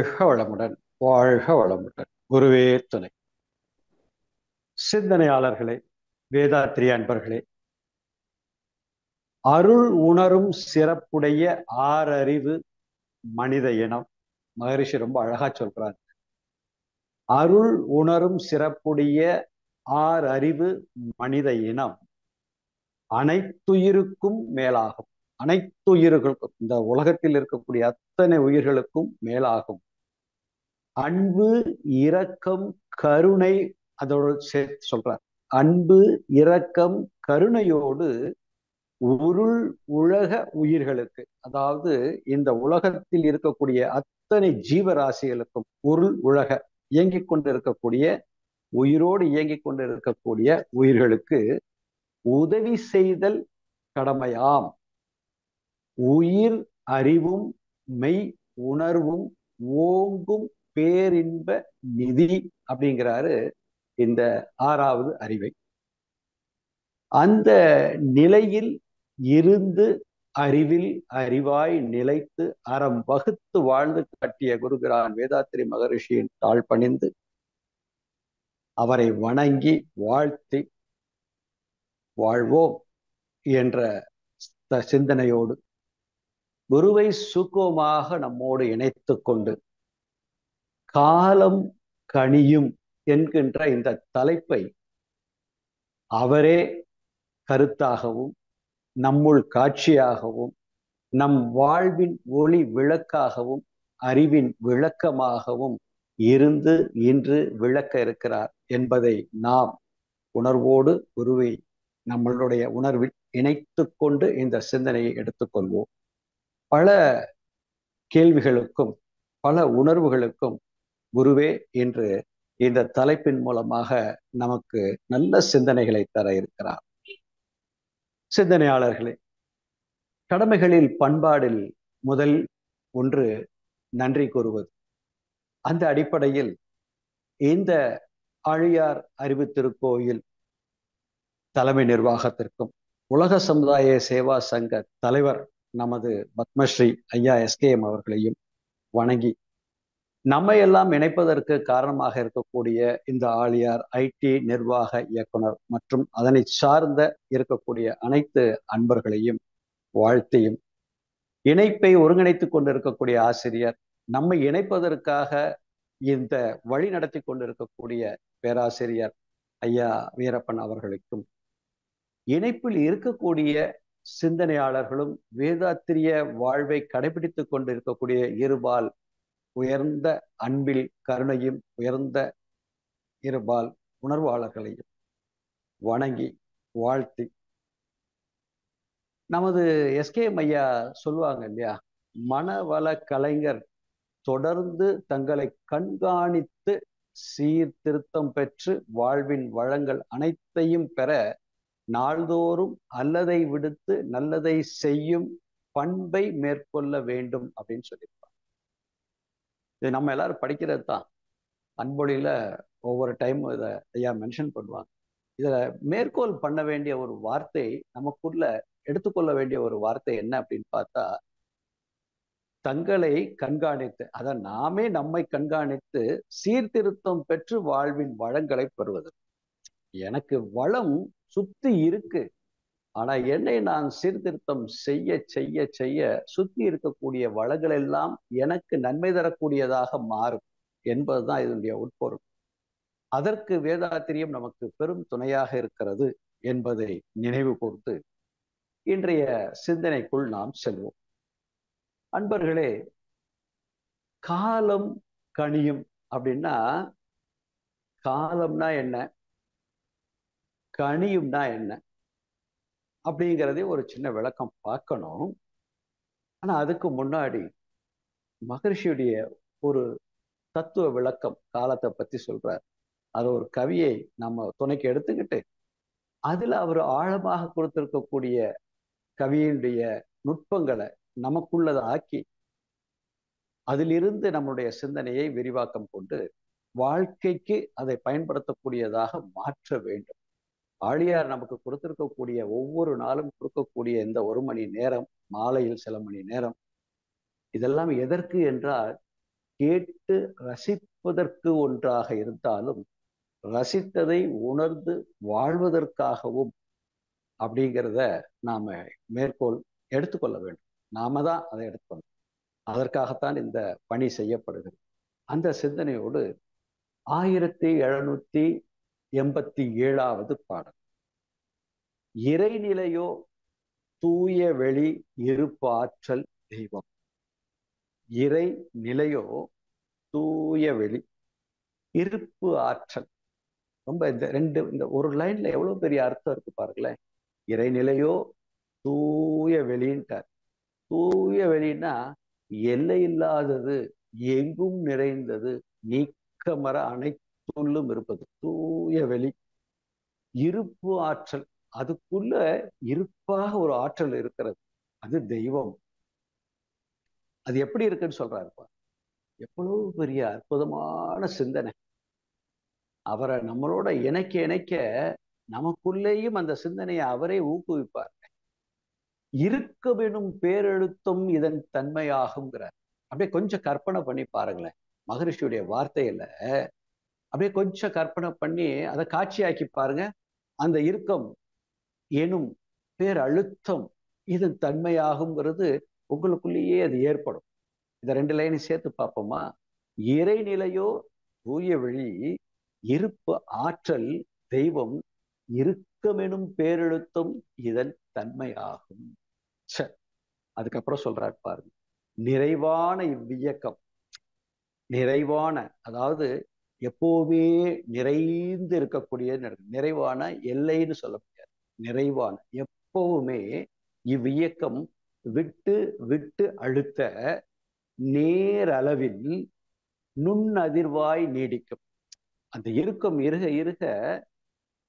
வாழ்க வளமுடன் வாழ்க வளமுடன். குருவே துணை. சிந்தனையாளர்களே வேதாத்திரி அன்பர்களே அருள் உணரும் சிறப்புடைய ஆறறிவு மனித இனம். மகரிஷி ரொம்ப அழகா சொல்றாங்க அருள் உணரும் சிறப்புடைய ஆறறிவு அறிவு மனித இனம் அனைத்துயிருக்கும் மேலாகும். அனைத்துயிர்களுக்கும் இந்த உலகத்தில் இருக்கக்கூடிய அத்தனை உயிர்களுக்கும் மேலாகும். அன்பு இரக்கம் கருணை அதோட சேர்த்து சொல்றார். அன்பு இரக்கம் கருணையோடு உருள் உலக உயிர்களுக்கு அதாவது இந்த உலகத்தில் இருக்கக்கூடிய அத்தனை ஜீவராசிகளுக்கும் உருள் உலக இயங்கிக் கொண்டு இருக்கக்கூடிய உயிரோடு இயங்கிக் கொண்டு இருக்கக்கூடிய உயிர்களுக்கு உதவி செய்தல் கடமையாம். உயிர் அறிவும் மெய் உணர்வும் ஓங்கும் பேரின்ப நிதி அப்படிங்கிறாரு இந்த ஆறாவது அறிவை. அந்த நிலையில் இருந்து அறிவில் அறிவாய் நிலைத்து அறம் வகுத்து வாழ்ந்து காட்டிய குருகிரான் வேதாத்திரி மகரிஷியின் தாழ் பணிந்து அவரை வணங்கி வாழ்த்தி வாழ்வோம் என்ற சிந்தனையோடு குருவை சுக்கமாக நம்மோடு இணைத்து கொண்டு காலம் கனியும் என்கின்ற இந்த தலைப்பை அவரே கருத்தாகவும் நம்முள் காட்சியாகவும் நம் வாழ்வின் ஒளி விளக்காகவும் அறிவின் விளக்கமாகவும் இருந்து இன்று விளக்க இருக்கிறார் என்பதை நாம் உணர்வோடு குருவை நம்மளுடைய உணர்வில் இணைத்து கொண்டு இந்த சிந்தனையை எடுத்துக்கொள்வோம். பல கேள்விகளுக்கும் பல உணர்வுகளுக்கும் குருவே என்று இந்த தலைப்பின் மூலமாக நமக்கு நல்ல சிந்தனைகளை தர இருக்கிறார். சிந்தனையாளர்களே கடமைகளில் பண்பாடில் முதல் ஒன்று நன்றி கூறுவது. அந்த அடிப்படையில் இந்த ஆழியார் அறிவு திருக்கோயில் தலைமை நிர்வாகத்திற்கும் உலக சமுதாய சேவா சங்க தலைவர் நமது பத்மஸ்ரீ ஐயா எஸ்கேஎம் அவர்களையும் வணங்கி நம்மை எல்லாம் இணைப்பதற்கு காரணமாக இருக்கக்கூடிய இந்த ஆழியார் ஐடி நிர்வாக இயக்குனர் மற்றும் அதனை சார்ந்த இருக்கக்கூடிய அனைத்து அன்பர்களையும் வாழ்த்தையும் இணைப்பை ஒருங்கிணைத்து கொண்டிருக்கக்கூடிய ஆசிரியர் நம்மை இணைப்பதற்காக இந்த வழி நடத்தி கொண்டிருக்கக்கூடிய பேராசிரியர் ஐயா வீரப்பன் அவர்களுக்கும் இணைப்பில் இருக்கக்கூடிய சிந்தனையாளர்களும் வேதாத்திரிய வாழ்வை கடைபிடித்துக் கொண்டிருக்கக்கூடிய இருபால் உயர்ந்த அன்பில் கருணையும் உயர்ந்த இருபால் உணர்வாளர்களையும் வணங்கி வாழ்த்தி. நமது எஸ்கே ஐயா சொல்லுவாங்க இல்லையா? மனவள கலைஞர் தொடர்ந்து தங்களை கண்காணித்து சீர்திருத்தம் பெற்று வாழ்வின் வளங்கள் அனைத்தையும் பெற நாள்தோறும் அல்லதை விடுத்து நல்லதை செய்யும் பண்பை மேற்கொள்ள வேண்டும் அப்படின்னு சொல்லி இது நம்ம எல்லாரும் படிக்கிறது தான். அன்பொழியில் ஒவ்வொரு டைம் இதை ஐயா மென்ஷன் பண்ணுவாங்க. இதில் மேற்கோள் பண்ண வேண்டிய ஒரு வார்த்தை நமக்குள்ள எடுத்துக்கொள்ள வேண்டிய ஒரு வார்த்தை என்ன அப்படின்னு பார்த்தா தங்களை கண்காணித்து அதை நாமே நம்மை கண்காணித்து சீர்திருத்தம் பெற்று வாழ்வின் வளங்களை பெறுவது எனக்கு வளம் சுத்தி இருக்கு. ஆனா என்னை நான் சீர்திருத்தம் செய்ய செய்ய செய்ய சுத்தி இருக்கக்கூடிய வளங்கள் எல்லாம் எனக்கு நன்மை தரக்கூடியதாக மாறும் என்பதுதான் இதனுடைய உட்பொருள். அதற்கு வேதாத்திரியம் நமக்கு பெரும் துணையாக இருக்கிறது என்பதை நினைவு கொடுத்து இன்றைய சிந்தனைக்குள் நாம் செல்வோம். அன்பர்களே காலம் கனியும் அப்படின்னா காலம்னா என்ன? கனியும்னா என்ன? அப்படிங்கிறதே ஒரு சின்ன விளக்கம் பார்க்கணும். ஆனா அதுக்கு முன்னாடி மகர்ஷியுடைய ஒரு தத்துவ விளக்கம் காலத்தை பத்தி சொல்றார். அது ஒரு கவியை நம்ம துணைக்கு எடுத்துக்கிட்டு அதுல அவர் ஆழமாக கொடுத்திருக்கக்கூடிய கவியினுடைய நுட்பங்களை நமக்குள்ளதை ஆக்கி அதிலிருந்து நம்முடைய சிந்தனையை விரிவாக்கம் கொண்டு வாழ்க்கைக்கு அதை பயன்படுத்தக்கூடியதாக மாற்ற வேண்டும். ஆழியார் நமக்கு கொடுத்திருக்கக்கூடிய ஒவ்வொரு நாளும் கொடுக்கக்கூடிய இந்த ஒரு மணி நேரம் மாலையில் சில மணி நேரம் இதெல்லாம் எதற்கு என்றால் கேட்டு ரசிப்பதற்கு ஒன்றாக இருந்தாலும் ரசித்ததை உணர்ந்து வாழ்வதற்காகவும் அப்படிங்கிறத நாம மேற்கோள் எடுத்துக்கொள்ள வேண்டும். நாம தான் அதை எடுத்துக்கணும் அதற்காகத்தான் இந்த பணி செய்யப்படுகிறது. அந்த சிந்தனையோடு ஆயிரத்தி எழுநூத்தி எண்பத்தி ஏழாவது பாடல். இறைநிலையோ தூய வெளி இருப்பு ஆற்றல் தெய்வம். இறை நிலையோ தூய வெளி இருப்பு ஆற்றல். ரொம்ப இந்த ரெண்டு இந்த ஒரு லைன்ல எவ்வளவு பெரிய அர்த்தம் இருக்கு பாருங்களேன். இறைநிலையோ தூய வெளின்ட்டார். தூய வெளின்னா எல்லை இல்லாதது எங்கும் நிறைந்தது நீக்கமர அனைத்துள்ளும் இருப்பது தூய வெளி. இருப்பு ஆற்றல். அதுக்குள்ள இருப்பாக ஒரு ஆற்றல் இருக்கிறது. அது தெய்வம். அது எப்படி இருக்குன்னு சொல்றாருப்பா எவ்வளவு பெரிய அற்புதமான சிந்தனை. அவரை நம்மளோட இணைக்க இணைக்க நமக்குள்ளேயும் அந்த சிந்தனையை அவரே ஊக்குவிப்பார். இருக்க வேணும் பேரெழுத்தும் இதன் தன்மையாகுங்கிறார் அப்படியே கொஞ்சம் கற்பனை பண்ணி பாருங்களேன். மகரிஷியுடைய வார்த்தையில அப்படியே கொஞ்சம் கற்பனை பண்ணி அதை காட்சியாக்கி பாருங்க. அந்த இறுக்கம் எனும் பேரழுத்தம் இதன் தன்மையாகுங்கிறது உங்களுக்குள்ளேயே அது ஏற்படும். இந்த ரெண்டு லைனையும் சேர்த்து பார்ப்போமா? இறைநிலையோ தூய வழி இருப்பு ஆற்றல் தெய்வம் இருக்கமெனும் பேரழுத்தம் இதன் தன்மையாகும். சரி அதுக்கப்புறம் சொல்றாரு பாருங்க. நிறைவான இவ்வியக்கம். நிறைவான அதாவது எப்போவுமே நிறைந்து இருக்கக்கூடிய நிறைவான எல்லைன்னு சொல்ல முடியாது. நிறைவான. எப்பவுமே இவ்வியக்கம் விட்டு விட்டு அழுத்த நேரளவில் நுண்ணதிர்வாய் நீடிக்கும். அந்த இறுக்கம் இருக இருக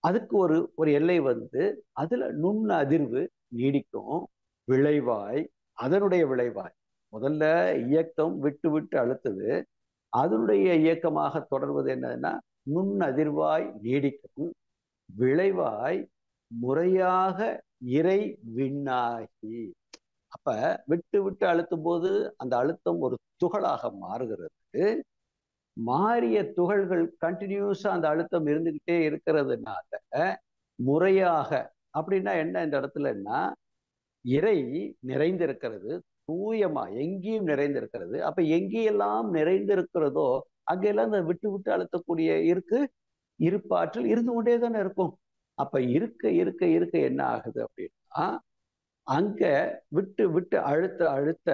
அதுக்கு ஒரு ஒரு எல்லை வந்து அதுல நுண் அதிர்வு நீடிக்கும். விளைவாய் அதனுடைய விளைவாய். முதல்ல இயக்கம் விட்டு விட்டு அழுத்தது. அதனுடைய இயக்கமாக தொடர்வது என்னதுன்னா நுண்ணதிர்வாய் நீடிக்கும் விளைவாய் முறையாக இறை விண்ணாகி. அப்ப விட்டு விட்டு அழுத்தும் போது அந்த அழுத்தம் ஒரு துகளாக மாறுகிறது. மாறிய துகள்கள் கண்டினியூஸா அந்த அழுத்தம் இருந்துகிட்டே இருக்கிறதுனால முறையாக அப்படின்னா என்ன இந்த இடத்துலன்னா இறை நிறைந்திருக்கிறது தூயமா எங்கேயும் நிறைந்திருக்கிறது. அப்ப எங்கேயெல்லாம் நிறைந்திருக்கிறதோ அங்கெல்லாம் இந்த விட்டு விட்டு அழுத்தக்கூடிய இருக்கு இருப்பாற்றல் இருந்து கொண்டே தானே இருக்கும். அப்ப இருக்க இருக்க இருக்க என்ன ஆகுது அப்படின்னா அங்க விட்டு விட்டு அழுத்த அழுத்த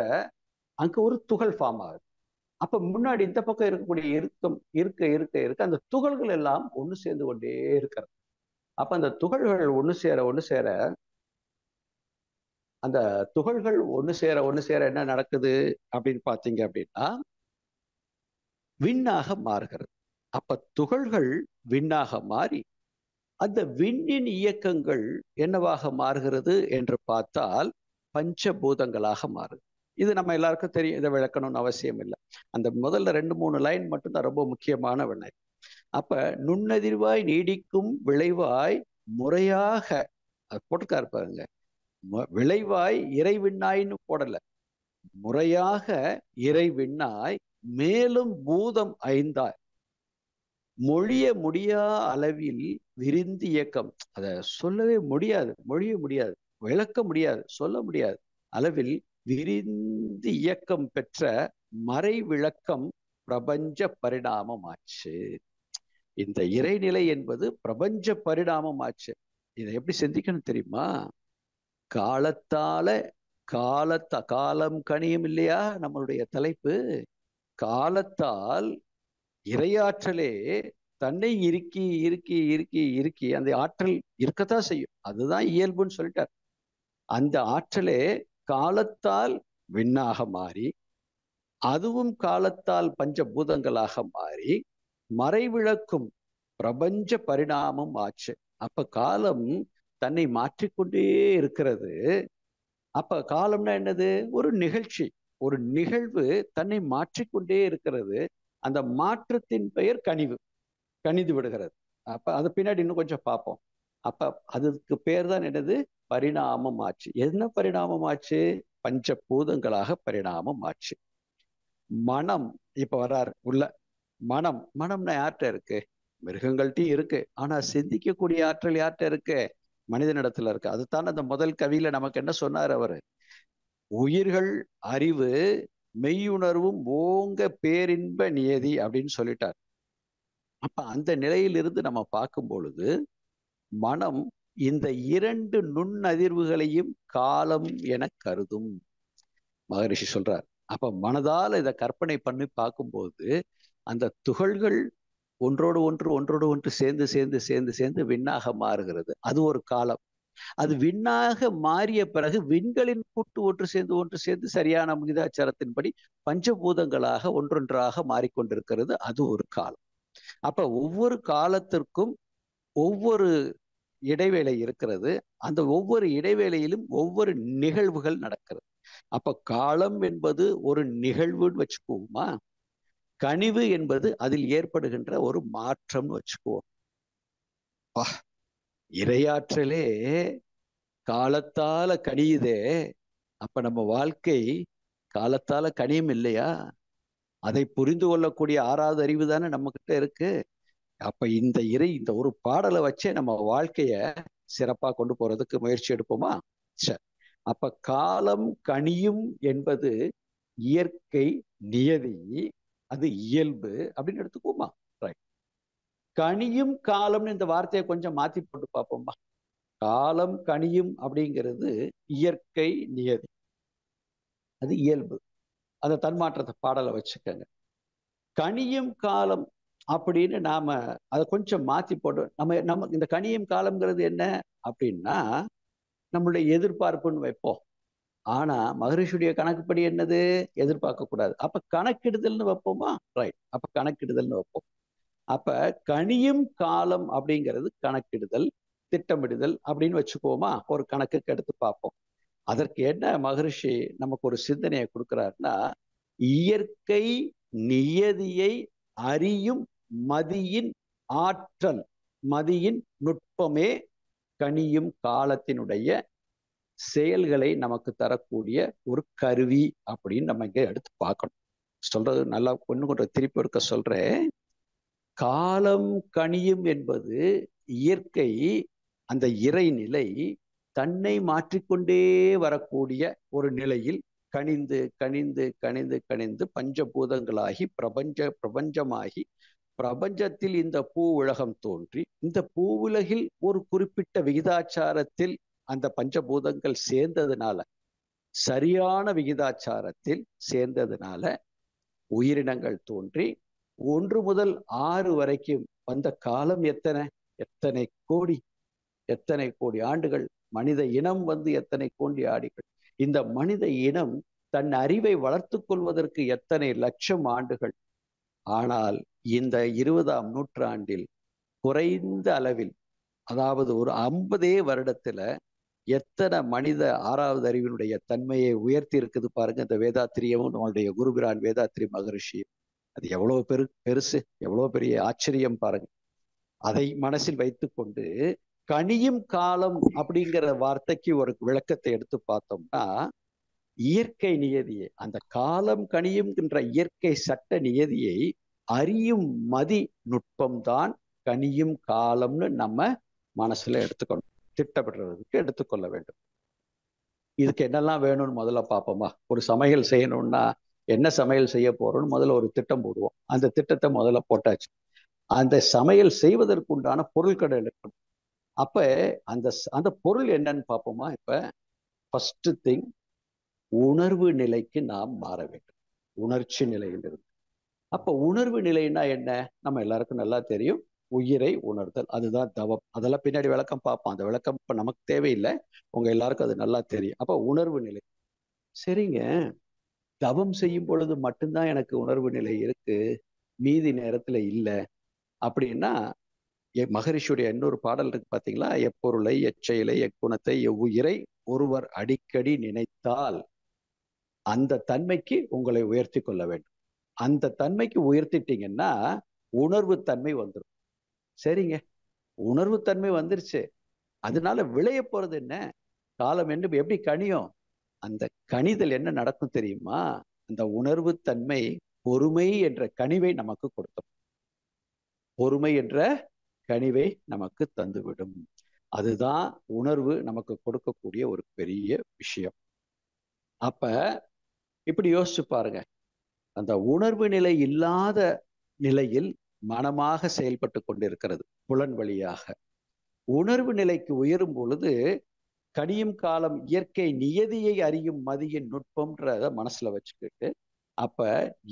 அங்க ஒரு துகள் ஃபார்ம் ஆகுது. அப்ப முன்னாடி இந்த பக்கம் இருக்கக்கூடிய இருக்கம் இருக்க இருக்க இருக்க அந்த துகள்கள் எல்லாம் ஒண்ணு சேர்ந்து கொண்டே இருக்கிறது. அப்ப அந்த துகள்கள் ஒண்ணு சேர ஒண்ணு சேர அந்த துகள்கள் ஒண்ணு சேர ஒண்ணு சேர என்ன நடக்குது அப்படின்னு பார்த்தீங்க அப்படின்னா விண்ணாக மாறுகிறது. அப்ப துகள்கள் விண்ணாக மாறி அந்த விண்ணின் இயக்கங்கள் என்னவாக மாறுகிறது என்று பார்த்தால் பஞ்சபூதங்களாக மாறுது. இது நம்ம எல்லாருக்கும் தெரியும் இதை விளக்கணும்னு அவசியம் இல்லை. அந்த முதல்ல ரெண்டு மூணு லைன் மட்டும்தான் ரொம்ப முக்கியமான வினை. அப்ப நுண்ணதிர்வாய் நீடிக்கும் விளைவாய் முறையாக அது போட்டுக்காரு பாருங்க விளைவாய் இறைவிண்ணாய்ன்னு போடல. முறையாக இறைவிண்ணாய் மேலும் பூதம் ஐந்தாய். மொழிய முடியா அளவில் விரிந்து இயக்கம். அத சொல்லவே முடியாது மொழிய முடியாது விளக்க முடியாது சொல்ல முடியாது. அளவில் விரிந்து இயக்கம் பெற்ற மறை விளக்கம் பிரபஞ்ச பரிணாமம் ஆச்சு இந்த இறைநிலை என்பது பிரபஞ்ச பரிணாமம் ஆச்சு இதை எப்படி சிந்திக்கணும் தெரியுமா? காலத்தால காலத்த காலம் கணியும் இல்லையா நம்மளுடைய தலைப்பு? காலத்தால் இறையாற்றலே தன்னை இறுக்கி இறுக்கி இறுக்கி இறுக்கி அந்த ஆற்றல் இருக்கத்தான் செய்யும். அதுதான் இயல்புன்னு சொல்லிட்டார். அந்த ஆற்றலே காலத்தால் விண்ணாக மாறி அதுவும் காலத்தால் பஞ்சபூதங்களாக மாறி மறைவிளக்கும் பிரபஞ்ச பரிணாமம் ஆச்சு. அப்ப காலம் தன்னை மாற்றிக்கொண்டே இருக்கிறது. அப்ப காலம்னா என்னது? ஒரு நிகழ்ச்சி. ஒரு நிகழ்வு தன்னை மாற்றிக்கொண்டே இருக்கிறது. அந்த மாற்றத்தின் பெயர் கனிவு. கணிந்து விடுகிறது. அப்ப அது பின்னாடி இன்னும் கொஞ்சம் பார்ப்போம். அப்ப அதுக்கு பேர் தான் என்னது? பரிணாமம் ஆச்சு என்ன பரிணாமம் ஆச்சு பஞ்சபூதங்களாக பரிணாமம் ஆச்சு மனம் இப்ப வர்றாரு உள்ள. மனம். மனம்னா யார்கிட்ட இருக்கு? மிருகங்கள்ட்டையும் இருக்கு. ஆனா சிந்திக்கக்கூடிய ஆற்றல் யார்கிட்ட இருக்கு? மனிதனிடத்துல இருக்கு. அதுதான் அந்த முதல் கவியில நமக்கு என்ன சொன்னார் அவரு? உயிர்கள் அறிவு மெய்யுணர்வும் ஓங்க பேரின்ப நியதி அப்படின்னு சொல்லிட்டார். அப்ப அந்த நிலையிலிருந்து நம்ம பார்க்கும் பொழுது மனம் இந்த இரண்டு நுண்ணதிர்வுகளையும் காலம் என கருதும். மகரிஷி சொல்றார். அப்ப மனதால் இதை கற்பனை பண்ணி பார்க்கும்போது அந்த துகள்கள் ஒன்றோடு ஒன்று ஒன்றோடு ஒன்று சேர்ந்து சேர்ந்து சேர்ந்து சேர்ந்து விண்ணாக மாறுகிறது. அது ஒரு காலம். அது விண்ணாக மாறிய பிறகு விண்களின் கூட்டு ஒன்று சேர்ந்து ஒன்று சேர்ந்து சரியான மனிதாச்சாரத்தின்படி பஞ்சபூதங்களாக ஒன்றொன்றாக மாறிக்கொண்டிருக்கிறது. அது ஒரு காலம். அப்ப ஒவ்வொரு காலத்திற்கும் ஒவ்வொரு இடைவேளை இருக்கிறது. அந்த ஒவ்வொரு இடைவேளையிலும் ஒவ்வொரு நிகழ்வுகள் நடக்கிறது. அப்ப காலம் என்பது ஒரு நிகழ்வுன்னு வச்சுக்குவோமா? கனிவு என்பது அதில் ஏற்படுகின்ற ஒரு மாற்றம்னு வச்சுக்குவோம் இரையாற்றலே காலத்தால கனியுதே. அப்ப நம்ம வாழ்க்கை காலத்தால கனியும் இல்லையா? அதை புரிந்து கொள்ளக்கூடிய ஆறாவது அறிவு தானே நம்ம கிட்ட இருக்கு. அப்ப இந்த இறை இந்த ஒரு பாடலை வச்சே நம்ம வாழ்க்கைய சிறப்பா கொண்டு போறதுக்கு முயற்சி எடுப்போமா? சரி அப்ப காலம் கனியும் என்பது இயற்கை நியதி அது இயல்பு அப்படின்னு எடுத்துக்குவோமா? ரைட் கனியும் காலம்னு இந்த வார்த்தையை கொஞ்சம் மாத்தி போட்டு பார்ப்போம்மா. காலம் கனியும் அப்படிங்கிறது இயற்கை நியதி. அது இயல்பு. அந்த தன்மாற்றத்தை பாடலை வச்சுக்கோங்க. கனியும் காலம் அப்படின்னு நாம அதை கொஞ்சம் மாத்தி போட்டு நம்ம நம்ம இந்த கனியும் காலம்ங்கிறது என்ன அப்படின்னா நம்மளுடைய எதிர்பார்ப்புன்னு வைப்போம். ஆனா மகரிஷியுடைய கணக்குப்படி என்னது? எதிர்பார்க்க கூடாது அப்ப கணக்கிடுதல்னு வைப்போமா? ரைட் அப்ப கணக்கிடுதல்னு வைப்போம். அப்ப கனியும் காலம் அப்படிங்கிறது கணக்கிடுதல் திட்டமிடுதல் அப்படின்னு வச்சுக்கோமா ஒரு கணக்குக்கு எடுத்து பார்ப்போம். அதற்கு என்ன மகரிஷி நமக்கு ஒரு சிந்தனையை கொடுக்குறாருன்னா இயற்கை நியதியை அறியும் மதியின் ஆற்றல் மதியின் நுட்பமே கனியும் காலத்தினுடைய செயல்களை நமக்கு தரக்கூடிய ஒரு கருவி அப்படின்னு நம்ம இங்கே எடுத்து பார்க்கணும். சொல்றது நல்லா ஒன்று கொண்டு திருப்பி இருக்க சொல்றேன். காலம் கனியும் என்பது இயற்கை அந்த இறைநிலை தன்னை மாற்றிக்கொண்டே வரக்கூடிய ஒரு நிலையில் கனிந்து கனிந்து கனிந்து கனிந்து பஞ்சபூதங்களாகி பிரபஞ்ச பிரபஞ்சமாகி பிரபஞ்சத்தில் இந்த பூ உலகம் தோன்றி இந்த பூ உலகில் ஒரு குறிப்பிட்ட விகிதாச்சாரத்தில் அந்த பஞ்சபூதங்கள் சேர்ந்ததுனால சரியான விகிதாச்சாரத்தில் சேர்ந்ததுனால உயிரினங்கள் தோன்றி ஒன்று முதல் ஆறு வரைக்கும் வந்த காலம் எத்தனை? எத்தனை கோடி? எத்தனை கோடி ஆண்டுகள்? மனித இனம் வந்து எத்தனை கோடி ஆடிகள் இந்த மனித இனம் தன் அறிவை வளர்த்து கொள்வதற்கு எத்தனை லட்சம் ஆண்டுகள்? ஆனால் இந்த இருபதாம் நூற்றாண்டில் குறைந்த அளவில் அதாவது ஒரு ஐம்பதே வருடத்துல எத்தனை மனித ஆறாவது அறிவினுடைய தன்மையை உயர்த்தி இருக்குது பாருங்க இந்த வேதாத்திரியமும் நம்மளுடைய குருபிரான் வேதாத்திரி மகரிஷியும் அது எவ்வளவு பெரு பெருசு எவ்வளவு பெரிய ஆச்சரியம் பாருங்க. அதை மனசில் வைத்துக்கொண்டு கனியும் காலம் அப்படிங்கிற வார்த்தைக்கு ஒரு விளக்கத்தை எடுத்து பார்த்தோம்னா இயற்கை நியதியை அந்த காலம் கனியும்கின்ற இயற்கை சட்ட நியதியை அறியும் மதி நுட்பம்தான் கனியும் காலம்னு நம்ம மனசுல எடுத்துக்கணும். திட்டமிடுறதுக்கு எடுத்துக்கொள்ள வேண்டும். இதுக்கு என்னெல்லாம் வேணும்னு முதல்ல பார்ப்போமா? ஒரு சமையல் செய்யணும்னா என்ன சமையல் செய்ய போறோம்னு முதல்ல ஒரு திட்டம் போடுவோம். அந்த திட்டத்தை முதல்ல போட்டாச்சு. அந்த சமையல் செய்வதற்கு உண்டான பொருட்கள் இருக்கணும் அப்ப அந்த அந்த பொருள் என்னன்னு பார்ப்போமா? இப்ப ஃபர்ஸ்ட் திங் உணர்வு நிலைக்கு நாம் மாற வேண்டும். உணர்ச்சி நிலையிலிருந்து. அப்ப உணர்வு நிலைன்னா என்ன? நம்ம எல்லாருக்கும் நல்லா தெரியும். உயிரை உணர்தல். அதுதான் தவம். அதெல்லாம் பின்னாடி விளக்கம் பார்ப்போம் அந்த விளக்கம் இப்ப நமக்கு தேவையில்லை. உங்க எல்லாருக்கும் அது நல்லா தெரியும். அப்ப உணர்வு நிலை. சரிங்க. தவம் செய்யும் பொழுது மட்டும்தான் எனக்கு உணர்வு நிலை இருக்கு. மீதி நேரத்துல இல்லை. அப்படின்னா மகரிஷியுடைய இன்னொரு பாடல் இருக்கு பாத்தீங்களா? எப்பொருளை எச்செயலை எக்குணத்தை எவ்வுயிரை ஒருவர் அடிக்கடி நினைத்தால் அந்த தன்மைக்கு உங்களை உயர்த்தி கொள்ள வேண்டும். அந்த தன்மைக்கு உயர்த்திட்டீங்கன்னா உணர்வு தன்மை வந்துடும் சரிங்க. உணர்வு தன்மை வந்துருச்சு. அதனால விளைய போறது என்ன? காலம் என்று எப்படி கனியும்? அந்த கணிதல் என்ன நடக்கும் தெரியுமா? அந்த உணர்வு தன்மை பொறுமை என்ற கனிவை நமக்கு கொடுத்தோம். பொறுமை என்ற கனிவை நமக்கு தந்துவிடும். அதுதான் உணர்வு நமக்கு கொடுக்கக்கூடிய ஒரு பெரிய விஷயம். அப்ப இப்படி யோசிச்சு பாருங்க. அந்த உணர்வு நிலை இல்லாத நிலையில் மனமாக செயல்பட்டு கொண்டிருக்கிறது புலன் வழியாக. உணர்வு நிலைக்கு உயரும் பொழுது கனியும் காலம் இயற்கை நியதியை அறியும் மதியின் நுட்பம்ன்றத மனசுல வச்சுக்கிட்டு அப்ப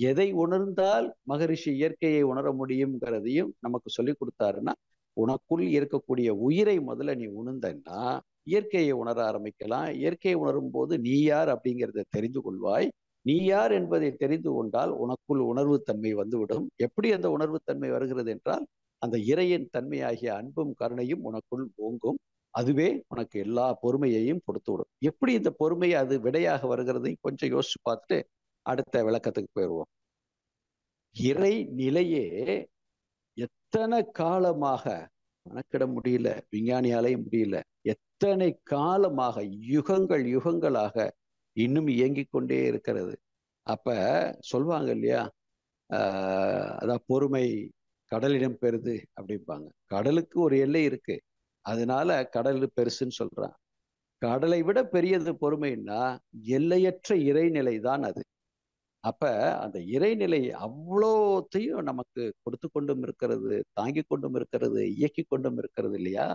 எதை உணர்ந்தால் மகரிஷி இயற்கையை உணர முடியுங்கிறதையும் நமக்கு சொல்லி கொடுத்தாருன்னா உனக்குள் இருக்கக்கூடிய உயிரை முதல்ல நீ உணர்ந்தன்னா இயற்கையை உணர ஆரம்பிக்கலாம். இயற்கையை உணரும் போது நீ யார் அப்படிங்கிறத தெரிந்து கொள்வாய். நீ யார் என்பதை தெரிந்து கொண்டால் உனக்குள் உணர்வு தன்மை வந்துவிடும். எப்படி அந்த உணர்வு தன்மை வருகிறது என்றால் அந்த இறையின் தன்மையாகிய அன்பும் கருணையும் உனக்குள் ஓங்கும். அதுவே உனக்கு எல்லா பொறுமையையும் கொடுத்து விடும் எப்படி இந்த பொறுமை அது விடையாக வருகிறது? கொஞ்சம் யோசிச்சு பார்த்துட்டு அடுத்த விளக்கத்துக்கு போயிடுவோம். இறை நிலையே எத்தனை காலமாக கணக்கிட முடியல விஞ்ஞானியாலையும் முடியல எத்தனை காலமாக யுகங்கள் யுகங்களாக இன்னும் இயங்கிக் கொண்டே இருக்கிறது. அப்ப சொல்லுவாங்க இல்லையா? ஆஹ் அதான் பொறுமை கடலிடம் பெறுது அப்படிம்பாங்க. கடலுக்கு ஒரு எல்லை இருக்கு. அதனால கடல் பெருசுன்னு சொல்றான். கடலை விட பெரியது பொறுமைன்னா எல்லையற்ற இறைநிலை தான் அது. அப்ப அந்த இறைநிலை அவ்வளோத்தையும் நமக்கு கொடுத்து கொண்டும் இருக்கிறது தாங்கி கொண்டும் இருக்கிறது இயக்கி கொண்டும் இருக்கிறது இல்லையா?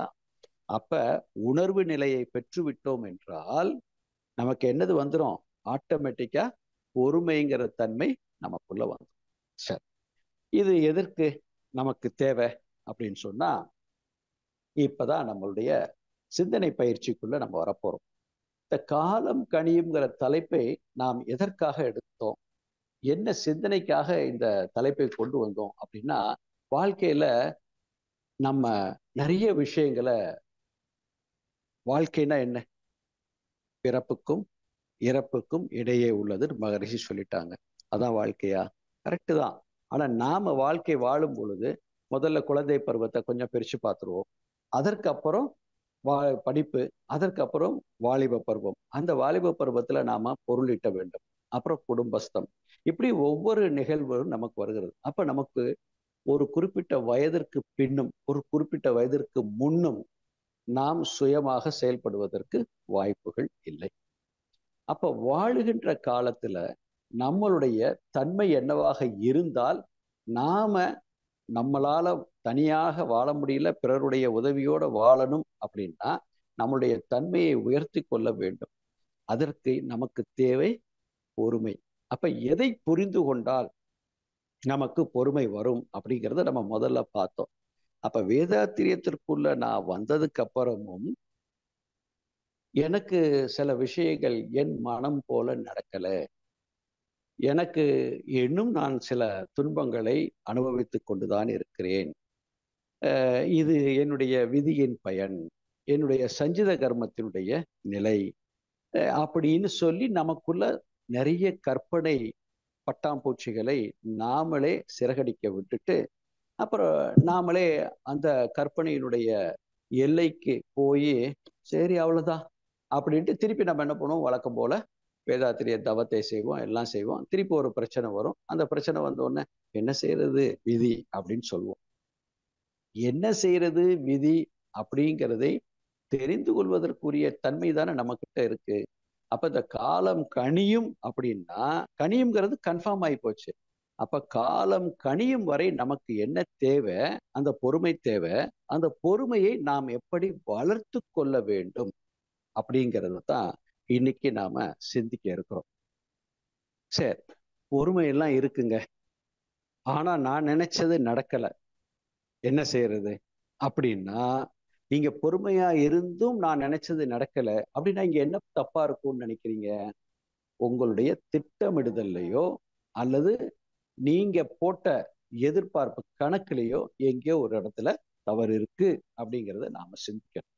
அப்ப உணர்வு நிலையை பெற்று விட்டோம் என்றால் நமக்கு என்னது வந்துடும் ஆட்டோமேட்டிக்கா பொறுமைங்கிற தன்மை நமக்குள்ள வந்துடும் சரி. இது எதற்கு நமக்கு தேவை அப்படின்னு சொன்னா இப்பதான் நம்மளுடைய சிந்தனை பயிற்சிக்குள்ள நம்ம வரப்போறோம். இந்த காலம் கனியுங்கிற தலைப்பை நாம் எதற்காக எடுத்தோம்? என்ன சிந்தனைக்காக இந்த தலைப்பை கொண்டு வந்தோம் அப்படின்னா வாழ்க்கையில நம்ம நிறைய விஷயங்களை வாழ்க்கைனா என்ன? பிறப்புக்கும் இறப்புக்கும் இடையே உள்ளது மகரிஷி சொல்லிட்டாங்க. அதான் வாழ்க்கையா? கரெக்டு தான். ஆனால் நாம் வாழ்க்கை வாழும் பொழுது முதல்ல குழந்தை பருவத்தை கொஞ்சம் பிரித்து பார்த்துருவோம். அதற்கப்புறம் வா படிப்பு அதற்கப்புறம் வாலிப பருவம். அந்த வாலிப பருவத்துல நாம பொருளிட்ட வேண்டும். அப்புறம் குடும்பஸ்தம். இப்படி ஒவ்வொரு நிகழ்வும் நமக்கு வருகிறது. அப்ப நமக்கு ஒரு குறிப்பிட்ட வயதிற்கு பின்னும் ஒரு குறிப்பிட்ட வயதிற்கு முன்னும் நாம் சுயமாக செயல்படுவதற்கு வாய்ப்புகள் இல்லை. அப்ப வாழுகின்ற காலத்துல நம்மளுடைய தன்மை என்னவாக இருந்தால் நாம நம்மளால தனியாக வாழ முடியல பிறருடைய உதவியோட வாழணும் அப்படின்னா நம்மளுடைய தன்மையை உயர்த்தி கொள்ள வேண்டும். அதற்கு நமக்கு தேவை பொறுமை. அப்ப எதை புரிந்து கொண்டால் நமக்கு பொறுமை வரும் அப்படிங்கிறத நம்ம முதல்ல பார்த்தோம். அப்ப வேதாத்திரியத்திற்குள்ள நான் வந்ததுக்கு அப்புறமும் எனக்கு சில விஷயங்கள் என் மனம் போல நடக்கல. எனக்கு இன்னும் நான் சில துன்பங்களை அனுபவித்து கொண்டுதான் இருக்கிறேன். இது என்னுடைய விதியின் பயன் என்னுடைய சஞ்சித கர்மத்தினுடைய நிலை. அப்படின்னு சொல்லி நமக்குள்ள நிறைய கற்பனை பட்டாம்பூச்சிகளை நாமளே சிறகடிக்க விட்டுட்டு அப்புறம் நாமளே அந்த கற்பனையினுடைய எல்லைக்கு போய் சரி அவ்வளவுதான் அப்படின்ட்டு திருப்பி நம்ம என்ன பண்ணுவோம்? வழக்கம் போல வேதாத்திரிய தவத்தை செய்வோம் எல்லாம் செய்வோம். திருப்பி ஒரு பிரச்சனை வரும். அந்த பிரச்சனை வந்த உடனே என்ன செய்யறது? விதி அப்படின்னு சொல்லுவோம் என்ன செய்யறது? விதி அப்படிங்கிறதை தெரிந்து கொள்வதற்குரிய தன்மை தானே நம்மக்கிட்ட இருக்கு. அப்ப இந்த காலம் கனியும் அப்படின்னா கனியுங்கிறது கன்ஃபார்ம் ஆகி போச்சு. அப்ப காலம் கனியும் வரை நமக்கு என்ன தேவை? அந்த பொறுமை தேவை. அந்த பொறுமையை நாம் எப்படி வளர்த்து கொள்ள வேண்டும்? அப்படிங்கிறது தான் இன்னைக்கு நாம சிந்திக்க இருக்கிறோம். சரி பொறுமையெல்லாம் இருக்குங்க. ஆனா நான் நினைச்சது நடக்கல. என்ன செய்யறது? அப்படின்னா நீங்க பொறுமையா இருந்தும் நான் நினைச்சது நடக்கல. அப்படின்னா இங்க என்ன தப்பா இருக்கும்னு நினைக்கிறீங்க? உங்களுடைய திட்டமிடுதல்லையோ அல்லது நீங்க போட்ட எதிர்பார்ப்பு கணக்குலையோ எங்கேயோ ஒரு இடத்துல தவறு இருக்கு அப்படிங்கிறத நாம சிந்திக்கணும்.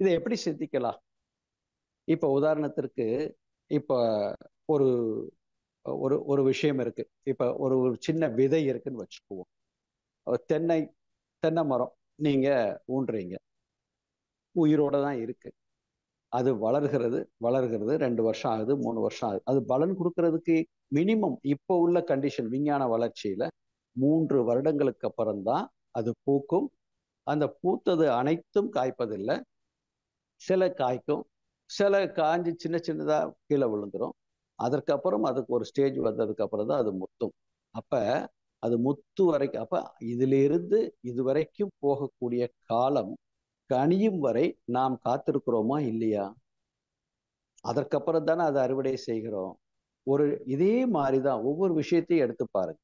இதை எப்படி சிந்திக்கலாம்? இப்ப உதாரணத்திற்கு இப்ப ஒரு ஒரு ஒரு விஷயம் இருக்கு. இப்ப ஒரு ஒரு சின்ன விதை இருக்குன்னு வச்சுக்குவோம். தென்னை தென்னை மரம் நீங்க ஊன்றீங்க. உயிரோட தான் இருக்கு. அது வளர்கிறது வளர்கிறது ரெண்டு வருஷம் ஆகுது மூணு வருஷம் ஆகுது. அது பலன் கொடுக்கறதுக்கு மினிமம் இப்போ உள்ள கண்டிஷன் விஞ்ஞான வளர்ச்சியில மூன்று வருடங்களுக்கு அப்புறம்தான் அது பூக்கும். அந்த பூத்தது அனைத்தும் காய்ப்பதில்லை. சில காய்க்கும். சில காஞ்சி சின்ன சின்னதாக கீழே விழுந்துரும். அதற்கப்புறம் அதுக்கு ஒரு ஸ்டேஜ் வந்ததுக்கு அப்புறம் தான் அது முத்தும். அப்ப அது முத்து வரைக்கும் அப்போ இதிலிருந்து இது வரைக்கும் போகக்கூடிய காலம் கனியும் வரை நாம் காத்திருக்கிறோமா இல்லையா? அதற்கப்புறம் தானே அதை அறுவடை செய்கிறோம். ஒரு இதே மாதிரிதான் ஒவ்வொரு விஷயத்தையும் எடுத்து பாருங்க.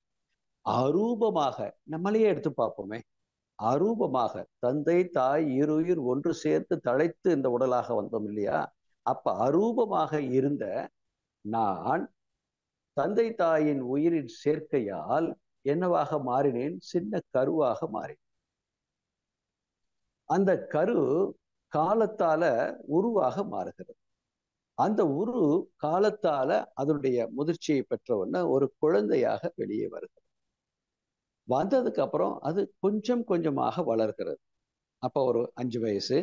அரூபமாக நம்மளையே எடுத்து பார்ப்போமே. அரூபமாக தந்தை தாய் இருயிர் ஒன்று சேர்த்து தழைத்து இந்த உடலாக வந்தோம் இல்லையா? அப்ப அரூபமாக இருந்த நான் தந்தை தாயின் உயிரின் சேர்க்கையால் என்னவாக மாறினேன்? சின்ன கருவாக மாறினேன். அந்த கரு காலத்தால உருவாக மாறுகிறது. அந்த உரு காலத்தால அதனுடைய முதிர்ச்சியை பெற்றவுடனே ஒரு குழந்தையாக வெளியே வருகிறது. வந்ததுக்கு அப்புறம் அது கொஞ்சம் கொஞ்சமாக வளர்கிறது. அப்ப ஒரு அஞ்சு வயசு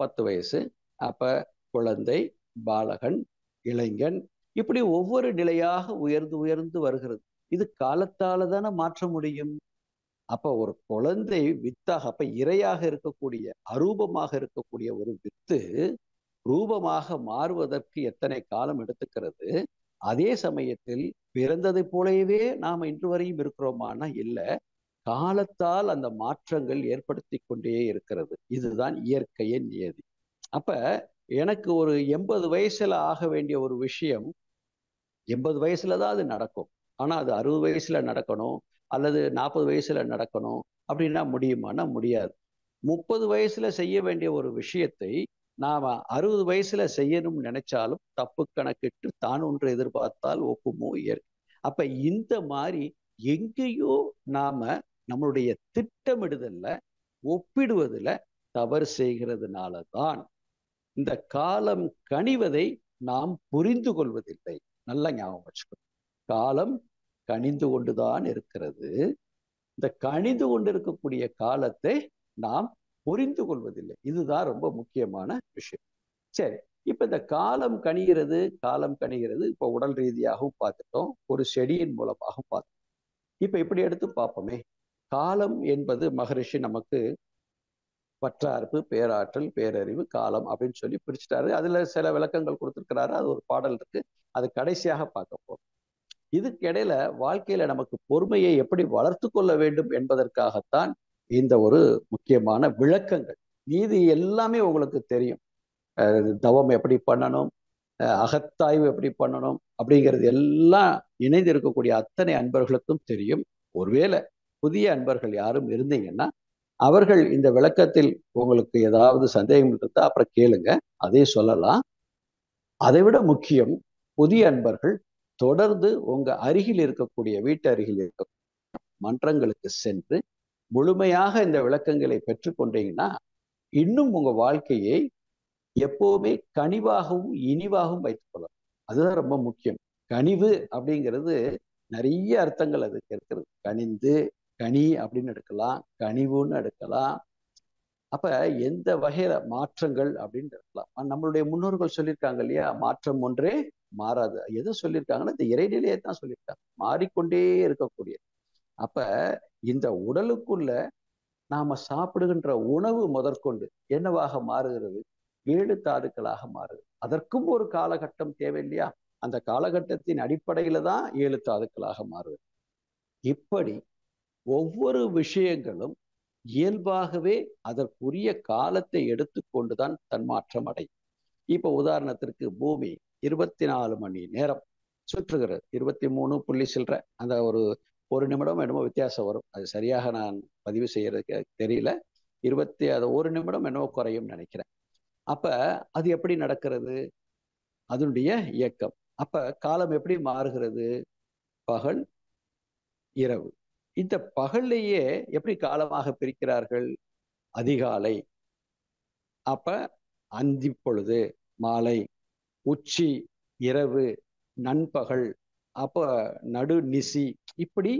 பத்து வயசு அப்ப குழந்தை பாலகன் இளைஞன் இப்படி ஒவ்வொரு நிலையாக உயர்ந்து உயர்ந்து வருகிறது. இது காலத்தால தானே மாற்ற முடியும்? அப்ப ஒரு குழந்தை வித்தாக அப்ப இரையாக இருக்கக்கூடிய அரூபமாக இருக்கக்கூடிய ஒரு வித்து ரூபமாக மாறுவதற்கு எத்தனை காலம் எடுத்துக்கிறது? அதே சமயத்தில் பிறந்ததை போலவே நாம் இன்று வரையும் இருக்கிறோமானா? இல்லை. காலத்தால் அந்த மாற்றங்கள் ஏற்படுத்தி கொண்டே இருக்கிறது. இதுதான் இயற்கையின் நியதி. அப்ப எனக்கு ஒரு எண்பது வயசுல ஆக வேண்டிய ஒரு விஷயம் எண்பது வயசுல தான் அது நடக்கும். ஆனா அது அறுபது வயசுல நடக்கணும். அல்லது நாற்பது வயசுல நடக்கணும் அப்படின்னா முடியுமானா முடியாது. முப்பது வயசுல செய்ய வேண்டிய ஒரு விஷயத்தை நாம அறுபது வயசுல செய்யணும்னு நினைச்சாலும் தப்பு கணக்கிட்டு தான் ஒன்று எதிர்பார்த்தால் ஒப்புமோ இயற்கை அப்ப இந்த மாதிரி எங்கேயோ நாம நம்மளுடைய திட்டமிடுதல்ல ஒப்பிடுவதில் தவறு செய்கிறதுனால தான் இந்த காலம் கனிவதை நாம் புரிந்து கொள்வதில்லை. நல்ல ஞாபகம் வச்சுக்கணும். காலம் கணிந்து கொண்டுதான் இருக்கிறது. இந்த கணிந்து கொண்டிருக்கக்கூடிய காலத்தை நாம் புரிந்து கொள்வதில்லை. இதுதான் ரொம்ப முக்கியமான விஷயம். சரி இப்ப இந்த காலம் கணிகிறது காலம் கணிகிறது இப்ப உடல் ரீதியாகவும் பார்த்துட்டோம் ஒரு செடியின் மூலமாகவும் பார்த்தோம் இப்ப இப்படி எடுத்து பார்ப்போமே. காலம் என்பது மகரிஷி நமக்கு பற்றார்பு பேராற்றல் பேரறிவு காலம் அப்படின்னு சொல்லி பிரிச்சுட்டாரு. அதுல சில விளக்கங்கள் கொடுத்துருக்கிறாரு. அது ஒரு பாடல் இருக்கு. அது கடைசியாக பார்க்க போறோம். இதுக்கு இடையில வாழ்க்கையில நமக்கு பொறுமையை எப்படி வளர்த்து கொள்ள வேண்டும் என்பதற்காகத்தான் இந்த ஒரு முக்கியமான விளக்கங்கள். நீதி எல்லாமே உங்களுக்கு தெரியும். தவம் எப்படி பண்ணணும் அகத்தாய்வு எப்படி பண்ணணும் அப்படிங்கிறது எல்லாம் இணைந்து இருக்கக்கூடிய அத்தனை அன்பர்களுக்கும் தெரியும். ஒருவேளை புதிய அன்பர்கள் யாரும் இருந்தீங்கன்னா அவர்கள் இந்த விளக்கத்தில் உங்களுக்கு ஏதாவது சந்தேகம் இருந்தா அப்புறம் கேளுங்க. அதே சொல்லலாம். அதை விட முக்கியம் புதிய அன்பர்கள் தொடர்ந்து உங்க அருகில் இருக்கக்கூடிய வீட்டு அருகில் இருக்க மன்றங்களுக்கு சென்று முழுமையாக இந்த விளக்கங்களை பெற்றுக்கொண்டீங்கன்னா இன்னும் உங்க வாழ்க்கையை எப்போவுமே கனிவாகவும் இனிவாகவும் வைத்துக்கொள்ளலாம் அதுதான் ரொம்ப முக்கியம். கனிவு அப்படிங்கிறது நிறைய அர்த்தங்கள் அதுக்கு இருக்கிறது கனிந்து கனி அப்படின்னு எடுக்கலாம் கனிவுன்னு எடுக்கலாம். அப்ப எந்த வகையில மாற்றங்கள் அப்படின்னு இருக்கலாம் நம்மளுடைய முன்னோர்கள் சொல்லியிருக்காங்க இல்லையா? மாற்றம் ஒன்றே மாறாது. எது சொல்லியிருக்காங்கன்னா இந்த இறைநிலையை தான் சொல்லியிருக்காங்க மாறிக்கொண்டே இருக்கக்கூடிய அப்ப இந்த உடலுக்குள்ள நாம சாப்பிடுகின்ற உணவு முதற்கொண்டு என்னவாக மாறுகிறது? ஏழு தாதுக்களாக மாறுது. அதற்கும் ஒரு காலகட்டம் தேவை இல்லையா அந்த காலகட்டத்தின் அடிப்படையில தான் ஏழு தாதுக்களாக மாறுது. இப்படி ஒவ்வொரு விஷயங்களும் இயல்பாகவே அதற்குரிய காலத்தை எடுத்துக்கொண்டுதான் தன்மாற்றம் அடையும். இப்ப உதாரணத்திற்கு பூமி. இருபத்தி நாலு மணி நேரம் சுற்றுகிறது. இருபத்தி மூணு புள்ளி சில்லற அந்த ஒரு ஒரு நிமிடம் என்னமோ வித்தியாசம் வரும். அது சரியாக நான் பதிவு செய்யறதுக்கு தெரியல. இருபத்தி அது ஒரு நிமிடம் என்னவோ குறையும் நினைக்கிறேன். அப்ப அது எப்படி நடக்கிறது? அதனுடைய இயக்கம். அப்ப காலம் எப்படி மாறுகிறது? பகல் இரவு. இந்த பகல்லையே எப்படி காலமாக பிரிக்கிறார்கள்? அதிகாலை. அப்ப அந்தி பொழுது மாலை. உச்சி இரவு நண்பகல் அப்ப நடு நிசி இப்படி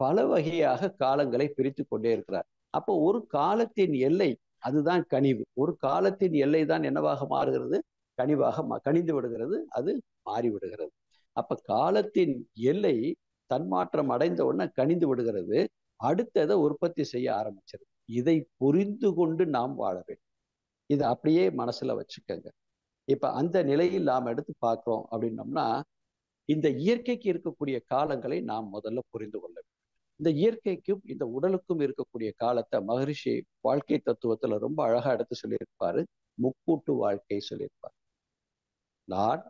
பல வகையாக காலங்களை பிரித்து கொண்டே இருக்கிறார். அப்போ ஒரு காலத்தின் எல்லை அதுதான் கனிவு. ஒரு காலத்தின் எல்லை தான் என்னவாக மாறுகிறது? கனிவாக கனிந்து விடுகிறது. அது மாறி விடுகிறது அப்ப காலத்தின் எல்லை தன்மாற்றம் அடைந்த உடனே கனிந்து விடுகிறது. அடுத்ததை உற்பத்தி செய்ய ஆரம்பிச்சிருது. இதை புரிந்து கொண்டு நாம் வாழ வேண்டும். இதை அப்படியே மனசுல வச்சுக்கோங்க. இப்ப அந்த நிலையில் நாம் எடுத்து பார்க்கிறோம் அப்படின்னோம்னா இந்த இயற்கைக்கு இருக்கக்கூடிய காலங்களை நாம் முதல்ல புரிந்து கொள்ள வேண்டும். இந்த இயற்கைக்கும் இந்த உடலுக்கும் இருக்கக்கூடிய காலத்தை மகரிஷி வாழ்க்கை தத்துவத்துல ரொம்ப அழகா எடுத்து சொல்லியிருப்பாரு. முக்கூட்டு வாழ்க்கை சொல்லியிருப்பார். நான்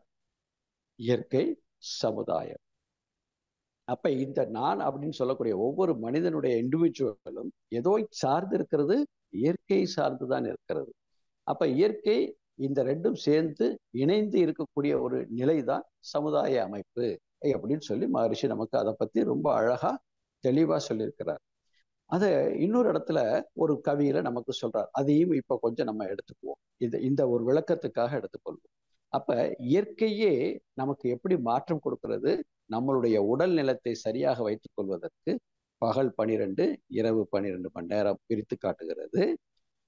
இயற்கை சமுதாயம். அப்ப இந்த நான் அப்படின்னு சொல்லக்கூடிய ஒவ்வொரு மனிதனுடைய இண்டிவிஜுவலும் ஏதோ சார்ந்து இருக்கிறது இயற்கை சார்ந்துதான் இருக்கிறது. அப்ப இயற்கை இந்த ரெண்டும் சேர்ந்து இணைந்து இருக்கக்கூடிய ஒரு நிலைதான் சமுதாய அமைப்பு. அப்படின்னு சொல்லி மகரிஷி நமக்கு அதை பத்தி ரொம்ப அழகா தெளிவா சொல்லியிருக்கிறார். அதை இன்னொரு இடத்துல ஒரு கவியில நமக்கு சொல்றார். அதையும் இப்ப கொஞ்சம் நம்ம எடுத்துக்குவோம். இது இந்த ஒரு விளக்கத்துக்காக எடுத்துக்கொள்வோம். அப்ப இயற்கையே நமக்கு எப்படி மாற்றம் கொடுக்கிறது? நம்மளுடைய உடல் நிலத்தை சரியாக வைத்துக் கொள்வதற்கு பகல் பனிரெண்டு இரவு பனிரெண்டு மணி நேரம் பிரித்து காட்டுகிறது.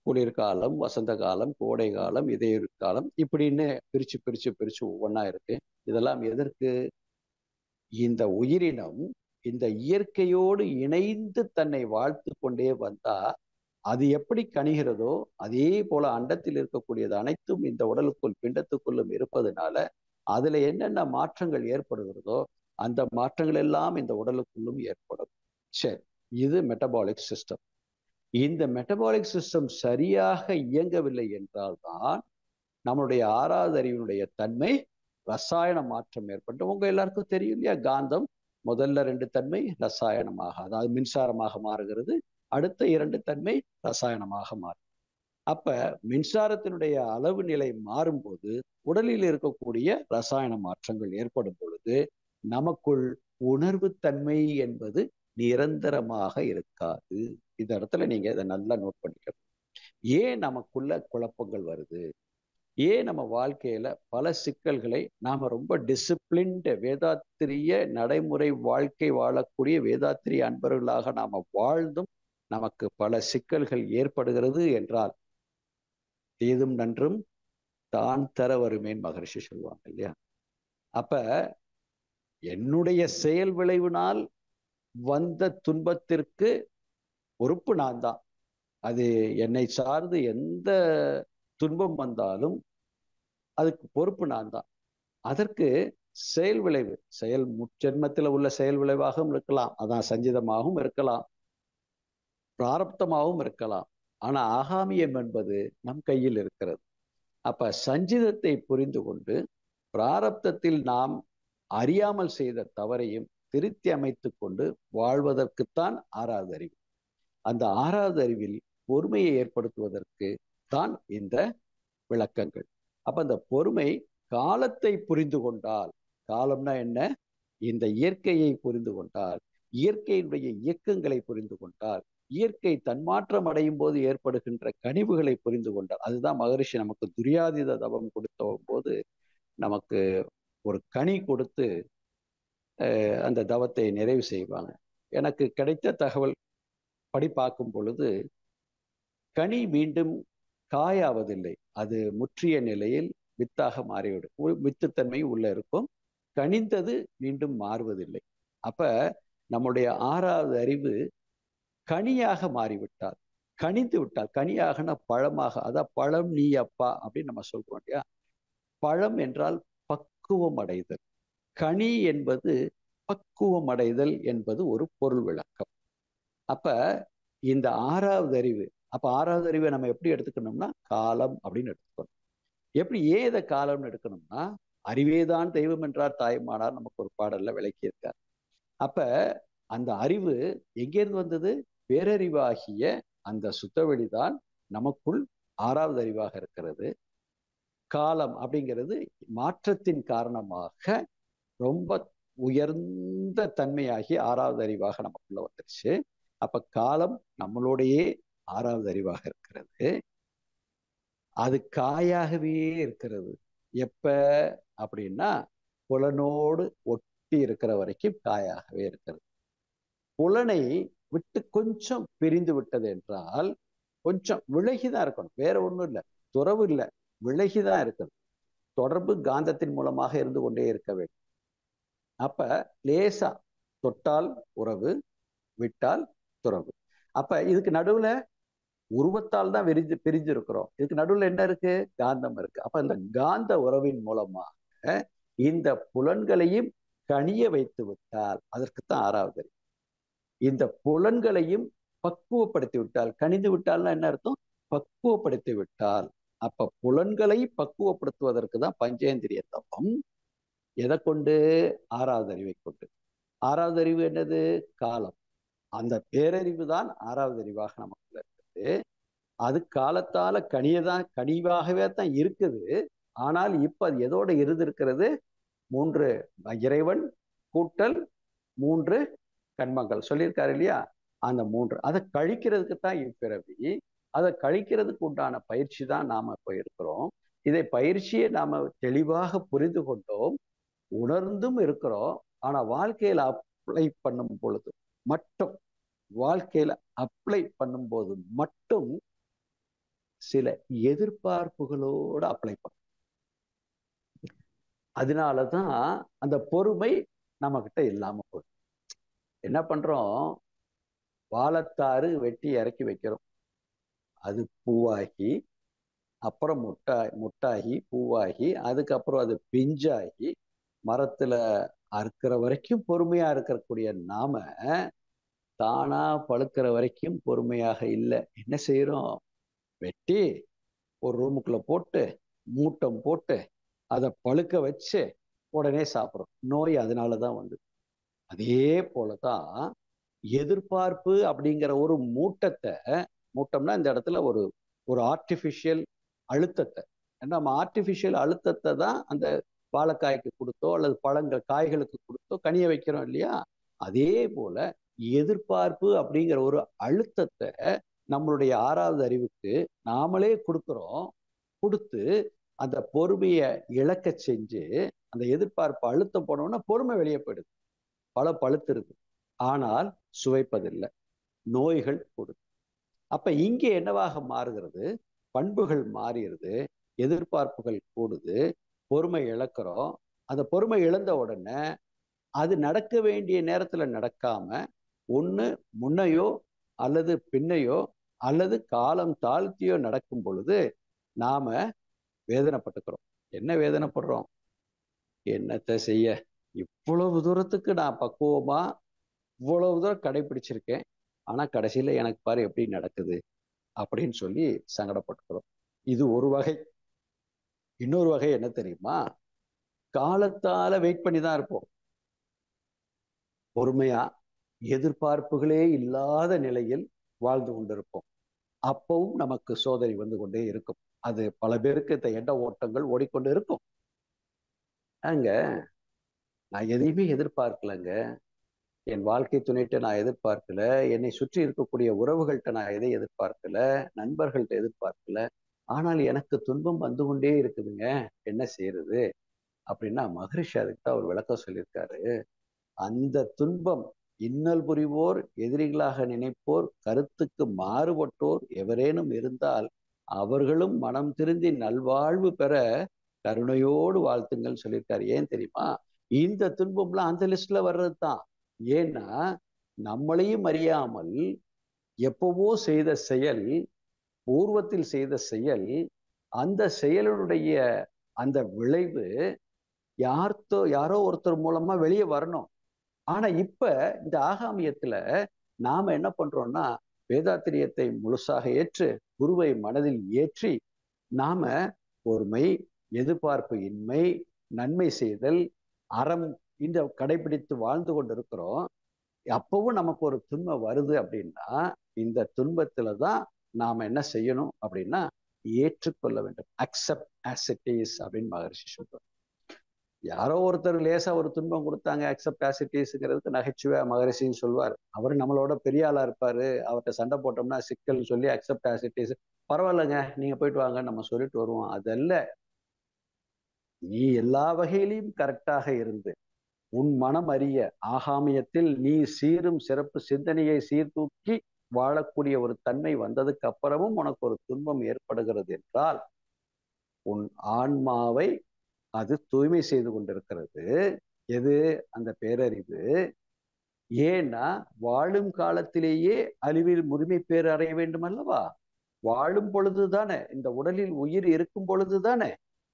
குளிர்காலம் வசந்த காலம் கோடை காலம் இதையுறு காலம் இப்படின்னு பிரிச்சு பிரிச்சு பிரிச்சு ஒவ்வொன்றா இருக்கு. இதெல்லாம் எதற்கு? இந்த உயிரினம் இந்த இயற்கையோடு இணைந்து தன்னை வாழ்த்து கொண்டே வந்தா அது எப்படி கணிகிறதோ அதே போல அண்டத்தில் இருக்கக்கூடியது அனைத்தும் இந்த உடலுக்குள் பிண்டத்துக்குள்ளும் இருப்பதனால அதுல என்னென்ன மாற்றங்கள் ஏற்படுகிறதோ அந்த மாற்றங்கள் எல்லாம் இந்த உடலுக்குள்ளும் ஏற்படும். சரி இது மெட்டபாலிக் சிஸ்டம் இந்த மெட்டபாலிக் சிஸ்டம் சரியாக இயங்கவில்லை என்றால் தான் நம்மளுடைய ஆறாவது அறிவினுடைய தன்மை ரசாயன மாற்றம் ஏற்பட்டு உங்க எல்லாருக்கும் தெரியும் இல்லையா? காந்தம் முதல்ல ரெண்டு தன்மை ரசாயனமாக அதாவது மின்சாரமாக மாறுகிறது. அடுத்த இரண்டு தன்மை ரசாயனமாக மாறும். அப்ப மின்சாரத்தினுடைய அளவு நிலை மாறும்போது உடலில் இருக்கக்கூடிய ரசாயன மாற்றங்கள் ஏற்படும் பொழுது நமக்குள் உணர்வு தன்மை என்பது நிரந்தரமாக இருக்காது. இந்த இடத்துல நீங்க இதை நல்லா நோட் பண்ணிக்கணும். ஏன் நமக்குள்ள குழப்பங்கள் வருது? ஏன் நம்ம வாழ்க்கையில பல சிக்கல்களை நாம ரொம்ப டிசிப்ளின்டு வேதாத்திரிய நடைமுறை வாழ்க்கை வாழக்கூடிய வேதாத்திரிய அன்பர்களாக நாம வாழ்ந்தும் நமக்கு பல சிக்கல்கள் ஏற்படுகிறது என்றால் தீதும் நன்றும் தான் தர வருமேன் மகரிஷி சொல்லுவாங்க இல்லையா? அப்ப என்னுடைய செயல் விளைவினால் வந்த துன்பத்திற்கு பொறுப்பு நான் தான். அது என்னை சார்ந்து எந்த துன்பம் வந்தாலும் அதுக்கு பொறுப்பு நான் தான். அதற்கு செயல் விளைவு செயல் முச்சென்மத்தில் உள்ள செயல் விளைவாகவும் இருக்கலாம். அதான் சஞ்சிதமாகவும் இருக்கலாம். பிராரப்தமாகவும் இருக்கலாம். ஆனா ஆகாமியம் என்பது நம் கையில் இருக்கிறது. அப்ப சஞ்சிதத்தை புரிந்து கொண்டு பிராரப்தத்தில் நாம் அறியாமல் செய்த தவறையும் திருத்தி அமைத்து கொண்டு வாழ்வதற்குத்தான் ஆறாவது அறிவு. அந்த ஆறாவது அறிவில் பொறுமையை ஏற்படுத்துவதற்கு தான் இந்த விளக்கங்கள். அப்ப அந்த பொறுமை காலத்தை புரிந்து கொண்டால் காலம்னா என்ன? இந்த இயற்கையை புரிந்து கொண்டால் இயற்கையினுடைய இயக்கங்களை புரிந்து கொண்டால் இயற்கை தன்மாற்றம் அடையும் போது ஏற்படுகின்ற கனிவுகளை புரிந்து கொண்டால் அதுதான் மகரிஷி நமக்கு துரியாதித தவம் கொடுத்த போது நமக்கு ஒரு கனி கொடுத்து அந்த தவத்தை நிறைவு செய்வாங்க. எனக்கு கிடைத்த தகவல் படி பார்க்கும் பொழுது கனி மீண்டும் காயாவதில்லை. அது முற்றிய நிலையில் வித்தாக மாறிவிடும். வித்துத்தன்மை உள்ள இருக்கும். கனிந்தது மீண்டும் மாறுவதில்லை. அப்ப நம்முடைய ஆறாவது அறிவு கனியாக மாறிவிட்டால் கனிந்து விட்டால் கனியாகனா பழமாக அதான் பழம் நீ அப்பா அப்படின்னு நம்ம சொல்றோம் இல்லையா? பழம் என்றால் பக்குவம் அடைதல். கனி என்பது பக்குவம் அடைதல் என்பது ஒரு பொருள் விளக்கம். அப்ப இந்த ஆறாவது அறிவு அப்ப ஆறாவது அறிவை நம்ம எப்படி எடுத்துக்கணும்னா காலம் அப்படின்னு எடுத்துக்கணும். எப்படி ஏன் இதை காலம்னு எடுக்கணும்னா அறிவேதான் தெய்வம் என்றார் தாய்மானார் நமக்கு ஒரு பாடல்ல விளக்கியிருக்கார். அப்ப அந்த அறிவு எங்கேருந்து வந்தது? பேரறிவாகிய அந்த சுத்தவெளிதான் நமக்குள் ஆறாவது அறிவாக இருக்கிறது. காலம் அப்படிங்கிறது மாற்றத்தின் காரணமாக ரொம்ப உயர்ந்த தன்மையாகி ஆறாவது அறிவாக நமக்குள்ள வந்துருச்சு. அப்ப காலம் நம்மளோடையே ஆறாவது அறிவாக இருக்கிறது. அது காயாகவே இருக்கிறது. எப்ப? அப்படின்னா புலனோடு ஒட்டி இருக்கிற வரைக்கும் காயாகவே இருக்கிறது. புலனை விட்டு கொஞ்சம் பிரிந்து விட்டது என்றால் கொஞ்சம் விலகிதான் இருக்கணும். வேற ஒண்ணும் இல்லை. துறவு இல்லை. விலகிதான் இருக்கிறது தொடர்பு காந்தத்தின் மூலமாக இருந்து கொண்டே இருக்க வேண்டும். அப்ப லேசா தொட்டால் உறவு விட்டால் துறவு அப்ப இதுக்கு நடுவுல உருவத்தால் தான் விரிஞ்சு பிரிஞ்சு இருக்கிறோம் இதுக்கு நடுவுல என்ன இருக்கு? காந்தம் இருக்கு. அப்ப இந்த காந்த உறவின் மூலமாக இந்த புலன்களையும் கனிய வைத்து விட்டால் அதற்கு தான் ஆறாவது அறிவு இந்த புலன்களையும் பக்குவப்படுத்தி விட்டால் கனிந்து விட்டால்னா என்ன அர்த்தம்? பக்குவப்படுத்தி விட்டால். அப்ப புலன்களை பக்குவப்படுத்துவதற்கு தான் பஞ்சேந்திரிய தப்பம் எதை கொண்டு? ஆறாவது அறிவை கொண்டு. ஆறாவது அறிவு என்னது? காலம். அந்த பேரறிவு தான் ஆறாவது அறிவாக நமக்குள்ள இருக்குது அது காலத்தால கனியதான் கனிவாகவே தான் இருக்குது. ஆனால் இப்ப அது எதோட இருந்திருக்கிறது? மூன்று இறைவன் கூட்டல் மூன்று கண்மங்கள் சொல்லியிருக்காரு இல்லையா? அந்த மூன்று. அதை கழிக்கிறதுக்கு தான் இப்பிறவி அதை கழிக்கிறதுக்கு உண்டான பயிற்சி தான் நாம இப்போ இருக்கிறோம் இதை பயிற்சியை நாம தெளிவாக புரிந்து கொண்டோம். உணர்ந்தும் இருக்கிறோம். ஆனா வாழ்க்கையில அப்ளை பண்ணும் பொழுது மட்டும் வாழ்க்கையில அப்ளை பண்ணும்போது மட்டும் சில எதிர்பார்ப்புகளோடு அப்ளை பண்ணும். அதனாலதான் அந்த பொறுமை நம்ம கிட்ட இல்லாம போகுது என்ன பண்றோம்? வாழத்தாறு வெட்டி இறக்கி வைக்கிறோம். அது பூவாகி அப்புறம் முட்டா முட்டாகி பூவாகி அதுக்கப்புறம் அது பிஞ்சாகி மரத்துல அறுக்கிற வரைக்கும் பொறுமையா இருக்கக்கூடிய நாம தானா பழுக்கிற வரைக்கும் பொறுமையாக இல்லை. என்ன செய்யறோம் வெட்டி ஒரு ரூமுக்குள்ள போட்டு மூட்டம் போட்டு அதை பழுக்க வச்சு உடனே சாப்பிட்றோம். நோய் அதனால தான் வந்து அதே போல தான் எதிர்பார்ப்பு அப்படிங்கிற ஒரு மூட்டத்தை மூட்டம்னா இந்த இடத்துல ஒரு ஒரு ஆர்டிஃபிஷியல் அழுத்தத்தை. நம்ம ஆர்டிஃபிஷியல் அழுத்தத்தை தான் அந்த வாழைக்காய்க்கு கொடுத்தோ அல்லது பழங்கள் காய்களுக்கு கொடுத்தோ கனிய வைக்கிறோம் இல்லையா? அதே போல எதிர்பார்ப்பு அப்படிங்கிற ஒரு அழுத்தத்தை நம்மளுடைய ஆறாவது அறிவுக்கு நாமளே கொடுக்குறோம். கொடுத்து அந்த பொறுமையை இழக்க செஞ்சு அந்த எதிர்பார்ப்பு அழுத்தம் போனோம்னா பொறுமை வெளியே போயிடுது. பல பழுத்துருது. ஆனால் சுவைப்பதில்லை. நோய்கள் கொடுது அப்ப இங்கே என்னவாக மாறுகிறது? பண்புகள் மாறிடுது. எதிர்பார்ப்புகள் கூடுது. பொறுமை இழக்கிறோம். அந்த பொறுமை இழந்த உடனே அது நடக்க வேண்டிய நேரத்துல நடக்காம ஒன்று முன்னையோ அல்லது பின்னையோ அல்லது காலம் தாழ்த்தியோ நடக்கும் பொழுது நாம வேதனைப்பட்டுக்கிறோம். என்ன வேதனைப்படுறோம்? என்னத்தை செய்ய? இவ்வளவு தூரத்துக்கு நான் பக்குவமா இவ்வளவு தூரம் கடைபிடிச்சிருக்கேன். ஆனா கடைசியில எனக்கு பாரு எப்படி நடக்குது அப்படின்னு சொல்லி சங்கடப்பட்டுக்கிறோம். இது ஒரு வகை. இன்னொரு வகை என்ன தெரியுமா? காலத்தால வெயிட் பண்ணி தான் இருப்போம். பொறுமையா எதிர்பார்ப்புகளே இல்லாத நிலையில் வாழ்ந்து கொண்டிருப்போம். அப்பவும் நமக்கு சோதனை வந்து கொண்டே இருக்கும். அது பல பேருக்கு இந்த எண்ண ஓட்டங்கள் ஓடிக்கொண்டு இருக்கும். அங்க நான் எதையுமே எதிர்பார்க்கலங்க. என் வாழ்க்கை துணைகிட்ட நான் எதிர்பார்க்கல. என்னை சுற்றி இருக்கக்கூடிய உறவுகள்கிட்ட நான் எதை எதிர்பார்க்கல. நண்பர்கள்ட்ட எதிர்பார்க்கல. ஆனால் எனக்கு துன்பம் வந்து கொண்டே இருக்குதுங்க. என்ன செய்யறது அப்படின்னா மகரிஷி அதுக்கு தான் ஒரு விளக்கம் சொல்லியிருக்காரு. அந்த துன்பம் இன்னல் புரிவோர் எதிரிகளாக நினைப்போர் கருத்துக்கு மாறுபட்டோர் எவரேனும் இருந்தால் அவர்களும் மனம் திருந்தி நல்வாழ்வு பெற கருணையோடு வாழ்த்துங்கள் சொல்லியிருக்காரு. ஏன் தெரியுமா? இந்த துன்பம்லாம் அந்த லிஸ்ட்ல வர்றது தான் ஏன்னா நம்மளையும் அறியாமல் எப்பவோ செய்த செயல் பூர்வத்தில் செய்த செயல் அந்த செயலினுடைய அந்த விளைவு யார்த்தோ யாரோ ஒருத்தர் மூலமா வெளியே வரணும். ஆனா இப்ப இந்த ஆகாமியத்துல நாம என்ன பண்றோம்னா வேதாத்திரியத்தை முழுசாக ஏற்று குருவை மனதில் ஏற்றி நாம பொறுமை எதிர்பார்ப்பு இன்மை நன்மை செய்தல் அறம் இந்த கடைபிடித்து வாழ்ந்து கொண்டு இருக்கிறோம் அப்பவும் நமக்கு ஒரு துன்பம் வருது அப்படின்னா இந்த துன்பத்துல தான் நாம என்ன செய்யணும் அப்படின்னா ஏற்றுக்கொள்ள வேண்டும். அக்செப்ட் ஆஸ் இட் இஸ் அப்படின்னு மகரிஷி சொல்றார். யாரோ ஒருத்தர் லேசா ஒரு துன்பம் கொடுத்தாங்க அக்செப்ட் நகைச்சுவை மகரிஷின்னு சொல்லுவார் அவர் நம்மளோட பெரிய ஆளா இருப்பாரு. அவர்கிட்ட சண்டை போட்டோம்னா சிக்கல் சொல்லி அக்செப்ட் ஆஸ் பரவாயில்லைங்க நீங்க போயிட்டு வாங்க நம்ம சொல்லிட்டு வருவோம். அதல்ல நீ எல்லா வகையிலையும் கரெக்டாக இருந்து உன் மனம் அறிய ஆகாமியத்தில் நீ சீரும் சிறப்பு சிந்தனையை சீர்தூக்கி வாழக்கூடிய ஒரு தன்மை வந்ததுக்கு அப்புறமும் உனக்கு ஒரு துன்பம் ஏற்படுகிறது என்றால் உன் ஆன்மாவை அது தூய்மை செய்து கொண்டிருக்கிறது. எது? அந்த பேரறிவு. ஏன்னா வாழும் காலத்திலேயே அழிவில் முதுமை பேர் அடைய வேண்டும் அல்லவா வாழும் பொழுது தானே இந்த உடலில் உயிர் இருக்கும் பொழுது தானே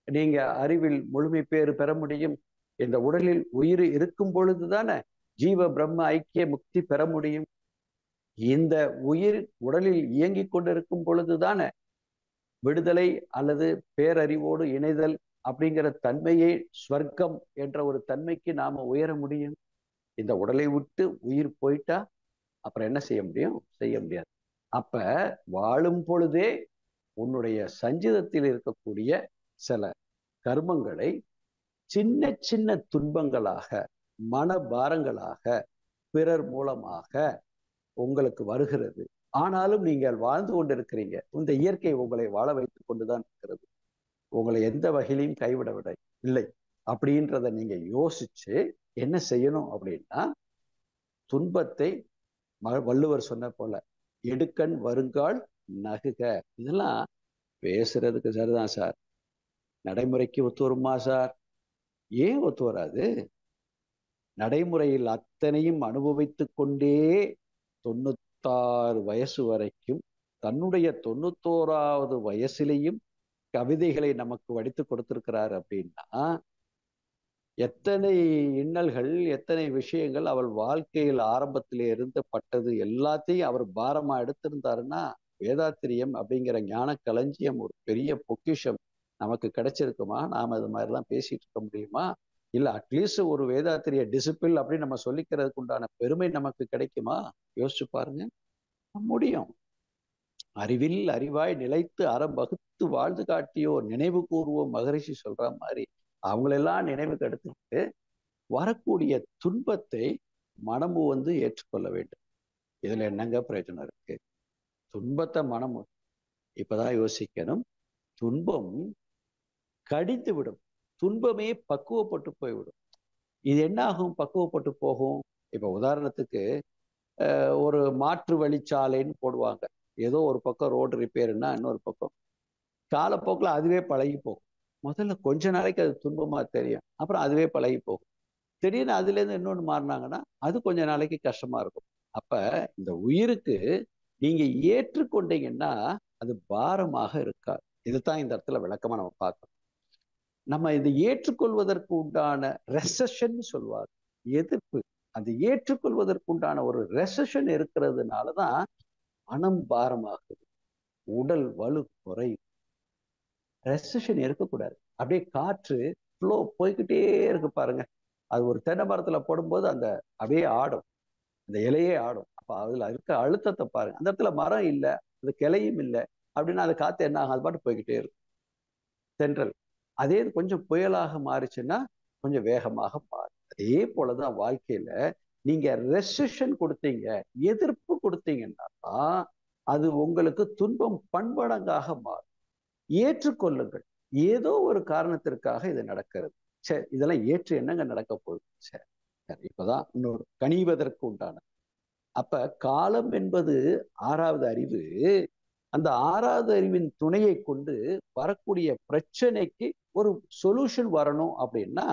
நீங்க அறிவில் முழுமை பேறு பெற முடியும். இந்த உடலில் உயிர் இருக்கும் பொழுது தானே ஜீவ பிரம்ம ஐக்கிய முக்தி பெற முடியும். இந்த உயிர் உடலில் இயங்கிக் கொண்டிருக்கும் பொழுது தானே விடுதலை அல்லது பேரறிவோடு இணைதல் அப்படிங்கிற தன்மையை ஸ்வர்க்கம் என்ற ஒரு தன்மைக்கு நாம உயர முடியும். இந்த உடலை விட்டு உயிர் போயிட்டா அப்புறம் என்ன செய்ய முடியும்? செய்ய முடியாது. அப்ப வாழும் பொழுதே உன்னுடைய சஞ்சிதத்தில் இருக்கக்கூடிய சில கர்மங்களை சின்ன சின்ன துன்பங்களாக மனபாரங்களாக பிறர் மூலமாக உங்களுக்கு வருகிறது. ஆனாலும் நீங்கள் வாழ்ந்து கொண்டிருக்கிறீங்க. இந்த இயற்கை உங்களை வாழ வைத்துக் கொண்டுதான் இருக்கிறது. உங்களை எந்த வகையிலையும் கைவிட விட இல்லை. அப்படின்றத நீங்க யோசிச்சு என்ன செய்யணும் அப்படின்னா துன்பத்தை வள்ளுவர் சொன்ன போல எடுக்கண் வருங்கால் நகுக. இதெல்லாம் பேசுறதுக்கு சரிதான் சார். நடைமுறைக்கு ஒத்து வருமா சார்? ஏன் ஒத்து வராது? நடைமுறையில் அத்தனையும் அனுபவித்து கொண்டே தொண்ணூத்தாறு வயசு வரைக்கும் தன்னுடைய தொண்ணூத்தோராவது வயசுலேயும் கவிதைகளை நமக்கு வடித்து கொடுத்திருக்கிறார் அப்படின்னா எத்தனை இன்னல்கள் எத்தனை விஷயங்கள் அவள் வாழ்க்கையில் ஆரம்பத்திலே இருந்து பட்டது எல்லாத்தையும் அவர் பாரமா எடுத்திருந்தாருன்னா வேதாத்திரியம் அப்படிங்கிற ஞான களஞ்சியம் ஒரு பெரிய பொக்கிஷம் நமக்கு கிடைச்சிருக்குமா? நாம இது மாதிரிலாம் பேசிட்டு இருக்க முடியுமா? இல்லை அட்லீஸ்ட் ஒரு வேதாத்திரிய டிசிப்பிள் அப்படின்னு நம்ம சொல்லிக்கிறதுக்கு உண்டான பெருமை நமக்கு கிடைக்குமா? யோசிச்சு பாருங்க. முடியும். அறிவில் அறிவாய் நிலைத்து அறம் வகுத்து வாழ்ந்து காட்டியோர் நினைவு கூறுவோம் மகரிஷி சொல்ற மாதிரி அவங்களெல்லாம் நினைவுக்கு எடுத்துக்கிட்டு வரக்கூடிய துன்பத்தை மனமு வந்து ஏற்றுக்கொள்ள வேண்டும். இதுல என்னங்க பிரயோஜனம் இருக்கு? துன்பத்தை மனம். இப்பதான் யோசிக்கணும். துன்பம் கடித்து விடும். துன்பமே பக்குவப்பட்டு போய்விடும். இது என்ன ஆகும் பக்குவப்பட்டு போகும். இப்ப உதாரணத்துக்கு ஒரு மாற்று வழிச்சாலைன்னு போடுவாங்க. ஏதோ ஒரு பக்கம் ரோடு ரிப்பேர்னா இன்னொரு பக்கம். காலப்போக்கில் அதுவே பழகி போகும். முதல்ல கொஞ்ச நாளைக்கு அது துன்பமா தெரியும். அப்புறம் அதுவே பழகி போகும். திடீர்னு அதுல இருந்து இன்னொன்று மாறினாங்கன்னா அது கொஞ்ச நாளைக்கு கஷ்டமா இருக்கும். அப்ப இந்த உயிருக்கு நீங்க ஏற்றுக்கொண்டீங்கன்னா அது பாரமாக இருக்காது. இதுதான் இந்த இடத்துல விளக்கமா நம்ம பார்க்கணும். நம்ம இதை ஏற்றுக்கொள்வதற்கு உண்டான ரெசஷன் சொல்வார் எதிர்ப்பு. அந்த ஏற்றுக்கொள்வதற்கு உண்டான ஒரு ரெசஷன் இருக்கிறதுனாலதான் மனம் பாரமாகுது. உடல் வலு குறையும். ரெசிஷன் இருக்கக்கூடாது. அப்படியே காற்று ஃப்ளோ போய்கிட்டே இருக்கு பாருங்க. அது ஒரு தென்னை மரத்துல போடும்போது அந்த அப்படியே ஆடும். அந்த இலையே ஆடும். அப்ப அதுல இருக்க அழுத்தத்தை பாருங்க. அந்த இடத்துல மரம் இல்லை அந்த கிளையும் இல்லை அப்படின்னா அது காத்து என்ன ஆகும்? அது பாட்டு போய்கிட்டே இருக்கும். தென்றல் அதே கொஞ்சம் புயலாக மாறிச்சுன்னா கொஞ்சம் வேகமாக மாறும். அதே போலதான் வாழ்க்கையில நீங்க ரெசிஷன் கொடுத்தீங்க எதிர்ப்பு கொடுத்தீங்கன்னா அது உங்களுக்கு துன்பம் பண்படங்காக மாறும். ஏற்றுக்கொள்ளுங்கள். ஏதோ ஒரு காரணத்திற்காக இது நடக்கிறது. சரி இதெல்லாம் ஏற்று என்னங்க நடக்க போகுது? சரி சரி இப்பதான் இன்னொரு கணிவதற்கு உண்டான அப்ப காலம் என்பது ஆறாவது அறிவு. அந்த ஆறாவது அறிவின் துணையை கொண்டு வரக்கூடிய பிரச்சனைக்கு ஒரு சொல்யூஷன் வரணும் அப்படின்னா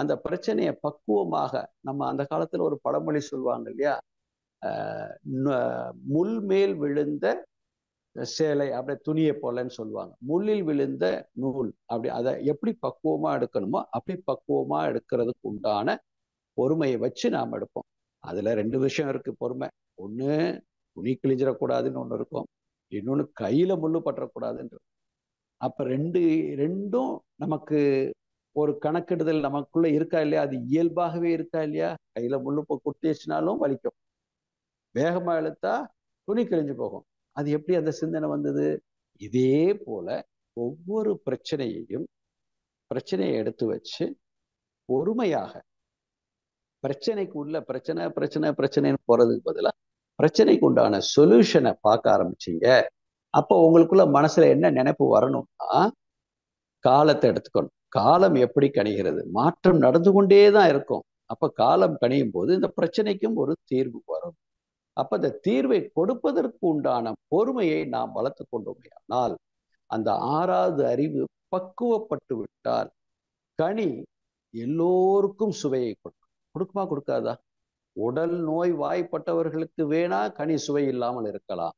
அந்த பிரச்சனையை பக்குவமாக நம்ம அந்த காலத்துல ஒரு பழமொழி சொல்லுவாங்க இல்லையா? முள் மேல் விழுந்த சேலை அப்படியே துணியை போலன்னு சொல்லுவாங்க. முள்ளில் விழுந்த நூல் அப்படி அதை எப்படி பக்குவமா எடுக்கணுமோ அப்படி பக்குவமா எடுக்கிறதுக்கு உண்டான பொறுமையை வச்சு நாம் எடுப்போம். அதுல ரெண்டு விஷயம் இருக்கு பொறுமை. ஒண்ணு துணி கிழிஞ்சிடக்கூடாதுன்னு ஒண்ணு இருக்கும். இன்னொன்னு கையில முள்ளு பற்றக்கூடாதுன்ற அப்ப ரெண்டு ரெண்டும் நமக்கு ஒரு கணக்கெடுதல் நமக்குள்ள இருக்கா இல்லையா? அது இயல்பாகவே இருக்கா இல்லையா? கையில முள்ளு குத்திச்சுனாலும் வலிக்கும். வேகமா இழுத்தா துணி கிழிஞ்சு போகும். அது எப்படி அந்த சிந்தனை வந்தது? இதே போல ஒவ்வொரு பிரச்சனையையும் பிரச்சனையை எடுத்து வச்சு பொறுமையாக பிரச்சனைக்கு உள்ள பிரச்சனை பிரச்சனை பிரச்சனைன்னு போறதுக்கு பதிலாக பிரச்சனைக்கு உண்டான சொல்யூஷனை பார்க்க ஆரம்பிச்சீங்க. அப்போ உங்களுக்குள்ள மனசுல என்ன நினைப்பு வரணும்னா காலத்தை எடுத்துக்கணும். காலம் எப்படி கணிகிறது? மாற்றம் நடந்து கொண்டே தான் இருக்கும். அப்ப காலம் கணியும் போது இந்த பிரச்சனைக்கும் ஒரு தீர்வு வரும். அப்ப அந்த தீர்வை கொடுப்பதற்கு உண்டான பொறுமையை நாம் வளர்த்து கொண்டோமையானால் ஆனால் அந்த ஆறாவது அறிவு பக்குவப்பட்டு விட்டால் கனி எல்லோருக்கும் சுவையை கொடுக்கும் கொடுக்குமா கொடுக்காதா? உடல் நோய் வாய்ப்பட்டவர்களுக்கு வேணா கனி சுவை இல்லாமல் இருக்கலாம்.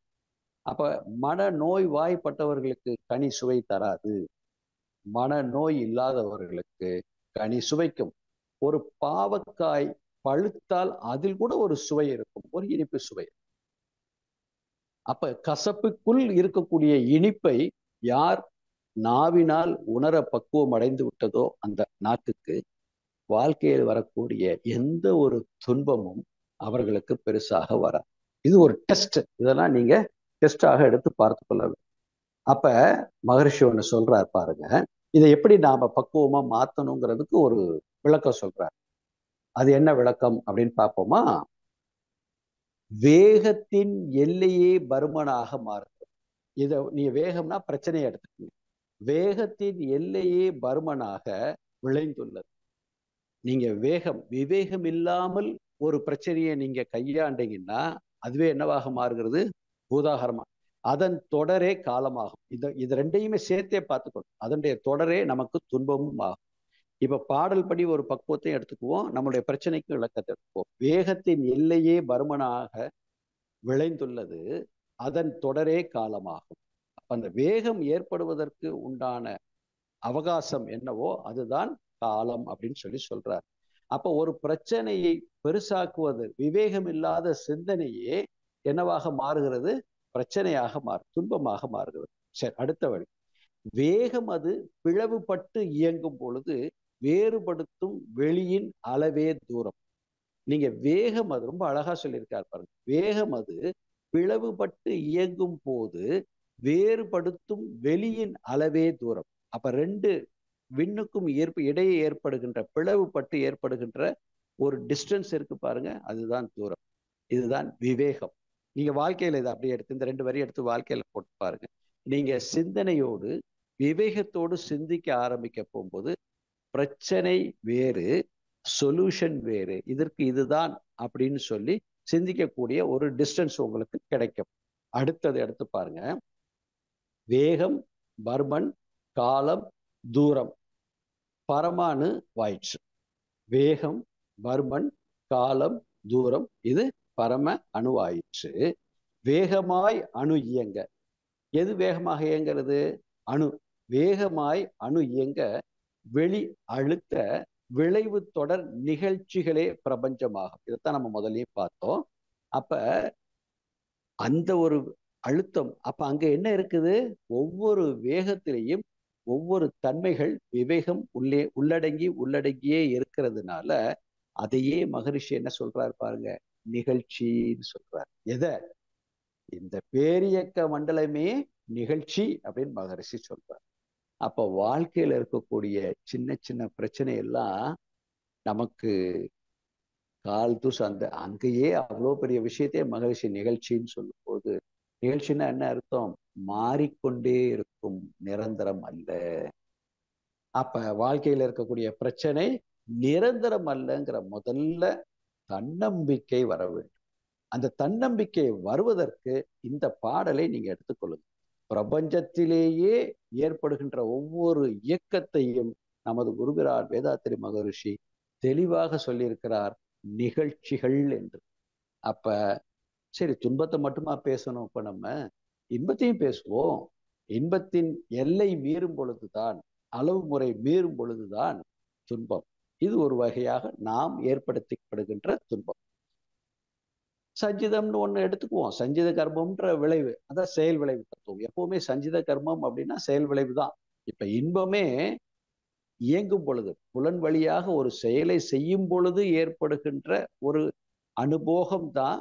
அப்ப மன நோய் வாய்ப்பட்டவர்களுக்கு கனி சுவை தராது. மன நோய் இல்லாதவர்களுக்கு கனி சுவைக்கும். ஒரு பாவக்காய் பழுத்தால் அதில் கூட ஒரு சுவை இருக்கும். ஒரு இனிப்பு சுவை. அப்ப கசப்புக்குள் இருக்கக்கூடிய இனிப்பை யார் நாவினால் உணர பக்குவம் அடைந்து விட்டதோ அந்த நாக்குக்கு வாழ்க்கையில் வரக்கூடிய எந்த ஒரு துன்பமும் அவர்களுக்கு பெருசாக வர இது ஒரு டெஸ்ட் இதெல்லாம் நீங்க டெஸ்டாக எடுத்து பார்த்து கொள்ள வேண்டும். அப்ப மகரிஷி ஒன்று சொல்றார் பாருங்க. இதை எப்படி நாம பக்குவமா மாத்தணுங்கிறதுக்கு ஒரு விளக்கம் சொல்றார். அது என்ன விளக்கம் அப்படின்னு பார்ப்போமா? வேகத்தின் எல்லையே பருமனாக மாறுது. இத நீ வேகம்னா பிரச்சனையை எடுத்துக்கீங்க. வேகத்தின் எல்லையே பருமனாக விளைந்துள்ளது. நீங்க வேகம் விவேகம் இல்லாமல் ஒரு பிரச்சனையை நீங்க கையாண்டீங்கன்னா அதுவே என்னவாக மாறுகிறது? பூதாகரமா அதன் தொடரே காலமாகும். இந்த இது ரெண்டையுமே சேர்த்தே பார்த்துக்கணும். அதனுடைய தொடரே நமக்கு துன்பமும் ஆகும். இப்ப பாடல் படி ஒரு பக்குவத்தையும் எடுத்துக்குவோம். நம்மளுடைய பிரச்சனைக்கு விளக்கத்தை எடுத்துக்குவோம். வேகத்தின் எல்லையே பருமனாக விளைந்துள்ளது. அதன் தொடரே காலமாகும். அப்ப அந்த வேகம் ஏற்படுவதற்கு உண்டான அவகாசம் என்னவோ அதுதான் காலம் அப்படின்னு சொல்லி சொல்றார். அப்ப ஒரு பிரச்சனையை பெருசாக்குவது விவேகம் இல்லாத சிந்தனையே என்னவாக மாறுகிறது? பிரச்சனையாக மாறு துன்பமாக மாறுகிறது. சரி அடுத்த வழி. வேகம் அது பிளவுபட்டு இயங்கும் பொழுது வேறுபடுத்தும் வெளியின் அளவே தூரம். நீங்க வேகம் அது ரொம்ப அழகா சொல்லியிருக்கார் பாருங்க. வேகம் அது பிளவுபட்டு இயங்கும் போது வேறுபடுத்தும் வெளியின் அளவே தூரம். அப்ப ரெண்டு விண்ணுக்கும் ஏற்ப இடையே ஏற்படுகின்ற பிளவுபட்டு ஏற்படுகின்ற ஒரு டிஸ்டன்ஸ் இருக்கு பாருங்க அதுதான் தூரம். இதுதான் விவேகம். நீங்க வாழ்க்கையில இதை அப்படியே எடுத்து இந்த ரெண்டு வரி எடுத்து வாழ்க்கையில போட்டு பாருங்க. நீங்க சிந்தனையோடு விவேகத்தோடு சிந்திக்க ஆரம்பிக்க போகும்போது பிரச்சனை வேறு சொல்யூஷன் வேறு இதற்கு இதுதான் அப்படின்னு சொல்லி சிந்திக்கக்கூடிய ஒரு டிஸ்டன்ஸ் உங்களுக்கு கிடைக்கும். அடுத்தது எடுத்து பாருங்க. வேகம் பர்மன் காலம் தூரம். பரமானு வாயிற்று. வேகம் பர்மன் காலம் தூரம் இது பரம அணுவாயிற்று. வேகமாய் அணு இயங்க. எது வேகமாக இயங்கிறது அணு. வேகமாய் அணு இயங்க வெளி அழுத்த விளைவு தொடர் நிகழ்ச்சிகளே பிரபஞ்சமாகும். இதைத்தான் நம்ம முதல்லயே பார்த்தோம். அப்ப அந்த ஒரு அழுத்தம் அப்ப அங்க என்ன இருக்குது? ஒவ்வொரு வேகத்திலையும் ஒவ்வொரு தன்மைகள் விவேகம் உள்ளே உள்ளடங்கி உள்ளடங்கியே இருக்கிறதுனால அதையே மகரிஷி என்ன சொல்றாரு பாருங்க? நிகழ்ச்சின்னு சொல்றார். எதை? இந்த பேரியக்க மண்டலமே நிகழ்ச்சி அப்படின்னு மகரிஷி சொல்றார். அப்ப வாழ்க்கையில இருக்கக்கூடிய சின்ன சின்ன பிரச்சனை எல்லாம் நமக்கு கால் தூசு அந்த அங்கேயே அவ்வளோ பெரிய விஷயத்தையே மகரிஷி நிகழ்ச்சின்னு சொல்லும் போது நிகழ்ச்சின்னா என்ன அர்த்தம்? மாறிக்கொண்டே இருக்கும் நிரந்தரம் அல்ல. அப்ப வாழ்க்கையில இருக்கக்கூடிய பிரச்சனை நிரந்தரம் அல்லங்கிற முதல்ல தன்னம்பிக்கை வர வேண்டும். அந்த தன்னம்பிக்கை வருவதற்கு இந்த பாடலை நீங்க எடுத்துக்கொள்ளுங்க. பிரபஞ்சத்திலேயே ஏற்படுகின்ற ஒவ்வொரு இயக்கத்தையும் நமது குருபிரார் வேதாத்திரி மகரிஷி தெளிவாக சொல்லியிருக்கிறார் நிகழ்ச்சிகள் என்று. அப்ப சரி துன்பத்தை மட்டுமா பேசணும்? இப்ப நம்ம இன்பத்தையும் பேசுவோம். இன்பத்தின் எல்லை மீறும் பொழுதுதான் அளவு முறை மீறும் பொழுதுதான் துன்பம். இது ஒரு வகையாக நாம் ஏற்படுத்தப்படுகின்ற துன்பம். சஞ்சிதம்னு ஒண்ணு எடுத்துக்குவோம். சஞ்சித கர்மம்ன்ற விளைவு. அதான் செயல் விளைவு தத்துவம். எப்பவுமே சஞ்சித கர்மம் அப்படின்னா செயல் விளைவு தான். இப்ப இன்பமே இயங்கும் பொழுது புலன் வழியாக ஒரு செயலை செய்யும் பொழுது ஏற்படுகின்ற ஒரு அனுபோகம் தான்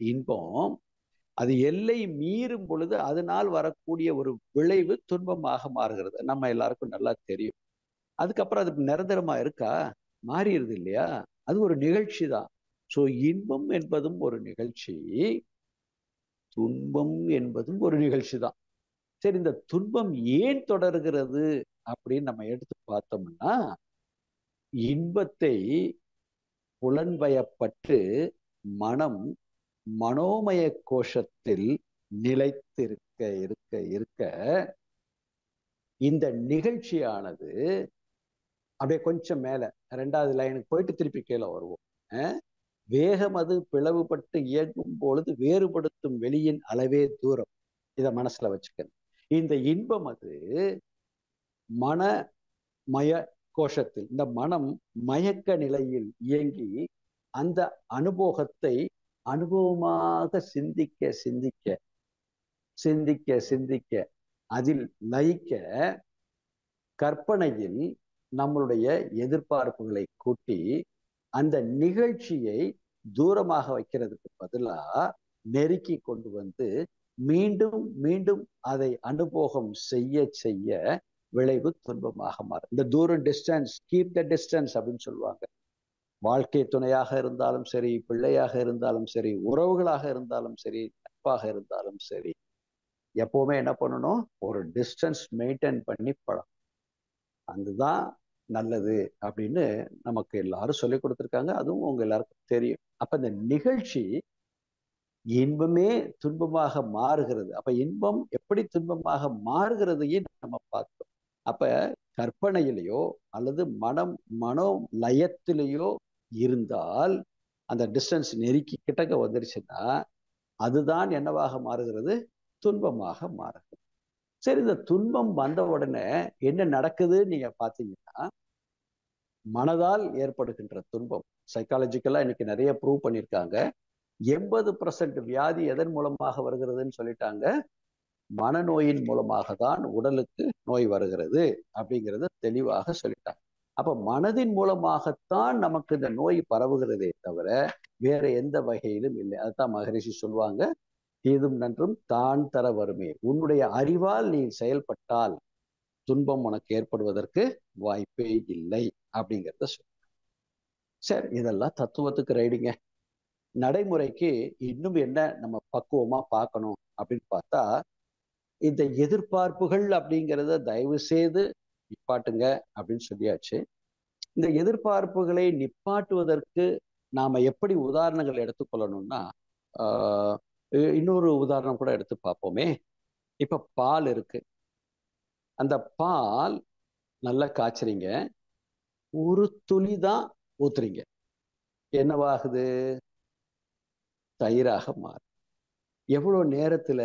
இன்பம். அது எல்லை மீறும் பொழுது அதனால் வரக்கூடிய ஒரு விளைவு துன்பமாக மாறுகிறது. நம்ம எல்லாருக்கும் நல்லா தெரியும். அதுக்கப்புறம் அது நிரந்தரமா இருக்கா? மாறிடுது இல்லையா? அது ஒரு நிகழ்ச்சி தான். ஸோ இன்பம் என்பதும் ஒரு நிகழ்ச்சி துன்பம் என்பதும் ஒரு நிகழ்ச்சி தான். சரி இந்த துன்பம் ஏன் தொடர்கிறது அப்படின்னு நம்ம எடுத்து பார்த்தோம்னா இன்பத்தை புலன்பயப்பட்டு மனம் மனோமய கோஷத்தில் நிலைத்திருக்க இருக்க இருக்க இந்த நிகழ்ச்சியானது அப்படியே கொஞ்சம் மேல ரெண்டாவது லைனுக்கு போயிட்டு திருப்பி கீழே வருவோம். வேகம் அது பிளவுபட்டு இயங்கும் பொழுது வேறுபடுத்தும் வெளியின் அளவே தூரம். இதை மனசுல வச்சுக்கணும். இந்த இன்பம் அது மன மய கோஷத்தில் இந்த மனம் மயக்க நிலையில் இயங்கி அந்த அனுபவத்தை அனுபவமாக சிந்திக்க சிந்திக்க சிந்திக்க சிந்திக்க அதில் லயிக்க கற்பனையில் நம்மளுடைய எதிர்பார்ப்புகளை கூட்டி அந்த நிகழ்ச்சியை தூரமாக வைக்கிறதுக்கு பதிலா நெருக்கி கொண்டு வந்து மீண்டும் மீண்டும் அதை அனுபவம் செய்ய செய்ய விளைவு துன்பமாக மாறும். இந்த தூரம் டிஸ்டன்ஸ் கீப் த டிஸ்டன்ஸ் அப்படின்னு சொல்லுவாங்க. வாழ்க்கை துணையாக இருந்தாலும் சரி பிள்ளையாக இருந்தாலும் சரி உறவுகளாக இருந்தாலும் சரி நட்பாக இருந்தாலும் சரி எப்பவுமே என்ன பண்ணணும்? ஒரு டிஸ்டன்ஸ் மெயின்டைன் பண்ணி பழம் அதுதான் நல்லது அப்படின்னு நமக்கு எல்லாரும் சொல்லி கொடுத்துருக்காங்க. அதுவும் உங்க எல்லாருக்கும் தெரியும். அப்ப இந்த நிகழ்ச்சி இன்பமே துன்பமாக மாறுகிறது. அப்ப இன்பம் எப்படி துன்பமாக மாறுகிறதையும் நம்ம பார்த்தோம் அப்ப கற்பனையிலேயோ அல்லது மனம் மனோ லயத்திலேயோ இருந்தால் அந்த டிஸ்டன்ஸ் நெருக்கி கிட்டக்க வந்துருச்சுன்னா அதுதான் என்னவாக மாறுகிறது? துன்பமாக மாறுகிறது. சரி இந்த துன்பம் வந்த உடனே என்ன நடக்குதுன்னு நீங்க பாத்தீங்கன்னா மனதால் ஏற்படுகின்ற துன்பம். சைக்காலஜிக்கலா இன்னைக்கு நிறைய ப்ரூவ் பண்ணியிருக்காங்க. எண்பது பர்சன்ட் வியாதி எதன் மூலமாக வருகிறதுன்னு சொல்லிட்டாங்க. மனநோயின் மூலமாக தான் உடலுக்கு நோய் வருகிறது அப்படிங்கிறத தெளிவாக சொல்லிட்டாங்க. அப்ப மனதின் மூலமாகத்தான் நமக்கு இந்த நோய் பரவுகிறதே தவிர வேற எந்த வகையிலும் இல்லை. அதுதான் மகரிஷி சொல்லுவாங்க. தீதும் நன்றும் தான் தர வருமே. உன்னுடைய அறிவால் நீ செயல்பட்டால் துன்பம் உனக்கு ஏற்படுவதற்கு வாய்ப்பே இல்லை அப்படிங்கிறத சொல்ல சரி இதெல்லாம் தத்துவத்துக்கு ரைடிங்க. நடைமுறைக்கு இன்னும் என்ன நம்ம பக்குவமா பார்க்கணும் அப்படின்னு பார்த்தா இந்த எதிர்பார்ப்புகள் அப்படிங்கிறத தயவு செய்து நிப்பாட்டுங்க அப்படின்னு சொல்லியாச்சு. இந்த எதிர்பார்ப்புகளை நிப்பாட்டுவதற்கு நாம எப்படி உதாரணங்கள் எடுத்துக்கொள்ளணும்னா இன்னொரு உதாரணம் கூட எடுத்து பார்ப்போமே. இப்ப பால் இருக்கு. அந்த பால் நல்லா காய்ச்சறீங்க. ஒரு துளி தான் ஊத்துறீங்க. என்னவாகுது? தயிராக மாறும். எவ்வளவு நேரத்துல?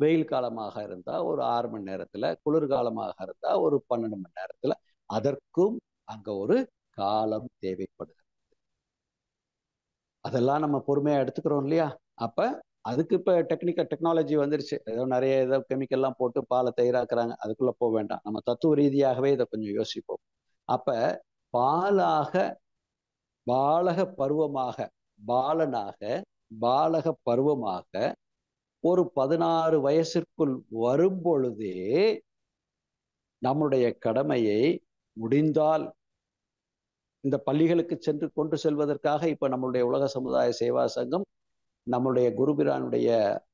வெயில் காலமாக இருந்தா ஒரு ஆறு மணி நேரத்துல குளிர்காலமாக இருந்தா ஒரு பன்னெண்டு மணி நேரத்துல. அதற்கும் அங்க ஒரு காலம் தேவைப்படுகிறது. அதெல்லாம் நம்ம பொறுமையா எடுத்துக்கிறோம் இல்லையா? அப்ப அதுக்கு இப்போ டெக்னிக்கல் டெக்னாலஜி வந்துருச்சு. ஏதோ நிறைய ஏதோ கெமிக்கல்லாம் போட்டு பாலை தயிராக்குறாங்க. அதுக்குள்ளே போக வேண்டாம். நம்ம தத்துவ ரீதியாகவே இதை கொஞ்சம் யோசிப்போம். அப்போ பாலாக பாலக பருவமாக பாலனாக பாலக பருவமாக ஒரு பதினாறு வயசிற்குள் வரும் பொழுதே நம்முடைய கடமையை முடிந்தால் இந்த பள்ளிகளுக்கு சென்று கொண்டு செல்வதற்காக இப்ப நம்மளுடைய உலக சமுதாய சேவா சங்கம் நம்மளுடைய குருபிரானுடைய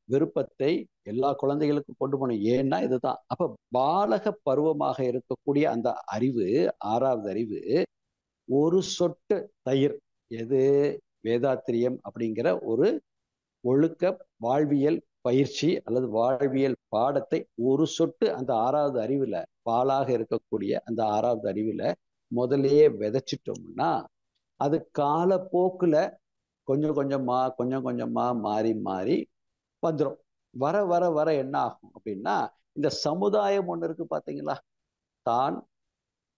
விருப்பத்தை எல்லா குழந்தைகளுக்கும் கொண்டு போகணும். ஏன்னா இதுதான். அப்ப பாலக பருவமாக இருக்கக்கூடிய அந்த அறிவு ஆறாவது அறிவு ஒரு சொட்டு தயிர். எது? வேதாத்திரியம் அப்படிங்கிற ஒரு ஒழுக்க வாழ்வியல் பயிற்சி அல்லது வாழ்வியல் பாடத்தை ஒரு சொட்டு அந்த ஆறாவது அறிவுல பாலாக இருக்கக்கூடிய அந்த ஆறாவது அறிவுல முதலையே விதைச்சிட்டோம்னா அது காலப்போக்குல கொஞ்சம் கொஞ்சமா கொஞ்சம் கொஞ்சமா மாறி மாறி வந்துடும் வர வர வர என்ன ஆகும் அப்படின்னா இந்த சமுதாயம் ஒண்ணு இருக்கு பாத்தீங்களா? தான்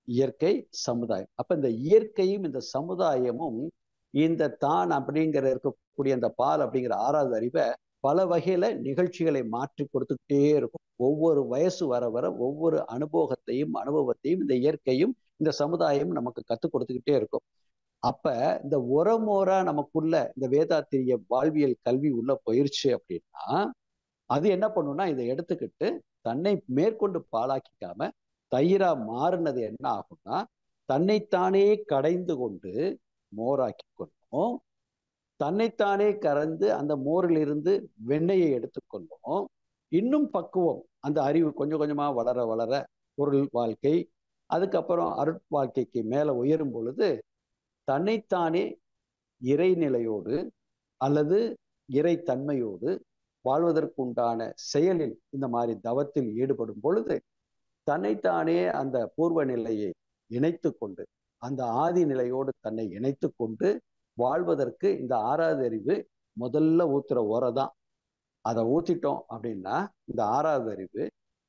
இயற்கை சமுதாயம். அப்ப இந்த இயற்கையும் இந்த சமுதாயமும் இந்த தான் அப்படிங்கிற இருக்கக்கூடிய அந்த பால் அப்படிங்கிற ஆறாவது அறிவை பல வகையில நிகழ்ச்சிகளை மாற்றி கொடுத்துக்கிட்டே இருக்கும். ஒவ்வொரு வயசு வர வர ஒவ்வொரு அனுபவத்தையும் அனுபவத்தையும் இந்த இயற்கையும் இந்த சமுதாயம் நமக்கு கற்றுக் கொடுத்துக்கிட்டே இருக்கும். அப்ப இந்த உரமோரா நமக்குள்ள இந்த வேதாத்திரிய வாழ்வியல் கல்வி உள்ள போயிருச்சு அப்படின்னா அது என்ன பண்ணும்னா இதை எடுத்துக்கிட்டு தன்னை மேற்கொண்டு பாலாக்கிக்காம தயிரா மாறினது என்ன ஆகும்னா தன்னைத்தானே கடைந்து கொண்டு மோராக்கி கொள்ளும். தன்னைத்தானே கறந்து அந்த மோரிலிருந்து வெண்ணெயை எடுத்துக்கொள்ளும் இன்னும் பக்குவம் அந்த அறிவு கொஞ்சம் கொஞ்சமா வளர வளர பொருள் வாழ்க்கை அதுக்கப்புறம் அருட் வாழ்க்கைக்கு மேல உயரும் பொழுது தன்னைத்தானே இறைநிலையோடு அல்லது இறைத்தன்மையோடு வாழ்வதற்குண்டான செயலில் இந்த மாதிரி தவத்தில் ஈடுபடும் பொழுது தன்னைத்தானே அந்த பூர்வ நிலையை இணைத்து கொண்டு அந்த ஆதி நிலையோடு தன்னை இணைத்து கொண்டு வாழ்வதற்கு இந்த ஆறாவது அறிவு முதல்ல ஊத்துற உரை தான். அதை ஊத்திட்டோம் அப்படின்னா இந்த ஆறாவது அறிவு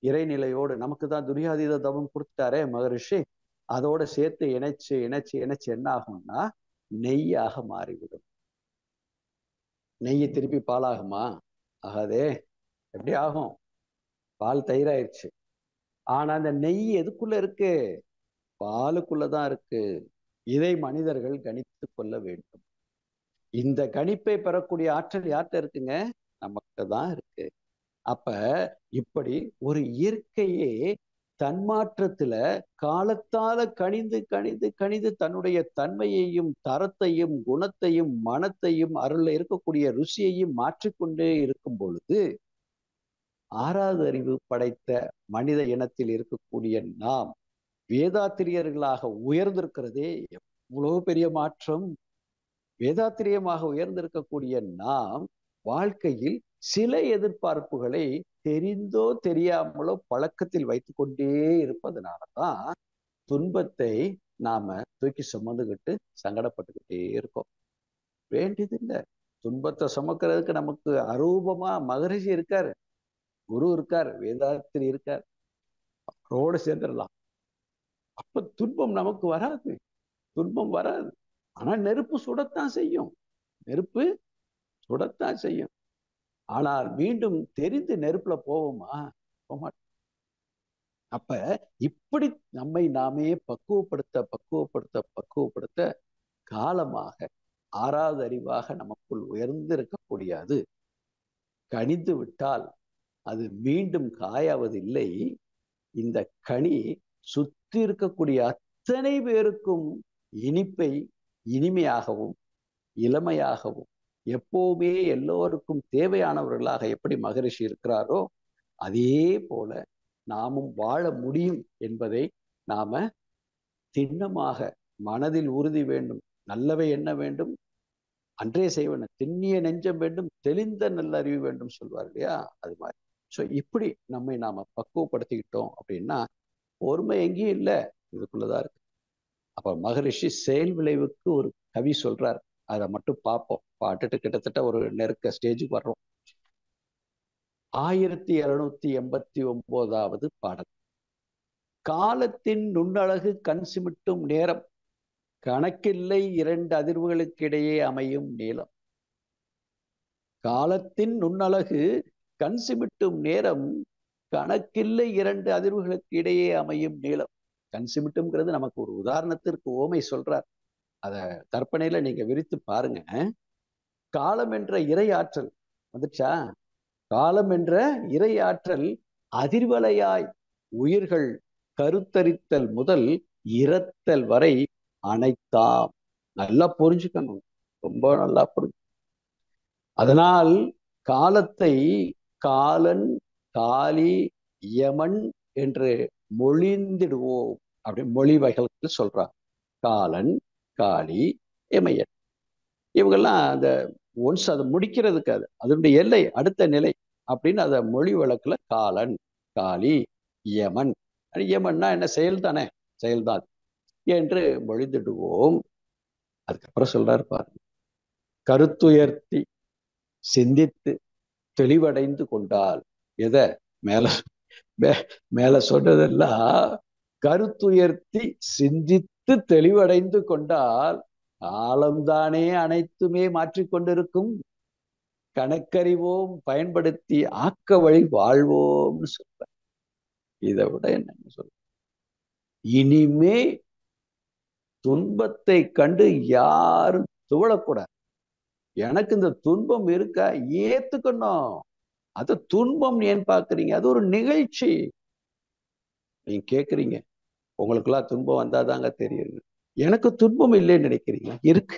இறைநிலையோடு நமக்கு தான் துரியாதீத தவம் கொடுத்துட்டாரே மகரிஷி. அதோட சேர்த்து இணைச்சு இணைச்சு இணைச்சு என்ன ஆகும்னா நெய்யாக மாறிவிடும். நெய்யை திருப்பி பாலாகுமா? ஆகாதே. எப்படி ஆகும்? பால் தயிராயிருச்சு. ஆனா அந்த நெய் எதுக்குள்ள இருக்கு? பாலுக்குள்ளதான் இருக்கு. இதை மனிதர்கள் கணித்து கொள்ள வேண்டும். இந்த கணிப்பை பெறக்கூடிய ஆற்றல் யார்கிட்ட இருக்குங்க? நமக்கு தான் இருக்கு. அப்ப இப்படி ஒரு இயற்கையே தன்மாற்றத்துல காலத்தால கணிந்து கணிந்து கணிந்து தன்னுடைய தன்மையையும் தரத்தையும் குணத்தையும் மனத்தையும் அருள்ல இருக்கக்கூடிய ருசியையும் மாற்றிக்கொண்டே இருக்கும் பொழுது ஆறாவது அறிவு படைத்த மனித இனத்தில் இருக்கக்கூடிய நாம் வேதாத்திரியர்களாக உயர்ந்திருக்கிறதே எவ்வளவு பெரிய மாற்றம். வேதாத்திரியமாக உயர்ந்திருக்கக்கூடிய நாம் வாழ்க்கையில் சில எதிர்பார்ப்புகளை தெரிந்தோ தெரியாமலோ பழக்கத்தில் வைத்துக்கொண்டே இருப்பதனாலதான் துன்பத்தை நாம தூக்கி சுமந்துக்கிட்டு சங்கடப்பட்டுக்கிட்டே இருக்கோம். வேண்டியதில்லை துன்பத்தை சுமக்கிறதுக்கு நமக்கு அரூபமா மகரிஷி இருக்காரு. குரு இருக்கார் வேதாத்திரி இருக்கார். அவரோடு சேர்ந்துடலாம். அப்ப துன்பம் நமக்கு வராது. துன்பம் வராது. ஆனா நெருப்பு சுடத்தான் செய்யும். நெருப்பு சுடத்தான் செய்யும். ஆனால் மீண்டும் தெரிந்து நெருப்புல போவோமா? போக அப்ப இப்படி நம்மை நாமே பக்குவப்படுத்த பக்குவப்படுத்த பக்குவப்படுத்த காலமாக ஆறாவது அறிவாக நமக்குள் உயர்ந்திருக்கக்கூடிய அது கணிந்து விட்டால் அது மீண்டும் காயாவதில்லை. இந்த கனி சுத்தி இருக்கக்கூடிய அத்தனை பேருக்கும் இனிப்பை இனிமையாகவும் இளமையாகவும் எப்போவுமே எல்லோருக்கும் தேவையானவர்களாக எப்படி மகரிஷி இருக்கிறாரோ அதே போல நாமும் வாழ முடியும் என்பதை நாம திண்ணமாக மனதில் உறுதி வேண்டும். நல்லவை என்ன வேண்டும்? அன்றே செய்வன திண்ணிய நெஞ்சம் வேண்டும் தெளிந்த நல்ல அறிவு வேண்டும் சொல்வார் இல்லையா? அது மாதிரி. ஸோ இப்படி நம்மை நாம பக்குவப்படுத்திக்கிட்டோம் அப்படின்னா பொறுமை எங்கேயும் இல்லை. இதுக்குள்ளதான் இருக்கு. அப்ப மகரிஷி செயல் விளைவுக்கு ஒரு கவி சொல்றார். அதை மட்டும் பார்ப்போம் பாட்டுட்டு கிட்டத்தட்ட ஒரு நெருக்க ஸ்டேஜுக்கு வர்றோம். ஆயிரத்தி இருநூத்தி எண்பத்தி ஒன்பதாவது பாடல். காலத்தின் நுண்ணழகு கண் சிமிட்டும் நேரம். கணக்கில்லை இரண்டு அதிர்வுகளுக்கு இடையே அமையும் நீளம். காலத்தின் நுண்ணழகு கண் சிமிட்டும் நேரம். கணக்கில்லை இரண்டு அதிர்வுகளுக்கு இடையே அமையும் நீளம். கண் சிமிட்டும்ங்கிறது நமக்கு ஒரு உதாரணத்திற்கு ஓமை சொல்றார். அதை கற்பனையில நீங்க விரித்து பாருங்க. காலம் என்ற இறை ஆற்றல் வந்துச்சா காலம் என்ற இறை ஆற்றல் அதிர்வலையாய் உயிர்கள் கருத்தரித்தல் முதல் இறத்தல் வரை அனைத்தாம் நல்லா புரிஞ்சுக்கணும். ரொம்ப நல்லா புரிஞ்சு. அதனால் காலத்தை காலன் காலி யமன் என்று மொழிந்திடுவோம். அப்படி மொழி வகைகள் சொல்றாங்க. காலன் காளி எமையன் இவங்கெல்லாம் அந்த ஒன்ஸ் அதை முடிக்கிறதுக்கு அது அதனுடைய எல்லை அடுத்த நிலை அப்படின்னு அதை மொழி வழக்குல காலன் காளி யமன். யமன்னா என்ன? செயல் தானே செயல்தான் என்று மொழிந்துடுவோம் அதுக்கப்புறம் சொல்றாரு பாருங்க. கருத்துயர்த்தி சிந்தித்து தெளிவடைந்து கொண்டால். எதை? மேல மேல சொன்னதெல்லாம் கருத்துயர்த்தி சிந்தித்து தெளிவடைந்து கொண்டால் காலம்தானே அனைத்துமே மாற்றிக்கொண்டிருக்கும் கணக்கறிவோம் பயன்படுத்தி ஆக்க வழி வாழ்வோம்னு சொல்ற இதை விட என்னன்னு சொல்ற இனிமே துன்பத்தை கண்டு யாரும் துவளக்கூடாது. எனக்கு இந்த துன்பம் இருக்க? ஏத்துக்கணும். அது துன்பம் ஏன் பாக்குறீங்க அது ஒரு நிகழ்ச்சி. நீங்க கேக்குறீங்க உங்களுக்கெல்லாம் துன்பம் வந்தாதாங்க தெரியுது. எனக்கு துன்பம் இல்லைன்னு நினைக்கிறீங்களா? இருக்கு.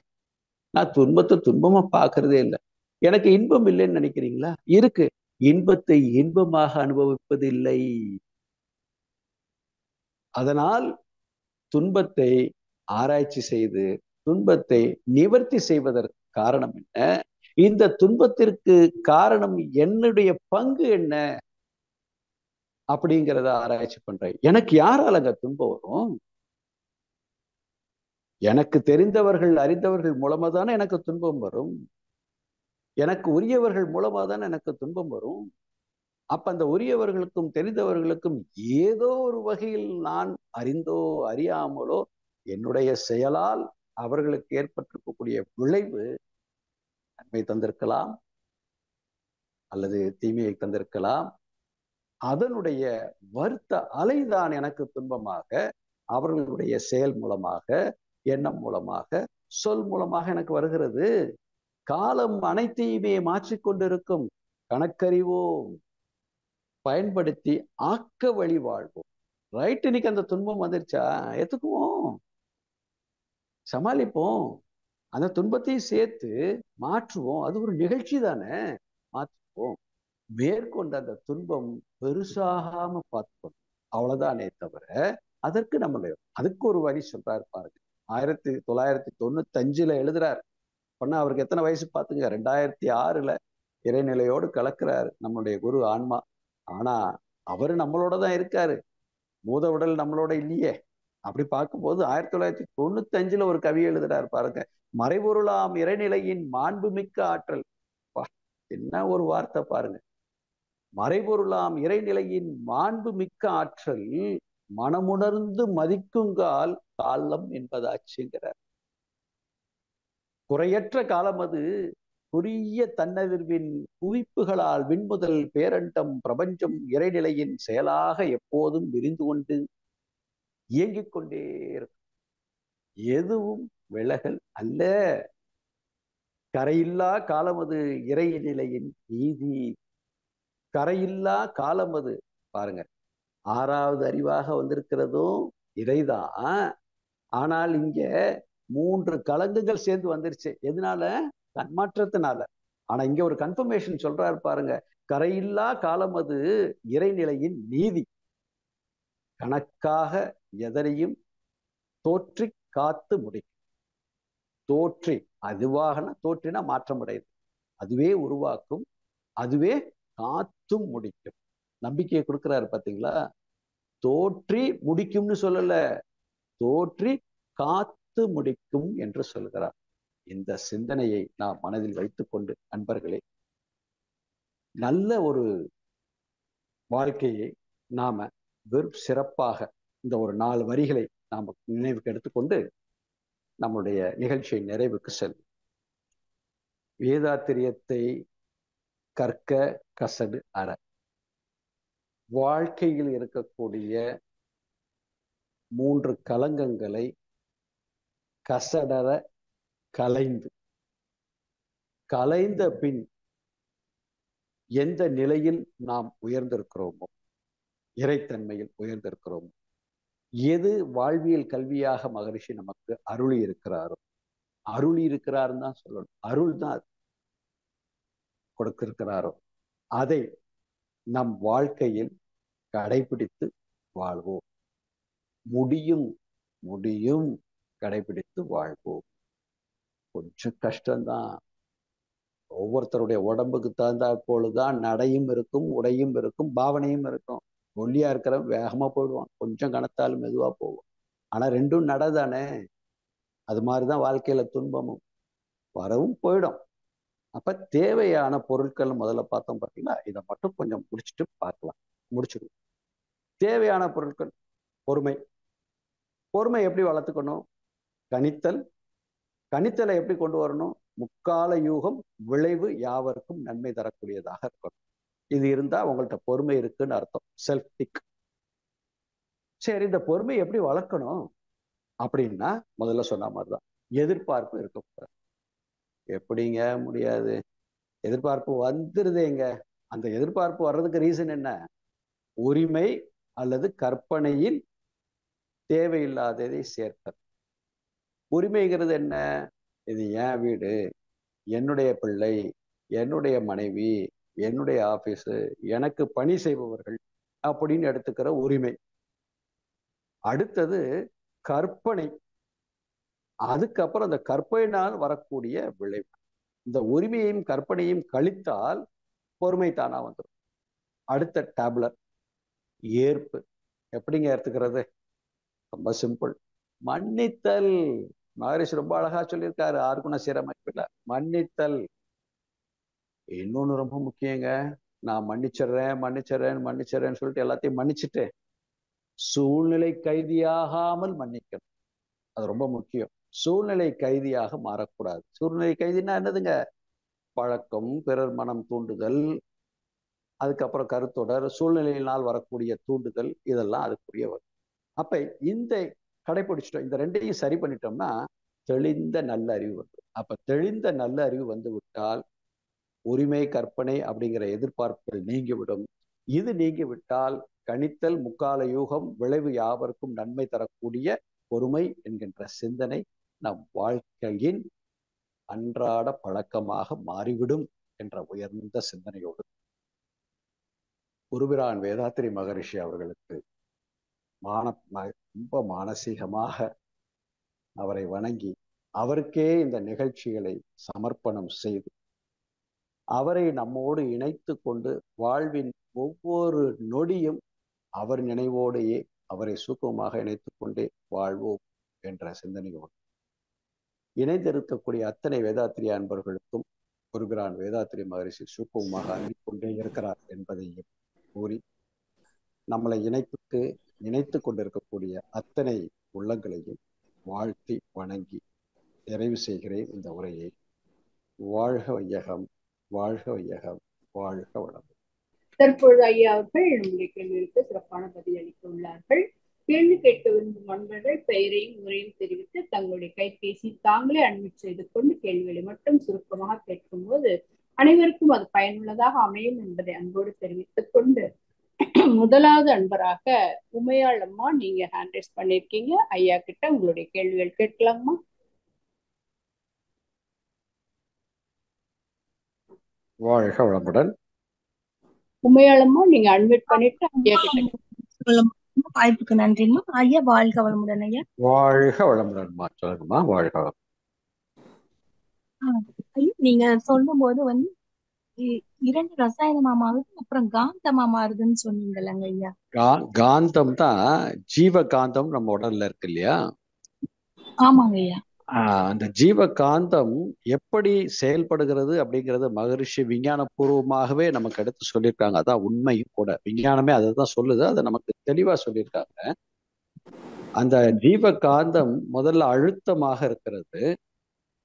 நான் துன்பத்தை துன்பமா பார்க்கறதே இல்லை. எனக்கு இன்பம் இல்லைன்னு நினைக்கிறீங்களா? இருக்கு. இன்பத்தை இன்பமாக அனுபவிப்பதில்லை. அதனால் துன்பத்தை ஆராய்ச்சி செய்து துன்பத்தை நிவர்த்தி செய்வதற்கு காரணம் என்ன? இந்த துன்பத்திற்கு காரணம் என்னுடைய பங்கு என்ன? அப்படிங்கிறத ஆராய்ச்சி பண்றேன். எனக்கு யாராலங்க துன்பம் வரும்? எனக்கு தெரிந்தவர்கள் அறிந்தவர்கள் மூலமா தானே எனக்கு துன்பம் வரும்? எனக்கு உரியவர்கள் மூலமா தானே எனக்கு துன்பம் வரும்? அப்ப அந்த உரியவர்களுக்கும் தெரிந்தவர்களுக்கும் ஏதோ ஒரு வகையில் நான் அறிந்தோ அறியாமலோ என்னுடைய செயலால் அவர்களுக்கு ஏற்பட்டிருக்கக்கூடிய விளைவு நன்மை தந்திருக்கலாம். அல்லது தீமையை தந்திருக்கலாம். அதனுடைய வருத்த அலைதான் எனக்கு துன்பமாக அவர்களுடைய செயல் மூலமாக எண்ணம் மூலமாக சொல் மூலமாக எனக்கு வருகிறது. காலம் அனைத்தையுமே மாற்றிக்கொண்டிருக்கும் கணக்கறிவோம். பயன்படுத்தி ஆக்க வழி வாழ்வோம். ரைட் இன்னைக்கு அந்த துன்பம் வந்துருச்சா? எத்துக்குவோம் சமாளிப்போம். அந்த துன்பத்தையும் சேர்த்து மாற்றுவோம். அது ஒரு நிகழ்ச்சி தானே? மாற்றுவோம். மேற்கொண்ட அந்த துன்பம் பெருசாகாம பார்த்துக்கணும். அவ்வளவுதானே தவிர அதற்கு நம்மளுடைய அதுக்கு ஒரு வழி சொல்றாரு பாருங்க. ஆயிரத்தி தொள்ளாயிரத்தி தொண்ணூத்தி அஞ்சுல எழுதுறாரு. பொண்ணா அவருக்கு எத்தனை வயசு பார்த்துங்க. ரெண்டாயிரத்தி ஆறுல இறைநிலையோடு கலக்கிறாரு நம்மளுடைய குரு ஆன்மா. ஆனா அவரு நம்மளோட தான் இருக்காரு. மூத உடல் நம்மளோட இல்லையே. அப்படி பார்க்கும்போது ஆயிரத்தி தொள்ளாயிரத்தி தொண்ணூத்தி அஞ்சுல ஒரு கவி எழுதுறாரு பாருங்க. மறைபொருளாம் இறைநிலையின் மாண்புமிக்க ஆற்றல். என்ன ஒரு வார்த்தை பாருங்க. மறைபொருளாம் இறைநிலையின் மாண்பு மிக்க ஆற்றல் மனமுணர்ந்து மதிக்குங்கால் காலம் என்பதாச்சுங்கிறார். குறையற்ற காலம் அது. குறிய தன்னதிர்வின் குவிப்புகளால் விண்முதல் பேரண்டம் பிரபஞ்சம் இறைநிலையின் செயலாக எப்போதும் விரிந்து கொண்டு இயங்கிக் கொண்டே இருக்கும். எதுவும் விலகல் அல்ல. கரையில்லா காலம் அது இறைநிலையின் நீதி கரையில்லா காலம் அது. பாருங்க. ஆறாவது அறிவாக வந்திருக்கிறதும் இறைதான் ஆனால் இங்க மூன்று கலங்குகள் சேர்ந்து வந்துருச்சு. எதனால? தன்மாற்றத்தினால. ஆனா இங்க ஒரு கன்ஃபர்மேஷன் சொல்றாரு பாருங்க. கரையில்லா காலம் அது இறைநிலையின் நீதி. கணக்காக எதனையும் தோற்றி காத்து முடிக்கும் தோற்றி அதுவாகனா தோற்றினா மாற்றமடையுது. அதுவே உருவாக்கும் அதுவே காத்து காத்தும் முடிக்கும். நம்பிக்கையை கொடுக்கிறாரு பாத்தீங்களா? தோற்றி முடிக்கும்னு சொல்லல. தோற்றி காத்து முடிக்கும் என்று சொல்கிறார். இந்த சிந்தனையை நாம் மனதில் வைத்துக்கொண்டு நண்பர்களே நல்ல ஒரு வாழ்க்கையை நாம வெறும் சிறப்பாக இந்த ஒரு நாலு வரிகளை நாம் நினைவுக்கு எடுத்துக்கொண்டு நம்முடைய நிகழ்ச்சியை நிறைவுக்கு செல்லும் வேதாத்திரியத்தை கற்க கசடு அற. வாழ்க்கையில் இருக்கக்கூடிய மூன்று கலங்கங்களை கசடர கலைந்து. கலைந்த பின் எந்த நிலையில் நாம் உயர்ந்திருக்கிறோமோ இறைத்தன்மையில் உயர்ந்திருக்கிறோமோ எது வாழ்வியல் கல்வியாக மகரிஷி நமக்கு அருளி இருக்கிறாரோ அருளி இருக்கிறாருன்னு தான் சொல்லணும். அருள் தான் அது. கொடுத்திருக்கிறாரோ அதை நம் வாழ்க்கையில் கடைபிடித்து வாழ்வோம். முடியும் முடியும் கடைபிடித்து வாழ்வோம். கொஞ்சம் கஷ்டம்தான். ஒவ்வொருத்தருடைய உடம்புக்கு தகுந்தா போலதான் நடையும் இருக்கும் உடையும் இருக்கும் பாவனையும் இருக்கும். ஒல்லியா இருக்கிறவன் வேகமா போயிடுவான். கொஞ்சம் கணத்தாலும் மெதுவா போவோம் ஆனா ரெண்டும் நட தானே அது மாதிரிதான் வாழ்க்கையில துன்பமும். வரவும் போயிடும். அப்ப தேவையான பொருட்கள் முதல்ல பார்த்தோம் பார்த்தீங்களா இதை மட்டும் கொஞ்சம் முடிச்சுட்டு பார்க்கலாம். முடிச்சுக்கணும். தேவையான பொருட்கள் பொறுமை. பொறுமை எப்படி வளர்த்துக்கணும்? கணித்தல். கணித்தலை எப்படி கொண்டு வரணும்? முக்கால யூகம் விளைவு யாவருக்கும் நன்மை தரக்கூடியதாக இருக்கணும். இது இருந்தா உங்கள்ட்ட பொறுமை இருக்குன்னு அர்த்தம். செல்ஃப் டிக் சரி இந்த பொறுமை எப்படி வளர்க்கணும்? அப்படின்னா முதல்ல சொன்ன மாதிரிதான். எதிர்பார்ப்பு இருக்கக்கூடாது. எப்படிங்க முடியாது? எதிர்பார்ப்பு வந்துருதேங்க அந்த எதிர்பார்ப்பு வர்றதுக்கு ரீசன் என்ன? உரிமை அல்லது கற்பனையில் தேவையில்லாததை சேர்த்தல் உரிமைங்கிறது என்ன? இது என் வீடு என்னுடைய பிள்ளை என்னுடைய மனைவி என்னுடைய ஆபீஸு எனக்கு பணி செய்பவர்கள் அப்படின்னு எடுத்துக்கிற உரிமை. அடுத்தது கற்பனை. அதுக்கப்புறம் அந்த கற்பனையினால் வரக்கூடிய விளைவு. இந்த உரிமையையும் கற்பனையும் கழித்தால் பொறுமை தானா வந்துடும் அடுத்த டேப்லர் ஏற்பு. எப்படிங்க ஏற்றுக்கிறது ரொம்ப சிம்பிள் மன்னித்தல். மகரிஷி ரொம்ப அழகா சொல்லியிருக்காரு ஆர்குண சீரமைப்பில். மன்னித்தல். இன்னொன்னு ரொம்ப முக்கியங்க. நான் மன்னிச்சிடுறேன் மன்னிச்சிடுறேன் மன்னிச்சிடுறேன்னு சொல்லிட்டு எல்லாத்தையும் மன்னிச்சுட்டு சூழ்நிலை கைதியாகாமல் மன்னிக்கணும். அது ரொம்ப முக்கியம். சூழ்நிலை கைதியாக மாறக்கூடாது. சூழ்நிலை கைதினா என்னதுங்க? பழக்கம் பிறர் மனம் தூண்டுதல் அதுக்கப்புறம் கருத்தொடர் சூழ்நிலையினால் வரக்கூடிய தூண்டுதல் இதெல்லாம் அதுக்குரிய வரும் அப்ப இந்த கடைபிடிச்சிட்டோம் இந்த ரெண்டையும் சரி பண்ணிட்டோம்னா தெளிந்த நல்ல அறிவு வந்து அப்ப தெளிந்த நல்ல அறிவு வந்து விட்டால் உரிமை கற்பனை அப்படிங்கிற எதிர்பார்ப்புகள் நீங்கிவிடும். இது நீங்கிவிட்டால் கணித்தல் முக்கால யூகம் விளைவு யாவருக்கும் நன்மை தரக்கூடிய பொறுமை என்கின்ற சிந்தனை நம் வாழ்க்கையின் அன்றாட பழக்கமாக மாறிவிடும் என்ற உயர்ந்த சிந்தனையோடு. குருபிரான் வேதாத்திரி மகரிஷி அவர்களுக்கு மான ரொம்ப மானசீகமாக அவரை வணங்கி அவருக்கே இந்த நிகழ்ச்சிகளை சமர்ப்பணம் செய்து அவரை நம்மோடு இணைத்து கொண்டு வாழ்வின் ஒவ்வொரு நொடியும் அவர் நினைவோடையே அவரை சுகமாக இணைத்து கொண்டே வாழ்வோம் என்ற சிந்தனையோடு. இணைந்திருக்கக்கூடிய அத்தனை வேதாத்திரி அன்பர்களுக்கும் குருகிரான் வேதாத்திரி மகரிஷி சுகமாக அணுகிக் கொண்டே இருக்கிறார் என்பதையும் கூறி நம்மளை இணைப்புக்கு இணைத்து கொண்டிருக்கக்கூடிய அத்தனை உள்ளங்களையும் வாழ்த்தி வணங்கி நிறைவு செய்கிறேன் இந்த உரையை. வாழ்க வையகம் வாழ்க வையகம் வாழ்க வளம் தற்பொழுது ஐயா அவர்கள் நம்முடைய கேள்விகளுக்கு சிறப்பான பதில் அளிக்க உள்ளார்கள். கேள்வி கேட்க விரும்பும் நண்பர்கள் பெயரையும் முறையும் தெரிவித்து தங்களுடைய கைபேசி தாங்களே அட்மிட் செய்து கொண்டு கேள்விகளை மட்டும் சுருக்கமாக கேட்கும்போது அனைவருக்கும் அது பயனுள்ளதாக அமையும் என்பதை அன்போடு தெரிவித்துக் கொண்டு முதலாவது அன்பராக உமையாள் அம்மா நீங்க ஹேண்ட் ரைஸ் பண்ணிருக்கீங்க ஐயா கிட்ட உங்களுடைய கேள்விகள் கேட்கலாமா வாழ்க வளமுடன். உமையாளம்மா நீங்க அட்மிட் பண்ணிட்டு ஐயா கிட்ட வாய்ப்புக்கு நன்றிம்மா. ஐயா வாழ்க வளமுடன் ஐயா. வாழ்க வளமுடன்மா சொல்லுங்கம்மா வாழ்க வளம் ஐயா நீங்க சொல்லும் போது வந்து இரண்டு ரசாயனமா மாறுது அப்புறம் காந்தமா மாறுதுன்னு சொன்னீங்கல்லங்க ஐயா. காந்தம் தான் ஜீவ காந்தம் நம்ம உடல்ல இருக்கு இல்லையா? ஆமாங்க ஐயா. அந்த ஜீவ காந்தம் எப்படி செயல்படுகிறது அப்படிங்கிறது மகரிஷி விஞ்ஞானபூர்வமாகவே நமக்கு எடுத்து சொல்லியிருக்காங்க. அதான் உண்மையும் கூட. விஞ்ஞானமே அதை தான் சொல்லுது. அதை நமக்கு தெளிவா சொல்லியிருக்காங்க. அந்த ஜீவ காந்தம் முதல்ல அழுத்தமாக இருக்கிறது.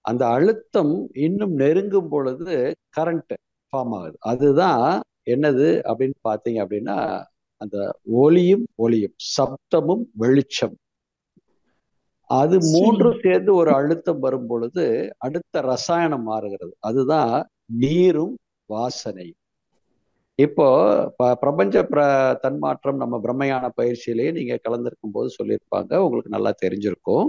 அந்த அழுத்தம் இன்னும் நெருங்கும் பொழுது கரண்ட் ஃபார்ம் ஆகுது. அதுதான் என்னது அப்படின்னு பார்த்தீங்க அப்படின்னா அந்த ஒளியும் ஒளியும் சப்தமும் வெளிச்சம். அது மூன்றும் சேர்ந்து ஒரு அழுத்தம் வரும் பொழுது அடுத்த ரசாயனம் மாறுகிறது. அதுதான் நீரும் வாசனையும். இப்போ ப- பிரபஞ்ச பிர தன்மாற்றம் நம்ம பிரம்மயான பயிற்சியிலேயே நீங்க கலந்திருக்கும் போது சொல்லியிருப்பாங்க. உங்களுக்கு நல்லா தெரிஞ்சிருக்கும்.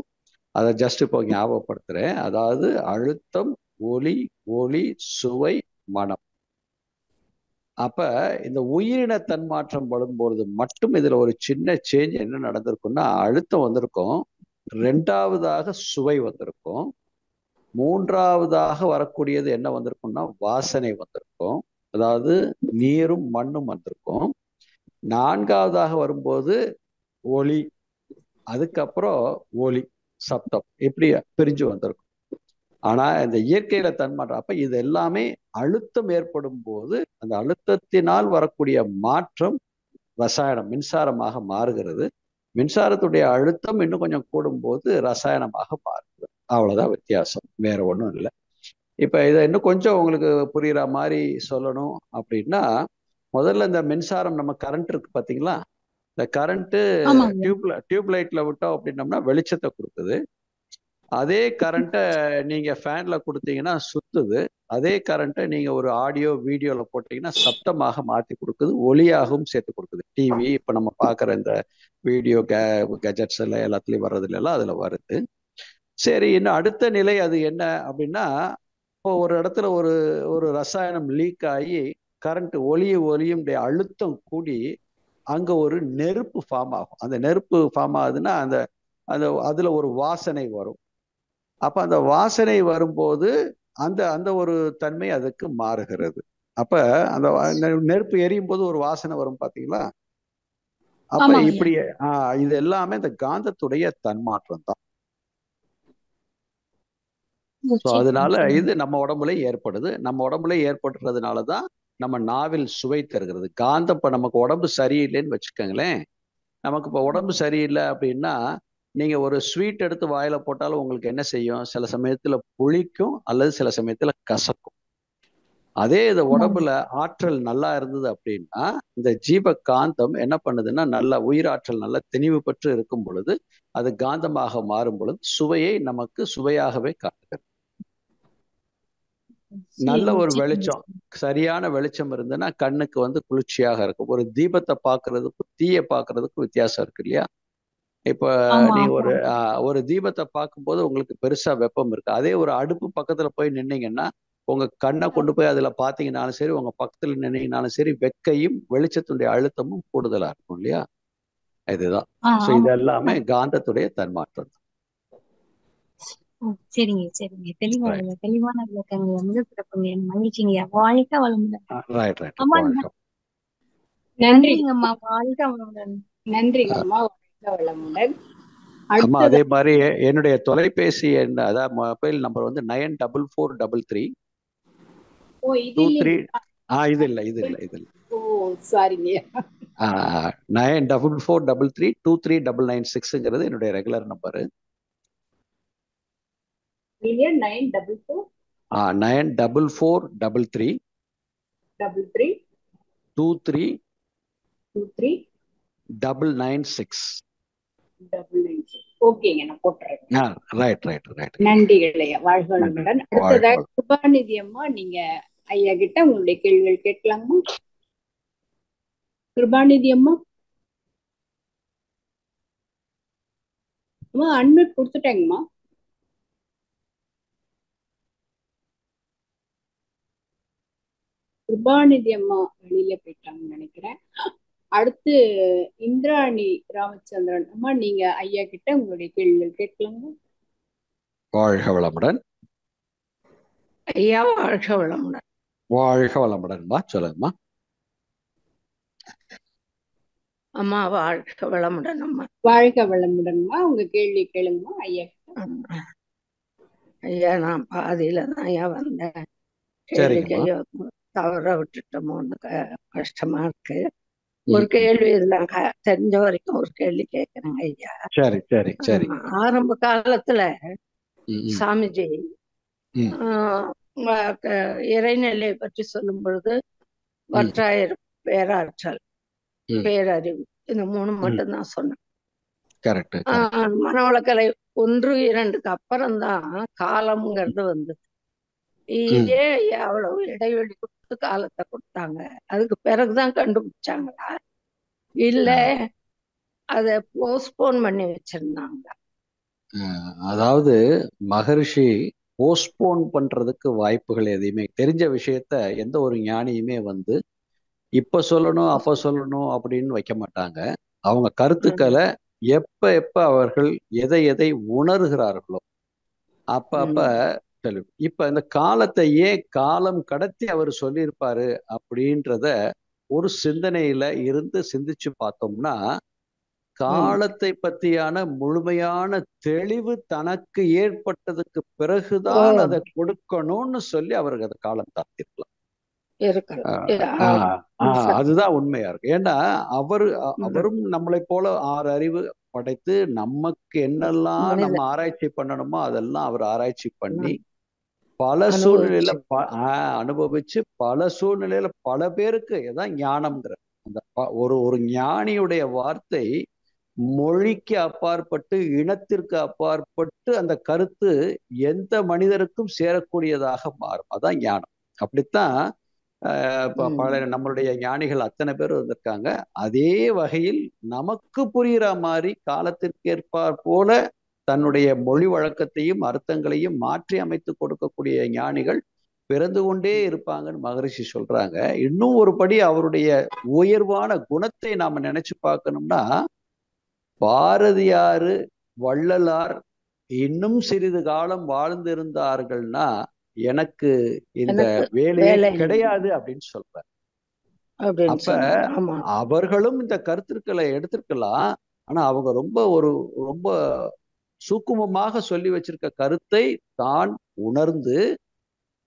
அதை ஜஸ்ட் இப்போ ஞாபகப்படுத்துறேன். அதாவது அழுத்தம் ஒளி ஒளி சுவை மனம். அப்ப இந்த உயிரின தன்மாற்றம் வரும்பொழுது மட்டும் இதுல ஒரு சின்ன சேஞ்ச் என்ன நடந்திருக்கும்னா அழுத்தம் வந்திருக்கும். ரெண்டாவதாக சுவை வந்திருக்கும். மூன்றாவதாக வரக்கூடியது என்ன வந்திருக்கும்னா வாசனை வந்திருக்கும். அதாவது நீரும் மண்ணும் வந்திருக்கும். நான்காவதாக வரும்போது ஒளி அதுக்கப்புறம் ஒளி சப்தம் இப்படி பிரிஞ்சு வந்திருக்கும். ஆனா இந்த இயற்கையில தன்மாற்றம் அப்ப இது எல்லாமே அழுத்தம் ஏற்படும் போது அந்த அழுத்தத்தினால் வரக்கூடிய மாற்றம் ரசாயனம் மின்சாரமாக மாறுகிறது. மின்சாரத்துடைய அழுத்தம் இன்னும் கொஞ்சம் கூடும்போது ரசாயனமாக மாறுகிறது அவ்வளவுதான் வித்தியாசம். வேற ஒன்றும் இல்லை. இப்ப இதை இன்னும் கொஞ்சம் உங்களுக்கு புரியுற மாதிரி சொல்லணும் அப்படின்னா முதல்ல இந்த மின்சாரம் நம்ம கரண்ட் இருக்கு பாத்தீங்களா? இந்த கரண்ட் ஆமாங்க. டியூப்ல டியூப் லைட்ல விட்டோம் அப்படின்னம்னா வெளிச்சத்தை கொடுக்குது. அதே கரண்ட்டை நீங்கள் ஃபேனில் கொடுத்தீங்கன்னா சுத்துது. அதே கரண்ட்டை நீங்கள் ஒரு ஆடியோ வீடியோவில் போட்டிங்கன்னா சப்தமாக மாற்றி கொடுக்குது. ஒளியாகவும் சேர்த்து கொடுக்குது. டிவி இப்போ நம்ம பார்க்குற இந்த வீடியோ கே கெஜெட்ஸ் எல்லாம் எல்லாத்துலேயும் வர்றதுல எல்லாம் அதில் வருது. சரி இன்னும் அடுத்த நிலை அது என்ன அப்படின்னா இப்போ ஒரு இடத்துல ஒரு ஒரு ரசாயனம் லீக் ஆகி கரண்ட் ஒளியும் ஒளியும் அழுத்தம் கூடி அங்கே ஒரு நெருப்பு ஃபார்ம் ஆகும். அந்த நெருப்பு ஃபார்ம் ஆகுதுன்னா அந்த அந்த அதில் ஒரு வாசனை வரும். அப்ப அந்த வாசனை வரும்போது அந்த அந்த ஒரு தன்மை அதுக்கு மாறுகிறது. அப்ப அந்த நெருப்பு எரியும் போது ஒரு வாசனை வரும் பாத்தீங்களா? அப்ப இப்படி ஆஹ் இது எல்லாமே இந்த காந்தத்துடைய தன்மாற்றம் தான் ஸோ அதனால இது நம்ம உடம்புல ஏற்படுது. நம்ம உடம்புல ஏற்படுறதுனால தான் நம்ம நாவில் சுவை தருகிறது. காந்தம் இப்போ நமக்கு உடம்பு சரியில்லைன்னு வச்சுக்கோங்களேன். நமக்கு இப்போ உடம்பு சரியில்லை அப்படின்னா நீங்க ஒரு ஸ்வீட் எடுத்து வாயில போட்டாலும் உங்களுக்கு என்ன செய்யும்? சில சமயத்துல புளிக்கும் அல்லது சில சமயத்துல கசக்கும். அதே இது உடம்புல ஆற்றல் நல்லா இருந்தது அப்படின்னா இந்த ஜீவ காந்தம் என்ன பண்ணுதுன்னா நல்ல உயிராற்றல் நல்ல தெளிவு பெற்று இருக்கும் பொழுது அது காந்தமாக மாறும் பொழுது சுவையை நமக்கு சுவையாகவே காட்டுகிறது நல்ல ஒரு வெளிச்சம் சரியான வெளிச்சம் இருந்ததுன்னா கண்ணுக்கு வந்து குளிர்ச்சியாக இருக்கும். ஒரு தீபத்தை பார்க்கிறதுக்கும் தீயை பார்க்கிறதுக்கும் வித்தியாசம் இருக்கு இல்லையா? இப்போ நீ ஒரு ஒரு தீபத்தை பார்க்கும்போது உங்களுக்கு பெருசா வெப்பம் இருக்கு. அதே ஒரு அடுப்பு பக்கத்துல போய் நின்னீங்கன்னா உங்க கண்ணை கொண்டு போய் அதுல பாத்தீங்கன்னாலும் சரி உங்க பக்கத்துல நின்னீங்கனாலும் சரி வெக்கையும் வெளிச்சத்துடைய அழுத்தமும் கூடுதலா இருக்கும் இல்லையா? இதுதான். ஆ, ஸோ ஆமா. இது எல்லாமே காந்தத்துடைய தன்மாற்றம் சரிங்க சரிங்க. தெளிவா ரைட் இல்ல தெளிவான விளக்கங்கள் வந்து சிறப்புங்க. மகிழ்ச்சிங்க வாழ்க வளமுடன். நன்றிங்கம்மா வாழ்க வளமுடன். நன்றிங்கம்மா. வளமுடன். அதே மாதிரி என்னுடைய தொலைபேசி எண் அதாவது மொபைல் நம்பர் வந்து nine double four double three. ஓ இது டூ த்ரீ ஆ இது இல்லை இது இல்லை இது இல்லை. ஓ சாரிங்க. Nine double four double three two three double nine சிக்ஸுங்கிறது என்னுடைய regular number. Nine double four? Double four double three. Double three? Two three two three? Double nine six. ஓகேங்க நான் போட்டுறேன். ஆ ரைட் ரைட் ரைட் நன்றிகளே வாழ்க நன்றி. வளமுடன் வாழ்க அடுத்ததாக அம்மா நீங்க ஐயா கிட்ட உங்களுடைய கேள்விகள் கேட்கலாமா? கிருபாநிதி அம்மா அம்மா அன்மிட் கொடுத்துட்டேங்கம்மா. கிருபாநிதி அம்மா வெளியில போயிட்டாங்கன்னு நினைக்கிறேன். அடுத்து இந்திராணி ராமச்சந்திரன். அம்மா நீங்க ஐயா கிட்ட உங்களுடைய கேள்விகள் கேட்கலாமா? வாழ்க வளமுடன். ஐயா வாழ்க வளமுடன். வாழ்க வளமுடன்மா சொல்லுங்கம்மா. அம்மா வாழ்க வளமுடன் அம்மா. வாழ்க வளமுடன்மா உங்க கேள்வி கேளுங்கம்மா ஐயா. ஐயா நான் பாதியில தான் ஐயா வந்தேன். தவற விட்டுட்டோமோன்னு க- கஷ்டமா இருக்கு. ஒரு கேள்வி இதெல்லாம் க- தெரிஞ்ச வரைக்கும் ஒரு கேள்வி கேட்கிறேங்க ஐயா. சரி சரி சரி. ஆரம்ப காலத்துல சாமிஜி ம். ஆஹ் வ- க- இறைநிலை பற்றி சொல்லும் பொழுது வற்றாயிரம் பேராற்றல் பேரறிவு. இந்த மூணு ம். மட்டும்தான் சொன்னேன். மனவளக்கலை ஒன்று இரண்டுக்கு அப்புறம்தான் காலம்ங்கிறது வந்தது. ஏன் ஐயா அவ்வளவு இடைவெளி கொடுத்து காலத்தை கொடுத்தாங்க. அதுக்கு பிறகுதான் கண்டுபிடிச்சாங்களா? இல்ல. அத போஸ்ட்போன் பண்ணி வச்சிருந்தாங்க அதாவது மகரிஷி போஸ்ட்போன் பண்றதுக்கு வாய்ப்புகள் எதையுமே தெரிஞ்ச விஷயத்த எந்த ஒரு ஞானியுமே வந்து இப்ப சொல்லணும் அப்ப சொல்லணும் அப்படின்னு வைக்க மாட்டாங்க. அவங்க கருத்துக்களை எப்ப எப்ப அவர்கள் எதை எதை உணர்கிறார்களோ அப்ப அப்ப சொல்லு இப்ப இந்த காலத்தை ஏன் காலம் கடத்தி அவர் சொல்லியிருப்பாரு அப்படின்றத ஒரு சிந்தனையில இருந்து சிந்திச்சு பார்த்தோம்னா காலத்தை பத்தியான முழுமையான தெளிவு தனக்கு ஏற்பட்டதுக்கு பிறகுதான். அதை கொடுக்கணும்னு சொல்லி அவருக்கு அந்த காலம் தாத்திருக்கலாம். அதுதான் உண்மையா இருக்கு. ஏன்னா அவரு. அவரும் நம்மளை போல ஆறு அறிவு படைத்து நமக்கு என்னெல்லாம் நம்ம ஆராய்ச்சி பண்ணணுமோ அதெல்லாம் அவர் ஆராய்ச்சி பண்ணி பல. சூழ்நிலையில அனுபவிச்சு பல சூழ்நிலையில பல பேருக்கு இதான் ஞானம்ங்கிற அந்த ஒரு ஒரு ஞானியுடைய வார்த்தை மொழிக்கு அப்பாற்பட்டு இனத்திற்கு அப்பாற்பட்டு அந்த கருத்து எந்த மனிதருக்கும் சேரக்கூடியதாக மாறும் அதான் ஞானம் அப்படித்தான். பல நம்மளுடைய ஞானிகள் அத்தனை பேர் வந்திருக்காங்க அதே வகையில் நமக்கு புரிகிற மாதிரி காலத்திற்கு போல தன்னுடைய மொழி வழக்கத்தையும் அர்த்தங்களையும் மாற்றி அமைத்து கொடுக்கக்கூடிய ஞானிகள் பிறந்து கொண்டே இருப்பாங்கன்னு மகரிஷி சொல்றாங்க. இன்னும் ஒரு படி அவருடைய உயர்வான குணத்தை நாம நினைச்சு பார்க்கணும்னா பாரதியாரு வள்ளலார் இன்னும் சிறிது காலம் வாழ்ந்திருந்தார்கள்னா எனக்கு இந்த வேலையே. கிடையாது அப்படின்னு சொல்றார். அப்ப அவர்களும் இந்த கருத்துக்களை எடுத்திருக்கலாம். ஆனா அவங்க ரொம்ப ஒரு ரொம்ப சூக்குமமாக சொல்லி வச்சிருக்க கருத்தை தான் உணர்ந்து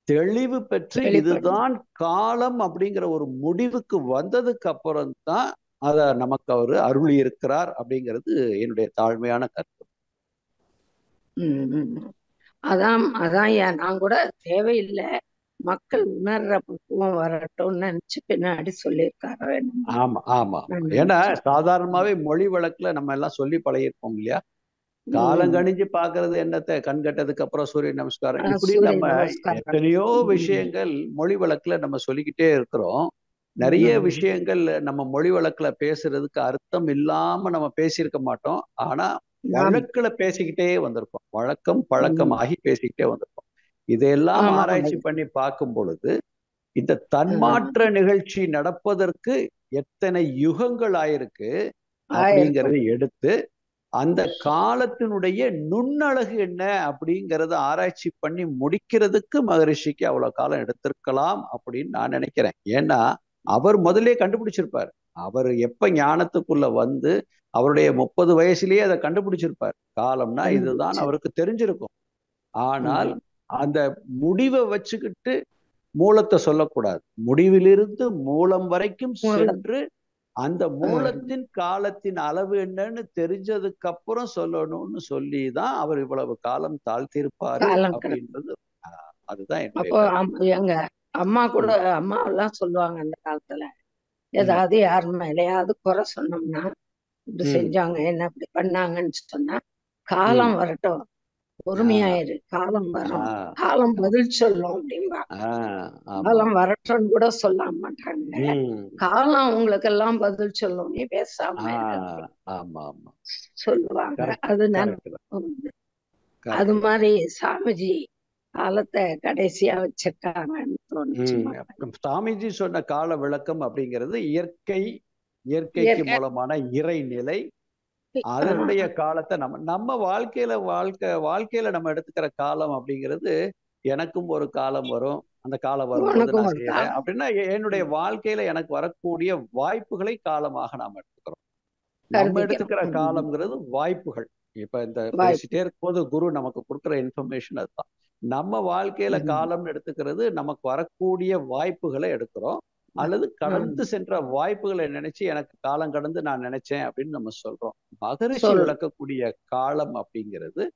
தெளிவு பெற்று. இதுதான் காலம் அப்படிங்கிற ஒரு முடிவுக்கு வந்ததுக்கு அப்புறம் தான் அத நமக்கு அவர் அருளி இருக்கிறார் அப்படிங்கிறது என்னுடைய தாழ்மையான கருத்து. அதான் அதான் ஏன் நான் கூட தேவையில்லை மக்கள் உணர்ற பக்குவம் வரட்டும்னு நினைச்சு பின்னாடி சொல்லியிருக்காரோ. ஆமா ஆமா ஏன்னா. சாதாரணமாவே மொழி வழக்குல நம்ம எல்லாம் சொல்லி பழகிருப்போம் இல்லையா காலம் கணிஞ்சு பாக்குறது என்னத்த கண் கட்டதுக்கு அப்புறம் சூரிய நமஸ்காரம் இப்படி நம்ம. எத்தனையோ. விஷயங்கள் மொழி வழக்குல நம்ம சொல்லிக்கிட்டே இருக்கிறோம் நிறைய. விஷயங்கள் நம்ம மொழி வழக்குல பேசுறதுக்கு அர்த்தம் இல்லாம நம்ம பேசியிருக்க மாட்டோம் ஆனா. வழக்குல பேசிக்கிட்டே வந்திருப்போம் வழக்கம் பழக்கம். ஆகி பேசிக்கிட்டே வந்திருப்போம் இதையெல்லாம் ஆராய்ச்சி. பண்ணி பார்க்கும் பொழுது இந்த தன்மாற்ற நிகழ்ச்சி நடப்பதற்கு எத்தனை யுகங்கள் ஆயிருக்கு அப்படிங்கறதை எடுத்து அந்த காலத்தினுடைய நுண்ணழகு என்ன அப்படிங்கறத ஆராய்ச்சி பண்ணி முடிக்கிறதுக்கு மகரிஷிக்கு அவ்வளவு காலம் எடுத்திருக்கலாம் அப்படின்னு நான் நினைக்கிறேன். ஏன்னா அவர் முதலே கண்டுபிடிச்சிருப்பார். அவர் எப்ப ஞானத்துக்குள்ள வந்து அவருடைய முப்பது வயசுலயே அதை கண்டுபிடிச்சிருப்பார். காலம்னா இதுதான். அவருக்கு தெரிஞ்சிருக்கும். ஆனால் அந்த முடிவை வச்சுக்கிட்டு மூலத்தை சொல்லக்கூடாது. முடிவிலிருந்து மூலம் வரைக்கும். சென்று அந்த மூலத்தின் காலத்தின் அளவு என்னன்னு தெரிஞ்சதுக்கு அப்புறம் சொல்லணும்னு சொல்லி தான் அவர் இவ்வளவு காலம் தாழ்த்திருப்பாரு. அப்படின்றது அதுதான் அப்போ எங்க அம்மா கூட அம்மா எல்லாம் சொல்லுவாங்க அந்த காலத்துல ஏதாவது யார் மேலயாவது குறை சொன்னோம்னா இப்படி. செஞ்சாங்க என்ன இப்படி பண்ணாங்கன்னு சொன்னா காலம் வரட்டும் பொறுமையாயிரு காலம் வரும் காலம் பதில் சொல்லும் ஆமா. காலம் வரட்டும்னு கூட சொல்ல மாட்டாங்க. காலம் உங்களுக்கு எல்லாம் பதில் சொல்லும் நீ பேசாம சொல்லுவாங்க அது. அது. மாதிரி சாமிஜி காலத்தை கடைசியா வச்சிருக்காங்கன்னு தோணுச்சு. சாமிஜி சொன்ன கால விளக்கம் அப்படிங்கிறது இயற்கை இயற்கைக்கு இயற்கை. மூலமான இறைநிலை அதனுடைய காலத்தை நம்ம நம்ம வாழ்க்கையில வாழ்க்கை வாழ்க்கையில நம்ம எடுத்துக்கிற காலம் அப்படிங்கிறது எனக்கும் ஒரு காலம் வரும் அந்த காலம் காலம். அப்படின்னா என்னுடைய வாழ்க்கையில எனக்கு வரக்கூடிய வாய்ப்புகளை காலமாக நாம் எடுத்துக்கிறோம் நம்ம. எடுத்துக்கிற. காலம்ங்கிறது வாய்ப்புகள் இப்ப இந்த. பேசிட்டே இருக்கும்போது குரு நமக்கு கொடுக்குற இன்ஃபர்மேஷன் அதுதான் நம்ம வாழ்க்கையில. காலம்னு எடுத்துக்கிறது நமக்கு வரக்கூடிய வாய்ப்புகளை எடுக்கிறோம் அல்லது கடந்து சென்ற வாய்ப்புகளை நினைச்சு எனக்கு காலம் கடந்து நான் நினைச்சேன் அப்படின்னு நம்ம சொல்றோம். மகரிஷி. விளக்கக்கூடிய காலம் அப்படிங்கிறது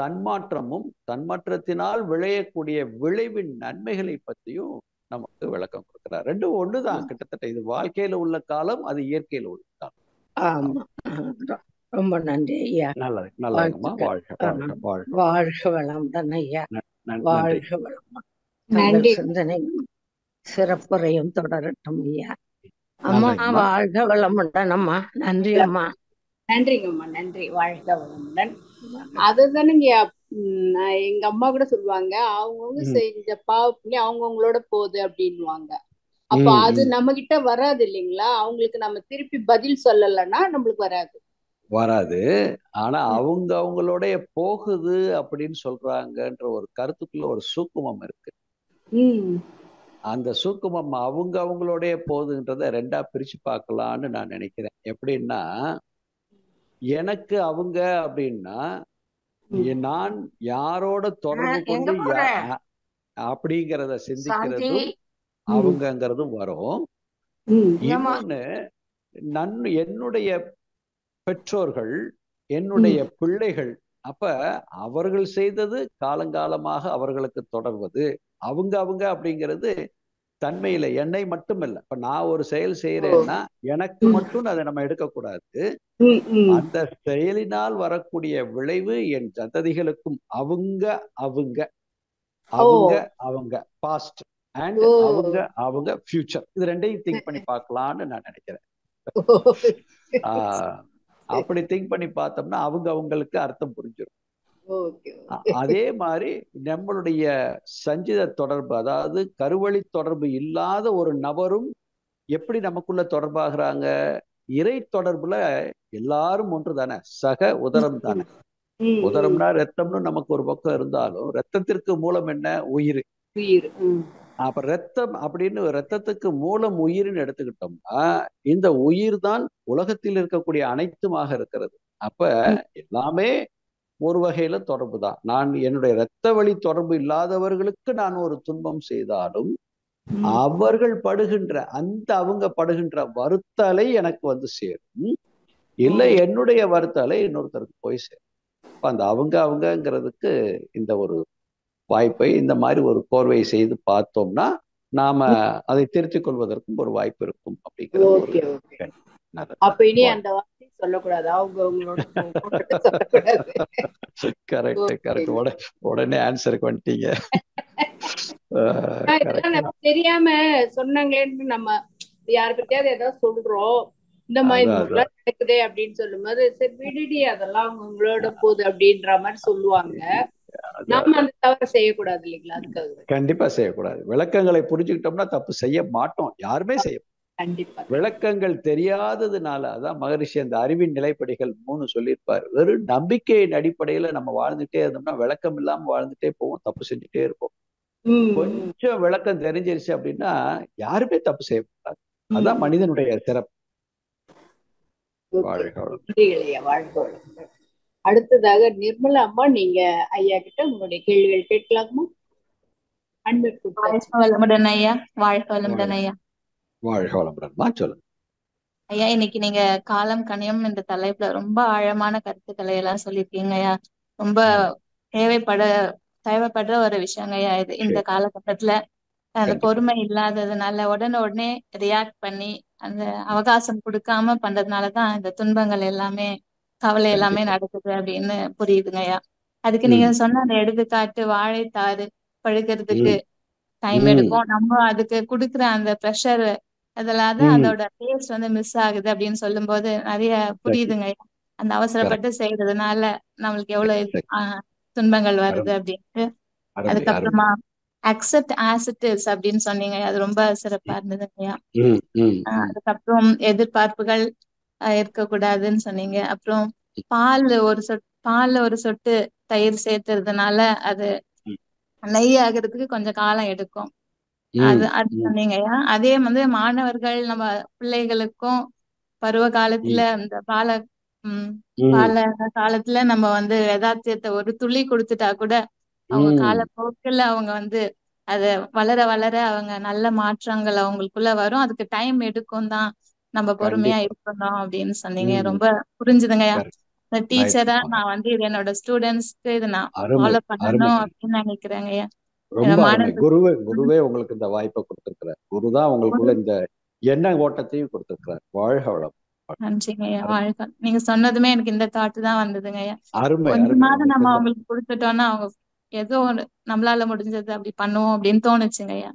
தன்மாற்றமும் தன்மாற்றத்தினால் விளையக்கூடிய விளைவின் நன்மைகளை பத்தியும் நமக்கு விளக்கம் கொடுக்கிறார். ரெண்டும் ஒண்ணுதான். கிட்டத்தட்ட இது வாழ்க்கையில உள்ள காலம் அது இயற்கையில உள்ள காலம். ரொம்ப நன்றி ஐயா. நல்லது நல்லதுங்கம்மா. வாழ்க வாழ்க வளமுடன் ஐயா. வாழ்க வளமுடன். நன்றி. சிறப்புரையும் தொடரட்டும் ஐயா. அம்மா. வாழ்க வளமுடன் அம்மா நன்றி அம்மா. நன்றிங்கம்மா நன்றி. வாழ்க வளமுடன். அதுதானுங்க எங்க அம்மா கூட சொல்லுவாங்க அவங்கவுங்க. செஞ்ச பாவ புண்ணியம் அவங்கவுங்களோட போகுது அப்படின்னுவாங்க. அப்ப அது. நம்ம கிட்ட வராது இல்லைங்களா? அவங்களுக்கு நம்ம திருப்பி பதில் சொல்லலைன்னா நம்மளுக்கு வராது. வராது. ஆனா அவங்க அவங்களோடைய போகுது அப்படின்னு சொல்றாங்கன்ற ஒரு கருத்துக்குள்ள ஒரு சூக்குமம் இருக்கு. ம். அந்த சூக்குமம் அவங்க அவங்களோடைய போகுதுன்றத ரெண்டா பிரிச்சு பார்க்கலான்னு நான் நினைக்கிறேன். எப்படின்னா எனக்கு அவங்க அப்படின்னா நான் யாரோட தொடர்பு கொண்டு அப்படிங்கிறத சாந்தி. சிந்திக்கிறதும் அவங்கங்கிறதும் வரும்? இன்னொன்னு நன் என்னுடைய பெற்றோர்கள் என்னுடைய பிள்ளைகள் அப்ப அவர்கள் செய்தது காலங்காலமாக அவர்களுக்கு தொடர்வது. அவங்க அவங்க அப்படிங்கிறது தன்மையில என்னை மட்டும் இல்ல இப்ப நான் ஒரு செயல் செய்யறேன்னா எனக்கு. மட்டும் அதை நம்ம எடுக்கக்கூடாது. அந்த செயலினால் வரக்கூடிய விளைவு என் சந்ததிகளுக்கும் அவங்க அவங்க. அவங்க அவங்க. Past and. அவங்க அவங்க ஃபியூச்சர் இது ரெண்டையும் திங்க் பண்ணி பார்க்கலாம்னு நான் நினைக்கிறேன். அப்படி திங்க் பண்ணி பார்த்தோம்னா அவங்க அவங்களுக்கு அர்த்தம் புரிஞ்சிடும் அதே மாதிரி நம்மளுடைய சஞ்சித தொடர்பு அதாவது கருவழி தொடர்பு இல்லாத ஒரு நபரும் எப்படி நமக்குள்ள தொடர்பாகிறாங்க? இறை தொடர்புல எல்லாரும் ஒன்று தானே சக உதரம் தானே. உதரம்னா ரத்தம்னு நமக்கு ஒரு பக்கம் இருந்தாலும் ரத்தத்திற்கு மூலம் என்ன? உயிர். அப்ப ரத்தம் அப்படின்னு ரத்தத்துக்கு மூலம் உயிர்னு எடுத்துக்கிட்டோம்னா இந்த உயிர் தான் உலகத்தில் இருக்கக்கூடிய அனைத்துமாக இருக்கிறது. அப்ப எல்லாமே ஒரு வகையில தொடர்பு தான். நான் என்னுடைய இரத்த வழி தொடர்பு இல்லாதவர்களுக்கு நான் ஒரு துன்பம் செய்தாலும். அவர்கள் படுகின்ற அந்த அவங்க படுகின்ற வருத்தலை எனக்கு வந்து சேரும். இல்லை என்னுடைய வருத்தலை இன்னொருத்தருக்கு போய் சேரும். அந்த அவங்க அவங்கங்கிறதுக்கு இந்த ஒரு வாய்ப்பை இந்த மாதிரி ஒரு கோர்வை செய்து பார்த்தோம்னா நாம அதை திருத்திக் கொள்வதற்கும் ஒரு வாய்ப்பு இருக்கும் அப்படிங்கிறது அப்ப இனி அந்த வார்த்தை சொல்லக்கூடாது. அவங்க உங்களோட கரெக்ட். கரெக்ட் உடனே ஆன்சருக்கு வந்துட்டீங்க. தெரியாம சொன்னாங்களேன்னு நம்ம யாருக்கிட்டயாவது ஏதாவது சொல்றோம். இந்த மாதிரி நடக்குதே அப்படின்னு சொல்லும்போது சரி விடுடி அதெல்லாம் அவங்க உங்களோட போகுது அப்படின்ற மாதிரி சொல்லுவாங்க. நாம அந்த தவறை செய்யக்கூடாது இல்லைங்களா அதுக்காக கண்டிப்பா செய்யக்கூடாது. விளக்கங்களை புரிஞ்சுக்கிட்டோம்னா தப்பு செய்ய மாட்டோம். யாருமே செய்ய விளக்கங்கள் தெரியாததுனால அதான் மகரிஷி அந்த அறிவின் நிலைப்படிகள் மூணு சொல்லியிருப்பார். வெறும் நம்பிக்கையின் அடிப்படையில நம்ம வாழ்ந்துட்டே இருந்தோம்னா விளக்கம் இல்லாம வாழ்ந்துட்டே போவோம் தப்பு செஞ்சுட்டே இருப்போம். கொஞ்சம் விளக்கம் தெரிஞ்சிருச்சு அப்படின்னா யாருமே தப்பு செய்ய மாட்டாங்க. அதான் மனிதனுடைய சிறப்பு. அடுத்ததாக நிர்மலா அம்மா நீங்க ஐயா கிட்ட உங்களுடைய கேள்விகள் கேட்கலாமா? அன்பு வாழ்க வளமுடன் ஐயா வாழ்க வளமுடன் ஐயா. வாழ்க வளமுடன்மா சொல்லுங்க ஐயா இன்னைக்கு நீங்க காலம் கணியம் என்ற தலைப்புல ரொம்ப ஆழமான கருத்துக்களை எல்லாம் சொல்லியிருக்கீங்க ஐயா. ரொம்ப தேவைப்பட தேவைப்படுற ஒரு விஷயங்க ஐயா இது இந்த காலகட்டத்துல. அந்த. பொறுமை இல்லாததுனால உடனே உடனே ரியாக்ட் பண்ணி அந்த அவகாசம் கொடுக்காம பண்றதுனாலதான் இந்த துன்பங்கள் எல்லாமே கவலை எல்லாமே நடக்குது அப்படின்னு புரியுதுங்க ஐயா. அதுக்கு நீங்க சொன்ன அந்த எடுத்துக்காட்டு வாழைத்தாறு பழுக்கிறதுக்கு டைம். எடுக்கும். நம்ம அதுக்கு கொடுக்குற அந்த ப்ரெஷர் அதெல்லாம் தான். அதோட டேஸ்ட் வந்து மிஸ் ஆகுது அப்படின்னு சொல்லும்போது நிறைய புரியுதுங்க. அந்த அவசரப்பட்டு செய்யறதுனால நம்மளுக்கு எவ்வளவு துன்பங்கள் வருது அப்படின்ட்டு. அதுக்கப்புறமா அக்செப்ட் இஸ் அப்படின்னு சொன்னீங்க. அது ரொம்ப சிறப்பா இருந்தது ஐயா. அதுக்கப்புறம் எதிர்பார்ப்புகள் இருக்கக்கூடாதுன்னு சொன்னீங்க. அப்புறம் பால் ஒரு சொட்டு பால்ல ஒரு சொட்டு தயிர் சேர்த்துறதுனால அது. நெய் ஆகிறதுக்கு கொஞ்சம் காலம் எடுக்கும். அது அது சொன்னீங்கய்யா அதே வந்து மாணவர்கள் நம்ம பிள்ளைகளுக்கும் பருவ காலத்துல இந்த பால பால காலத்துல நம்ம வந்து வேதாத்தியத்தை ஒரு துளி கொடுத்துட்டா கூட அவங்க. காலப்போக்கில் அவங்க வந்து அத வளர வளர அவங்க நல்ல மாற்றங்கள் அவங்களுக்குள்ள வரும். அதுக்கு டைம் எடுக்கும் தான் நம்ம பொறுமையா. இருக்கணும் அப்படின்னு சொன்னீங்க. ரொம்ப புரிஞ்சுதுங்கய்யா டீச்சரா. நான் வந்து இது என்னோட ஸ்டூடெண்ட்ஸ்க்கு இது நான் ஃபாலோ பண்ணணும் அப்படின்னு நினைக்கிறேங்கய்யா ரொம்ப குருவே குருவே உங்களுக்கு இந்த வாய்ப்பை கொடுத்திருக்கிறார். குருதான் உங்களுக்குள்ள இந்த எண்ண ஓட்டத்தையும் கொடுத்திருக்கிறார். வாழ்க வளம். நன்றிங்கய்யா. வாழ்க. நீங்க சொன்னதுமே எனக்கு இந்த தாட்டு தான் வந்ததுங்கய்யா அருமை அருமை. கொஞ்சமாவது நம்ம அவங்களுக்கு கொடுத்துட்டோம்னா அவங்க ஏதோ நம்மளால முடிஞ்சது அப்படி பண்ணுவோம் அப்படின்னு தோணுச்சுங்கய்யா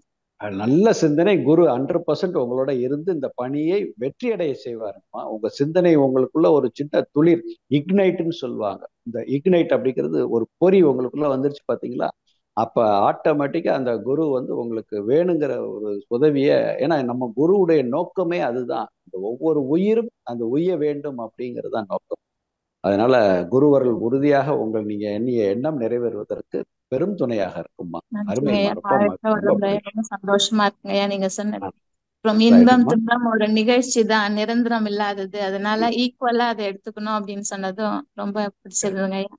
நல்ல சிந்தனை. குரு ஹண்ட்ரட் பர்சன்ட் உங்களோட இருந்து இந்த பணியை வெற்றி அடைய செய்வாருமா? உங்க சிந்தனை உங்களுக்குள்ள ஒரு சின்ன துளிர் இக்னைட்னு சொல்லுவாங்க. இந்த இக்னைட் அப்படிங்கிறது ஒரு பொறி உங்களுக்குள்ள வந்துருச்சு பாத்தீங்களா? அப்ப ஆட்டோமேட்டிக்கா அந்த குரு வந்து உங்களுக்கு வேணுங்கிற ஒரு உதவிய ஏன்னா நம்ம குருவுடைய நோக்கமே அதுதான். இந்த ஒவ்வொரு உயிரும் அந்த உய்ய வேண்டும் அப்படிங்கிறது தான் நோக்கம். அதனால குருவர்கள் உறுதியாக உங்கள் நீங்க எண்ணிய எண்ணம் நிறைவேறுவதற்கு பெரும் துணையாக இருக்குமா ரொம்ப சந்தோஷமா இருக்குங்கய்யா நீங்க Right, இன்பம். துன்பம் ஒரு நிகழ்ச்சி தான். நிரந்தரம் இல்லாதது. அதனால ஈக்குவலா அதை எடுத்துக்கணும் அப்படின்னு சொன்னதும் ரொம்ப பிடிச்சிருந்துங்கய்யா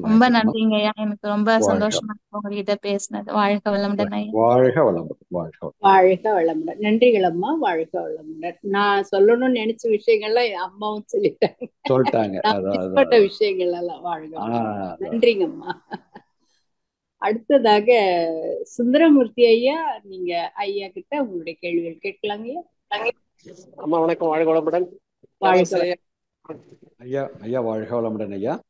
ரொம்ப அம்மா. நன்றிங்கய்யா. எனக்கு ரொம்ப சந்தோஷமா உங்ககிட்ட பேசினது. வாழ்க வளமுடன் வாழ்க வளமுடன் வாழ்க வளமுடன். வாழ்க வளமுடன். நன்றிகள் அம்மா. வாழ்க வளமுடன். நான் சொல்லணும்னு நினைச்ச விஷயங்கள்லாம் என் அம்மாவும் சொல்லிட்டாங்க. சொல்லிட்டாங்க. விஷயங்கள் எல்லாம் வாழ்க அதான். நன்றிங்கம்மா. அடுத்ததாக சுந்தரமூர்த்தி ஐயா நீங்க ஐயா கிட்ட உங்களுடைய கேள்விகள் கேட்கலாங்க அம்மா வணக்கம். வாழ்க வளமுடன். ஐயா ஐயா வாழ்க வளமுடன் ஐயா.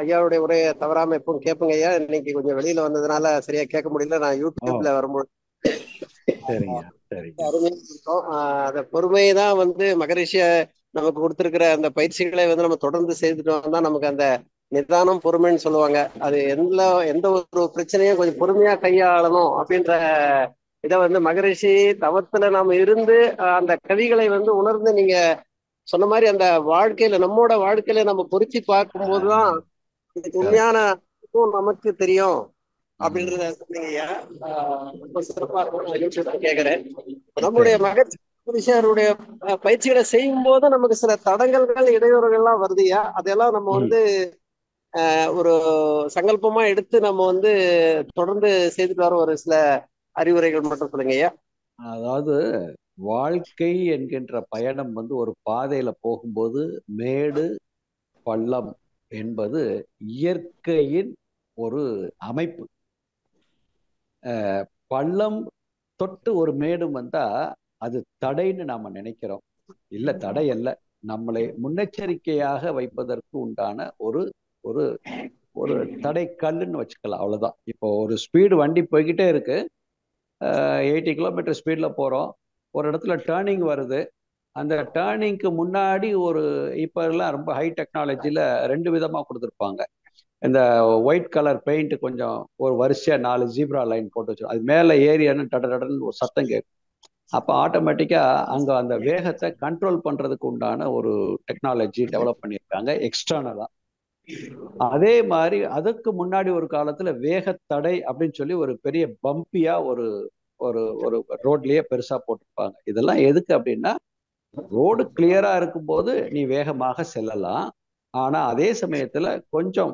ஐயாவுடைய உரையை தவறாம எப்பவும் கேட்பேங்க ஐயா. இன்னைக்கு கொஞ்சம் வெளியில வந்ததுனால சரியா கேட்க முடியல. நான் யூடியூப்ல வரும்போது சரிங்க சரிங்க. அருமையா இருக்கும் ஆஹ் அந்த பொறுமை தான் வந்து மகரிஷிய நமக்கு கொடுத்திருக்கிற அந்த பயிற்சிகளை வந்து நம்ம தொடர்ந்து செய்துட்டோம் தான் நமக்கு அந்த நிதானம் பொறுமைன்னு சொல்லுவாங்க. அது எந்த எந்த ஒரு பிரச்சனையும் கொஞ்சம் பொறுமையா கையாளணும் அப்படின்ற இதை வந்து மகரிஷி தவத்துல நாம இருந்து அந்த கவிகளை வந்து உணர்ந்து நீங்க சொன்ன மாதிரி அந்த வாழ்க்கையில நம்மோட வாழ்க்கையில நம்ம பொருத்தி பார்க்கும்போதுதான் உண்மையான நமக்கு தெரியும் அப்படின்றத சொன்னீங்க ரொம்ப சிறப்பா இருக்கும். கேட்கிறேன். நம்முடைய மகர் மகரிஷியாருடைய அஹ், பயிற்சிகளை செய்யும் போது நமக்கு சில தடங்கல்கள் இடையூறுகள்லாம் வருதுயா அதெல்லாம் நம்ம. வந்து அஹ், ஒரு சங்கல்பமா எடுத்து நம்ம வந்து தொடர்ந்து செய்துட்டு வர ஒரு சில அறிவுரைகள் மட்டும் சொல்லுங்க ஐயா. அதாவது வாழ்க்கை என்கின்ற பயணம் வந்து ஒரு பாதையில போகும்போது மேடு பள்ளம் என்பது இயற்கையின் ஒரு அமைப்பு. பள்ளம் தொட்டு ஒரு மேடும் வந்தா அது தடைன்னு நாம நினைக்கிறோம். இல்ல தடை அல்ல. நம்மளை முன்னெச்சரிக்கையாக வைப்பதற்கு உண்டான ஒரு ஒரு ஒரு தடை கல்லுன்னு வச்சுக்கலாம் அவ்வளவுதான். இப்போ ஒரு ஸ்பீடு வண்டி போய்கிட்டே இருக்கு. எயிட்டி கிலோமீட்டர் ஸ்பீடில் போகிறோம் ஒரு இடத்துல டேர்னிங் வருது. அந்த டேர்னிங்க்கு முன்னாடி ஒரு இப்போ எல்லாம் ரொம்ப ஹை டெக்னாலஜியில் ரெண்டு விதமாக கொடுத்துருப்பாங்க. இந்த ஒயிட் கலர் பெயிண்ட் கொஞ்சம் ஒரு வரிசையாக நாலு ஜீப்ரா லைன் போட்டு வச்சிடும் அது மேலே ஏரியான்னு டட டடன்னு ஒரு சத்தம் கேட்கும் அப்போ ஆட்டோமேட்டிக்காக அங்கே அந்த வேகத்தை கண்ட்ரோல் பண்ணுறதுக்கு உண்டான ஒரு டெக்னாலஜி டெவலப் பண்ணியிருக்காங்க எக்ஸ்டர்னலாக அதே மாதிரி அதுக்கு முன்னாடி ஒரு காலத்தில் வேகத்தடை அப்படின்னு சொல்லி ஒரு பெரிய பம்பியாக ஒரு ஒரு ஒரு ரோட்லயே பெருசா போட்டிருப்பாங்க. இதெல்லாம் எதுக்கு அப்படின்னா ரோடு கிளியரா இருக்கும்போது நீ வேகமாக செல்லலாம். ஆனா அதே சமயத்துல கொஞ்சம்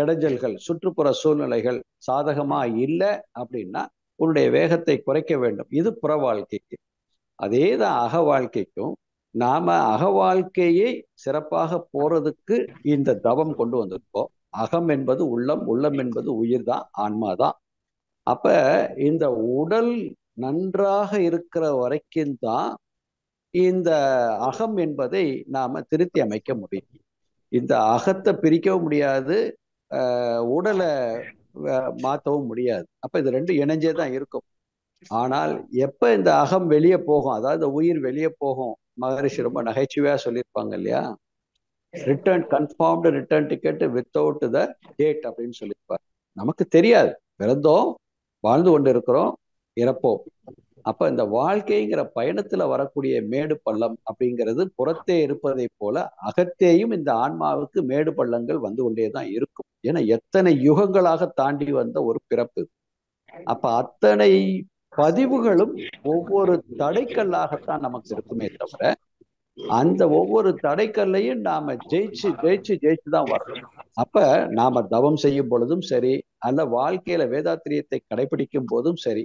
இடைஞ்சல்கள் சுற்றுப்புற சூழ்நிலைகள் சாதகமா இல்லை அப்படின்னா உன்னுடைய வேகத்தை குறைக்க வேண்டும். இது புற வாழ்க்கைக்கு. அதே தான் அக வாழ்க்கைக்கும். நாம அக வாழ்க்கையை சிறப்பாக போறதுக்கு இந்த தவம் கொண்டு வந்திருக்கோம். அகம் என்பது உள்ளம் உள்ளம் என்பது உயிர் தான் ஆன்மா தான் அப்ப இந்த உடல் நன்றாக இருக்கிற வரைக்கும் தான் இந்த அகம் என்பதை நாம திருத்தி அமைக்க முடியும். இந்த அகத்தை பிரிக்கவும் முடியாது உடலை மாற்றவும் முடியாது. அப்ப இது ரெண்டும் இணைஞ்சே தான் இருக்கும். ஆனால் எப்ப இந்த அகம் வெளியே போகும் அதாவது உயிர் வெளியே போகும் மகரிஷி ரொம்ப நகைச்சுவையா சொல்லியிருப்பாங்க இல்லையா? Return confirmed return ticket without the date அப்படின்னு சொல்லியிருப்பார். நமக்கு தெரியாது. பிறந்தோம் வாழ்ந்து கொண்டு இருக்கிறோம் இறப்போம். அப்ப இந்த வாழ்க்கைங்கிற பயணத்துல வரக்கூடிய மேடு பள்ளம் அப்படிங்கிறது புறத்தே இருப்பதை போல அகத்தேயும் இந்த ஆன்மாவுக்கு மேடு பள்ளங்கள் வந்து கொண்டே தான் இருக்கும். ஏன்னா எத்தனை யுகங்களாக தாண்டி வந்த ஒரு பிறப்பு. அப்ப அத்தனை பதிவுகளும் ஒவ்வொரு தடைக்கல்லாகத்தான் நமக்கு இருக்குமே தவிர அந்த ஒவ்வொரு தடைக்கல்லையும் நாம ஜெயிச்சு ஜெயிச்சு ஜெயிச்சு தான் வரணும். அப்ப நாம தவம் செய்யும் பொழுதும் சரி அல்ல வாழ்க்கையில வேதாத்திரியத்தை கடைபிடிக்கும் போதும் சரி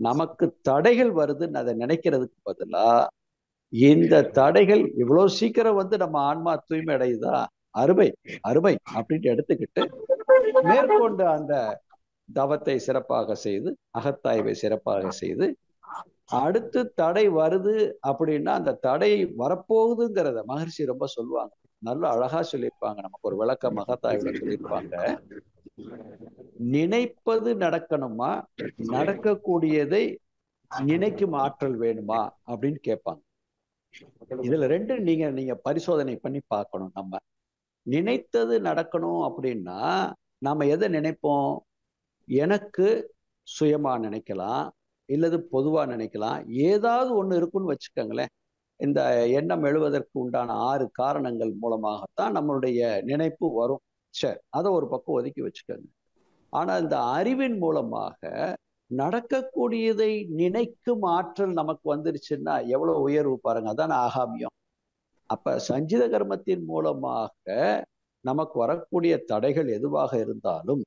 நமக்கு தடைகள் வருதுன்னு அதை நினைக்கிறதுக்கு பதிலா இந்த தடைகள் இவ்வளவு சீக்கிரம் வந்து நம்ம ஆன்மா தூய்மை அடையுதா? அருமை அருமை அப்படின்ட்டு எடுத்துக்கிட்டு மேற்கொண்டு அந்த தவத்தை சிறப்பாக செய்து அகத்தாய்வை சிறப்பாக செய்து அடுத்து தடை வருது அப்படின்னா அந்த தடை வரப்போகுதுங்கிறத மகர்ஷி ரொம்ப சொல்லுவாங்க. நல்ல அழகா சொல்லியிருப்பாங்க. நமக்கு ஒரு விளக்க மகத்தாய்வுல சொல்லியிருப்பாங்க. நினைப்பது நடக்கணுமா? நடக்கக்கூடியதை நினைக்கும் ஆற்றல் வேணுமா? அப்படின்னு கேட்பாங்க. இதுல ரெண்டு நீங்க நீங்க பரிசோதனை பண்ணி பார்க்கணும் நம்ம. நினைத்தது நடக்கணும் அப்படின்னா நாம எதை நினைப்போம்? எனக்கு சுயமா நினைக்கலாம். இல்லது பொதுவா நினைக்கலாம். ஏதாவது ஒண்ணு இருக்குன்னு வச்சுக்கோங்களேன். இந்த எண்ணம் எழுவதற்கு உண்டான ஆறு காரணங்கள் மூலமாகத்தான் நம்மளுடைய நினைப்பு வரும். சரி அதை ஒரு பக்கம் ஒதுக்கி வச்சுக்கோங்க. ஆனா இந்த அறிவின் மூலமாக நடக்கக்கூடியதை நினைக்கும் ஆற்றல் நமக்கு வந்துருச்சுன்னா எவ்வளவு உயர்வு பாருங்க. அதான் ஆகாமியம். அப்ப சஞ்சித கர்மத்தின் மூலமாக நமக்கு வரக்கூடிய தடைகள் எதுவாக இருந்தாலும்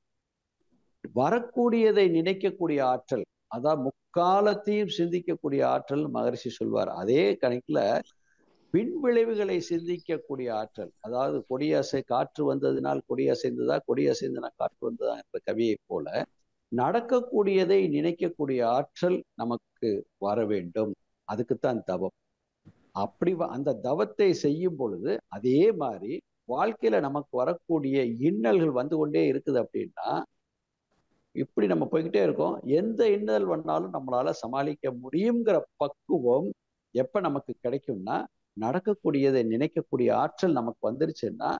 வரக்கூடியதை நினைக்கக்கூடிய ஆற்றல் அதான் முக்காலத்தையும் சிந்திக்கக்கூடிய ஆற்றல் மகரிஷி சொல்வார். அதே கணக்குல பின் விளைவுகளை சிந்திக்கக்கூடிய ஆற்றல். அதாவது கொடியாசை காற்று வந்ததினால் கொடியசைந்ததா கொடியசைந்தனா காற்று வந்ததா என்ற கவியை போல நடக்கக்கூடியதை நினைக்கக்கூடிய ஆற்றல் நமக்கு வர வேண்டும். அதுக்குத்தான் தவம். அப்படி அந்த தவத்தை செய்யும் பொழுது அதே மாதிரி வாழ்க்கையில நமக்கு வரக்கூடிய இன்னல்கள் வந்து கொண்டே இருக்குது அப்படின்னா இப்படி நம்ம போய்கிட்டே இருக்கோம். எந்த இன்னல் வந்தாலும் நம்மளால சமாளிக்க முடியுங்கிற பக்குவம் எப்ப நமக்கு கிடைக்கும்னா நடக்கக்கூடியதை நினைக்கக்கூடிய ஆற்றல் நமக்கு வந்துருச்சுன்னா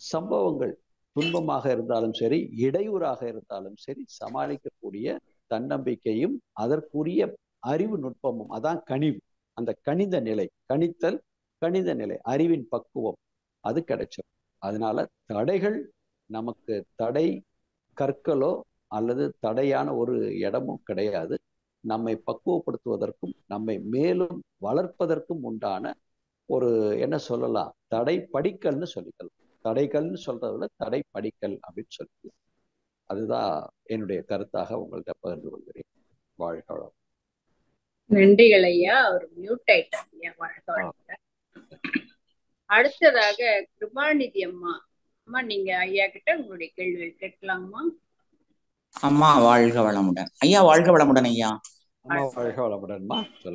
சம்பவங்கள் துன்பமாக இருந்தாலும் சரி இடையூறாக இருந்தாலும் சரி சமாளிக்கக்கூடிய தன்னம்பிக்கையும் அதற்குரிய அறிவு நுட்பமும் அதான் கனிவு. அந்த கணித நிலை கணித்தல் கணித நிலை அறிவின் பக்குவம் அது கிடைச்சிடும் அதனால தடைகள் நமக்கு தடை கற்களோ அல்லது தடையான ஒரு இடமும் கிடையாது. நம்மை பக்குவப்படுத்துவதற்கும் நம்மை மேலும் வளர்ப்பதற்கும் உண்டான ஒரு என்ன சொல்லலாம் தடை படிக்கல்னு சொல்லிக்கலாம். தடைகள்னு சொல்றதை விட தடை படிக்கல் அப்படின்னு சொல்லிக்கலாம். அதுதான் என்னுடைய கருத்தாக உங்கள்கிட்ட பகிர்ந்து கொள்கிறேன். வாழ்க வளம் நன்றிகள் ஐயா. அவர் மியூட் ஆயிட்டார் ஐயா. வாழ்க அடுத்ததாக கிருபாநிதி அம்மா. அம்மா நீங்க ஐயா கிட்ட உங்களுடைய கேள்விகள் கேட்கலாமா அம்மா வாழ்க வளமுடன். ஐயா வாழ்க வளமுடன் ஐயா.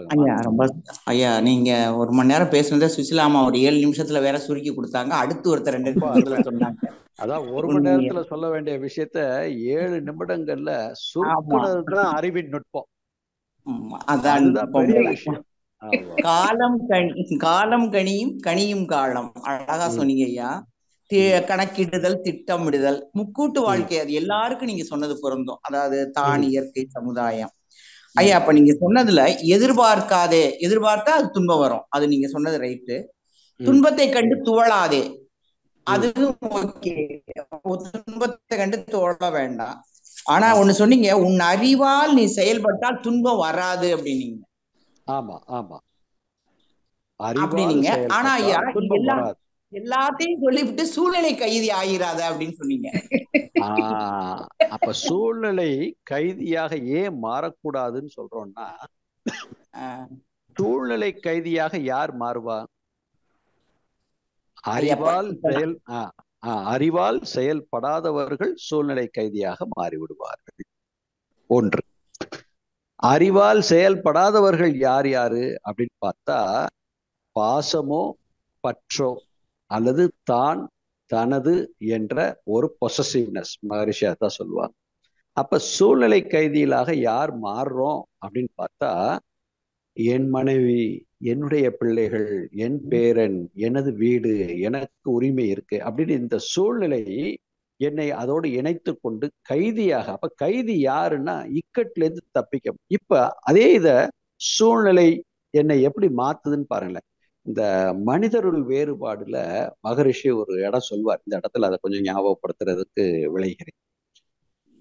ஐயா ரொம்ப ஐயா நீங்க ஒரு மணி நேரம் பேசுனதை சுசிலா அம்மா ஒரு ஏழு நிமிஷத்துல வேற சுருக்கி கொடுத்தாங்க. அடுத்து ஒருத்தர் ரெண்டு நிமிஷத்துல சொன்னாங்க. அதான் ஒரு மணி நேரத்துல சொல்ல வேண்டிய விஷயத்த ஏழு நிமிடங்கள்ல சுருக்குனது தான் அறிவின் நுட்பம். அதான் காலம் கனி காலம் கனியும் கனியும் காலம். அழகா. சொன்னீங்க ஐயா. கணக்கிடுதல் திட்டமிடுதல் முக்கூட்டு வாழ்க்கை அது எல்லாருக்கும் நீங்க சொன்னது பொருந்தும். அதாவது தான். இயற்கை சமுதாயம். ஐயா அப்ப நீங்க சொன்னதுல எதிர்பார்க்காதே எதிர்பார்த்தா அது துன்பம் வரும். அது நீங்க சொன்னது ரைட்டு. துன்பத்தை கண்டு துவளாதே. அது ஓகே. துன்பத்தை கண்டு துவள வேண்டாம். ஆனா ஒண்ணு சொன்னீங்க உன் அறிவால் நீ செயல்பட்டால் துன்பம் வராது அப்படின்னீங்க. ஆமா ஆமா. அப்படின்னீங்க. ஆனா ஐயா எல்லாத்தையும் சொல்லிவிட்டு சூழ்நிலை கைதி ஆகிறாத அப்படின்னு சொன்னீங்க. அப்ப சூழ்நிலை கைதியாக ஏன் மாறக்கூடாதுன்னு சொல்றோம்னா சூழ்நிலை கைதியாக யார் மாறுவா? அறிவால் செயல் ஆஹ் ஆஹ் அறிவால் செயல்படாதவர்கள் சூழ்நிலை கைதியாக மாறிவிடுவார்கள். ஒன்று. அறிவால் செயல்படாதவர்கள் யார் யாரு அப்படின்னு பார்த்தா பாசமோ பற்றோ அல்லது தான் தனது என்ற ஒரு பொசசிவ்னஸ் மகரிஷி தான் சொல்லுவாங்க. அப்ப சூழ்நிலை கைதிகளாக யார் மாறுறோம் அப்படின்னு பார்த்தா என் மனைவி என்னுடைய பிள்ளைகள் என் பேரன் எனது வீடு எனக்கு உரிமை இருக்கு அப்படின்னு இந்த சூழ்நிலை என்னை அதோடு இணைத்து கொண்டு கைதியாக அப்ப கைதி யாருன்னா இக்கட்டுல இருந்து தப்பிக்க இப்ப அதே இத சூழ்நிலை என்னை எப்படி மாத்துதுன்னு பாருங்களேன். இந்த மனிதருள் வேறுபாடுல மகரிஷி ஒரு இடம் சொல்வார். இந்த இடத்துல அதை கொஞ்சம் ஞாபகப்படுத்துறதுக்கு விளைகிறேன்.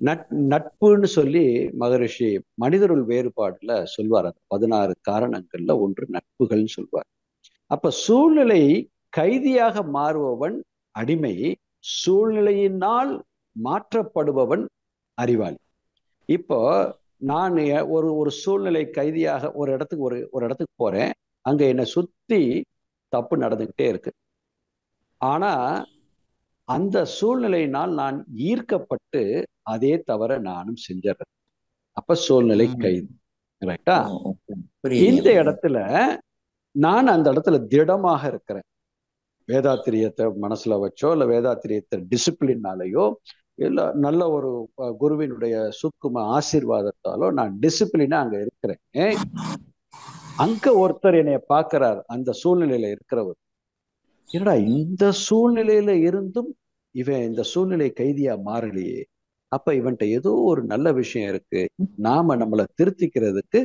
நட் நட்புன்னு சொல்லி மகரிஷி மனிதருள் வேறுபாடுல சொல்வார் அந்த பதினாறு காரணங்கள்ல ஒன்று நட்புகள்னு சொல்வார். அப்ப சூழ்நிலை கைதியாக மாறுபவன் அடிமை சூழ்நிலையினால் மாற்றப்படுபவன் அறிவாளி. இப்போ நான் ஒரு ஒரு சூழ்நிலை கைதியாக ஒரு இடத்துக்கு ஒரு ஒரு இடத்துக்கு போறேன். அங்க என்னை சுத்தி தப்பு நடந்துகிட்டே இருக்கு ஆனா அந்த சூழ்நிலையினால் நான் ஈர்க்கப்பட்டு அதே தவிர நானும் செஞ்சிடறேன் அப்ப சூழ்நிலை. கைதி ரைட்டா இந்த. இடத்துல நான் அந்த இடத்துல திடமாக இருக்கிறேன் வேதாத்திரியத்தை மனசுல வச்சோ இல்ல வேதாத்திரியத்தை டிசிப்ளினாலேயோ இல்ல நல்ல ஒரு குருவினுடைய சுக்கும ஆசீர்வாதத்தாலோ நான் டிசிப்ளினா அங்க இருக்கிறேன்? அங்க ஒருத்தர் என்னைய பார்க்கிறார். அந்த சூழ்நிலையில இருக்கிறவர். என்னடா இந்த சூழ்நிலையில இருந்தும் இவன் இந்த சூழ்நிலை கைதியா மாறலையே. அப்ப இவன்ட்ட ஏதோ ஒரு நல்ல விஷயம் இருக்கு. நாம நம்மளை திருத்திக்கிறதுக்கு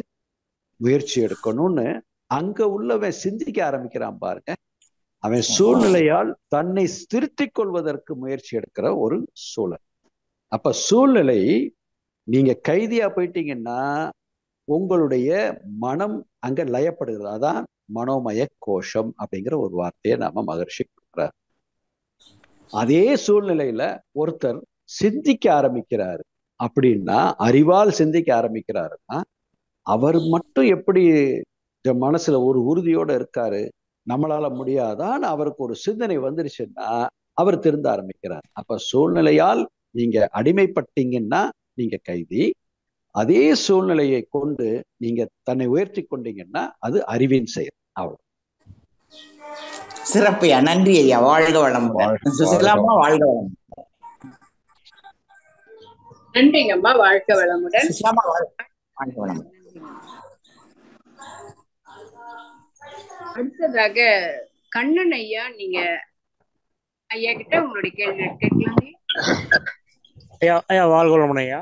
முயற்சி எடுக்கணும்னு அங்க உள்ளவன் சிந்திக்க ஆரம்பிக்கிறான் பாருங்க. அவன் சூழ்நிலையால் தன்னை திருத்திக் கொள்வதற்கு முயற்சி எடுக்கிற ஒரு சூழல். அப்ப சூழ்நிலை நீங்க கைதியா போயிட்டீங்கன்னா உங்களுடைய மனம் அங்க லயப்படுகிறது. அதான் மனோமய கோஷம் அப்படிங்கிற ஒரு வார்த்தையை நாம மகர்ஷி கொடுக்குறார் அதே சூழ்நிலையில ஒருத்தர் சிந்திக்க ஆரம்பிக்கிறாரு அப்படின்னா அறிவால் சிந்திக்க ஆரம்பிக்கிறாருன்னா அவர் மட்டும் எப்படி இந்த மனசுல ஒரு உறுதியோட இருக்காரு நம்மளால முடியாதான்னு அவருக்கு ஒரு சிந்தனை வந்துருச்சுன்னா அவர் திருந்த ஆரம்பிக்கிறார். அப்ப சூழ்நிலையால் நீங்க அடிமைப்பட்டீங்கன்னா நீங்க கைதி அதே சூழ்நிலையை கொண்டு நீங்க தன்னை உயர்த்தி கொண்டீங்கன்னா அது அறிவின் செயல். அவ்வளவு. சிறப்பு நன்றி ஐயா வாழ்க வளமுடன் வாழ்க- சுசிலாமா வாழ்க வளமுடன் நன்றிங்கம்மா. வாழ்க்கை வளமுடன். வாழ்க வாழ்க வளமுடன் அடுத்ததாக கண்ணன் ஐயா நீங்க ஐயா கிட்ட உங்களுடைய கேள்வி கேட்கலாங்க ஐயா ஐயா வாழ்க வளமுடன் ஐயா.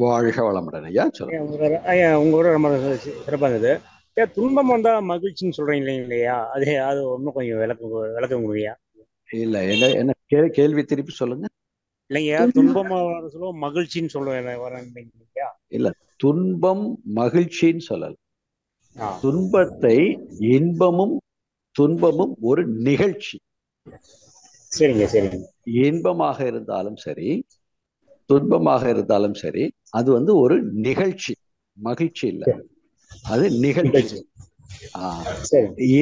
வாழ்க வளமுடன் ஐயா. சொல்லுங்க. ஐயா உங்களோட ரொம்ப சி- சிறப்பா இருந்தது ஐயா துன்பம் வந்தா மகிழ்ச்சின்னு சொல்றீங்க இல்லையா? அது அது இன்னும் கொஞ்சம் விளக்கு விளக்க முடியா இல்ல என்ன என்ன கேள்வி திருப்பி சொல்லுங்க. இல்லைங்கய்யா துன்பமா வர சொல்ல மகிழ்ச்சின்னு சொல்ல வரேன் இல்லையா? துன்பம் மகிழ்ச்சின்னு சொல்லல. துன்பத்தை இன்பமும் துன்பமும் ஒரு நிகழ்ச்சி. சரிங்க சரிங்க. இன்பமாக இருந்தாலும் சரி துன்பமாக இருந்தாலும் சரி அது வந்து ஒரு நிகழ்ச்சி மகிழ்ச்சி இல்லை. அது நிகழ்ச்சி.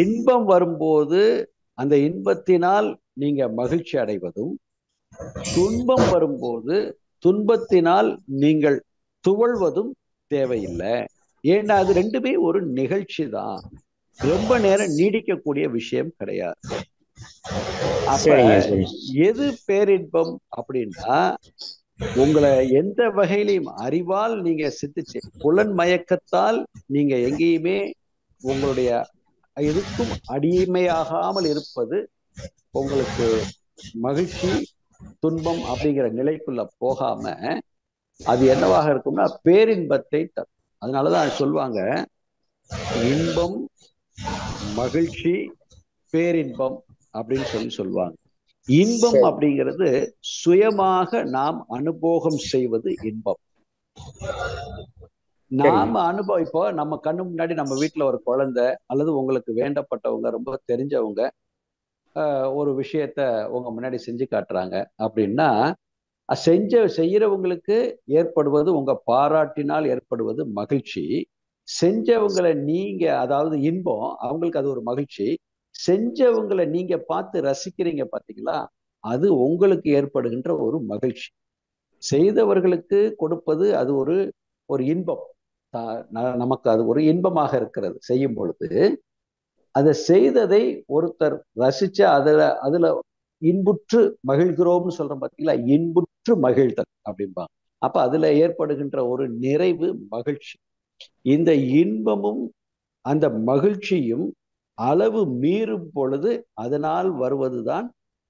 இன்பம் வரும்போது அந்த இன்பத்தினால் நீங்க மகிழ்ச்சி அடைவதும் துன்பம் வரும்போது துன்பத்தினால் நீங்கள் துவள்வதும் தேவையில்லை. ஏன்னா அது ரெண்டுமே ஒரு நிகழ்ச்சி தான். ரொம்ப நேரம் நீடிக்கக்கூடிய விஷயம் கிடையாது. அப்ப எது பேரின்பம் அப்படின்னா உங்களை எந்த வகையிலையும் அறிவால் நீங்க சிந்திச்சு புலன் மயக்கத்தால் நீங்க எங்கேயுமே உங்களுடைய எதுக்கும் அடிமையாகாமல் இருப்பது உங்களுக்கு மகிழ்ச்சி துன்பம் அப்படிங்கிற நிலைக்குள்ள போகாம அது என்னவாக இருக்கும்னா பேரின்பத்தை தரும். அதனாலதான் சொல்லுவாங்க இன்பம் மகிழ்ச்சி பேரின்பம் அப்படின்னு சொல்லி சொல்லுவாங்க. இன்பம். அப்படிங்கிறது சுயமாக நாம் அனுபோகம் செய்வது இன்பம். நாம அனுபவம் இப்போ நம்ம கண்ணு முன்னாடி நம்ம வீட்டுல ஒரு குழந்தை அல்லது உங்களுக்கு வேண்டப்பட்டவங்க ரொம்ப தெரிஞ்சவங்க ஆஹ், ஒரு விஷயத்த உங்க முன்னாடி செஞ்சு காட்டுறாங்க அப்படின்னா செஞ்ச செய்யறவங்களுக்கு ஏற்படுவது உங்க பாராட்டினால் ஏற்படுவது மகிழ்ச்சி. செஞ்சவங்களை நீங்க அதாவது இன்பம் அவங்களுக்கு அது ஒரு மகிழ்ச்சி. செஞ்சவங்களை நீங்க பார்த்து ரசிக்கிறீங்க பாத்தீங்களா அது உங்களுக்கு ஏற்படுகின்ற ஒரு மகிழ்ச்சி. செய்தவர்களுக்கு கொடுப்பது அது ஒரு ஒரு இன்பம். நமக்கு அது ஒரு இன்பமாக இருக்கிறது செய்யும் பொழுது. அதை செய்ததை ஒருத்தர் ரசிச்சு அதுல அதுல இன்புற்று மகிழ்கிறோம்னு சொல்றோம் பாத்தீங்களா இன்புற்று மகிழ்தல் அப்படிம்பாங்க. அப்ப அதுல ஏற்படுகின்ற ஒரு நிறைவு மகிழ்ச்சி. இந்த இன்பமும் அந்த மகிழ்ச்சியும் அளவு மீறும் பொழுது அதனால் வருவதுதான்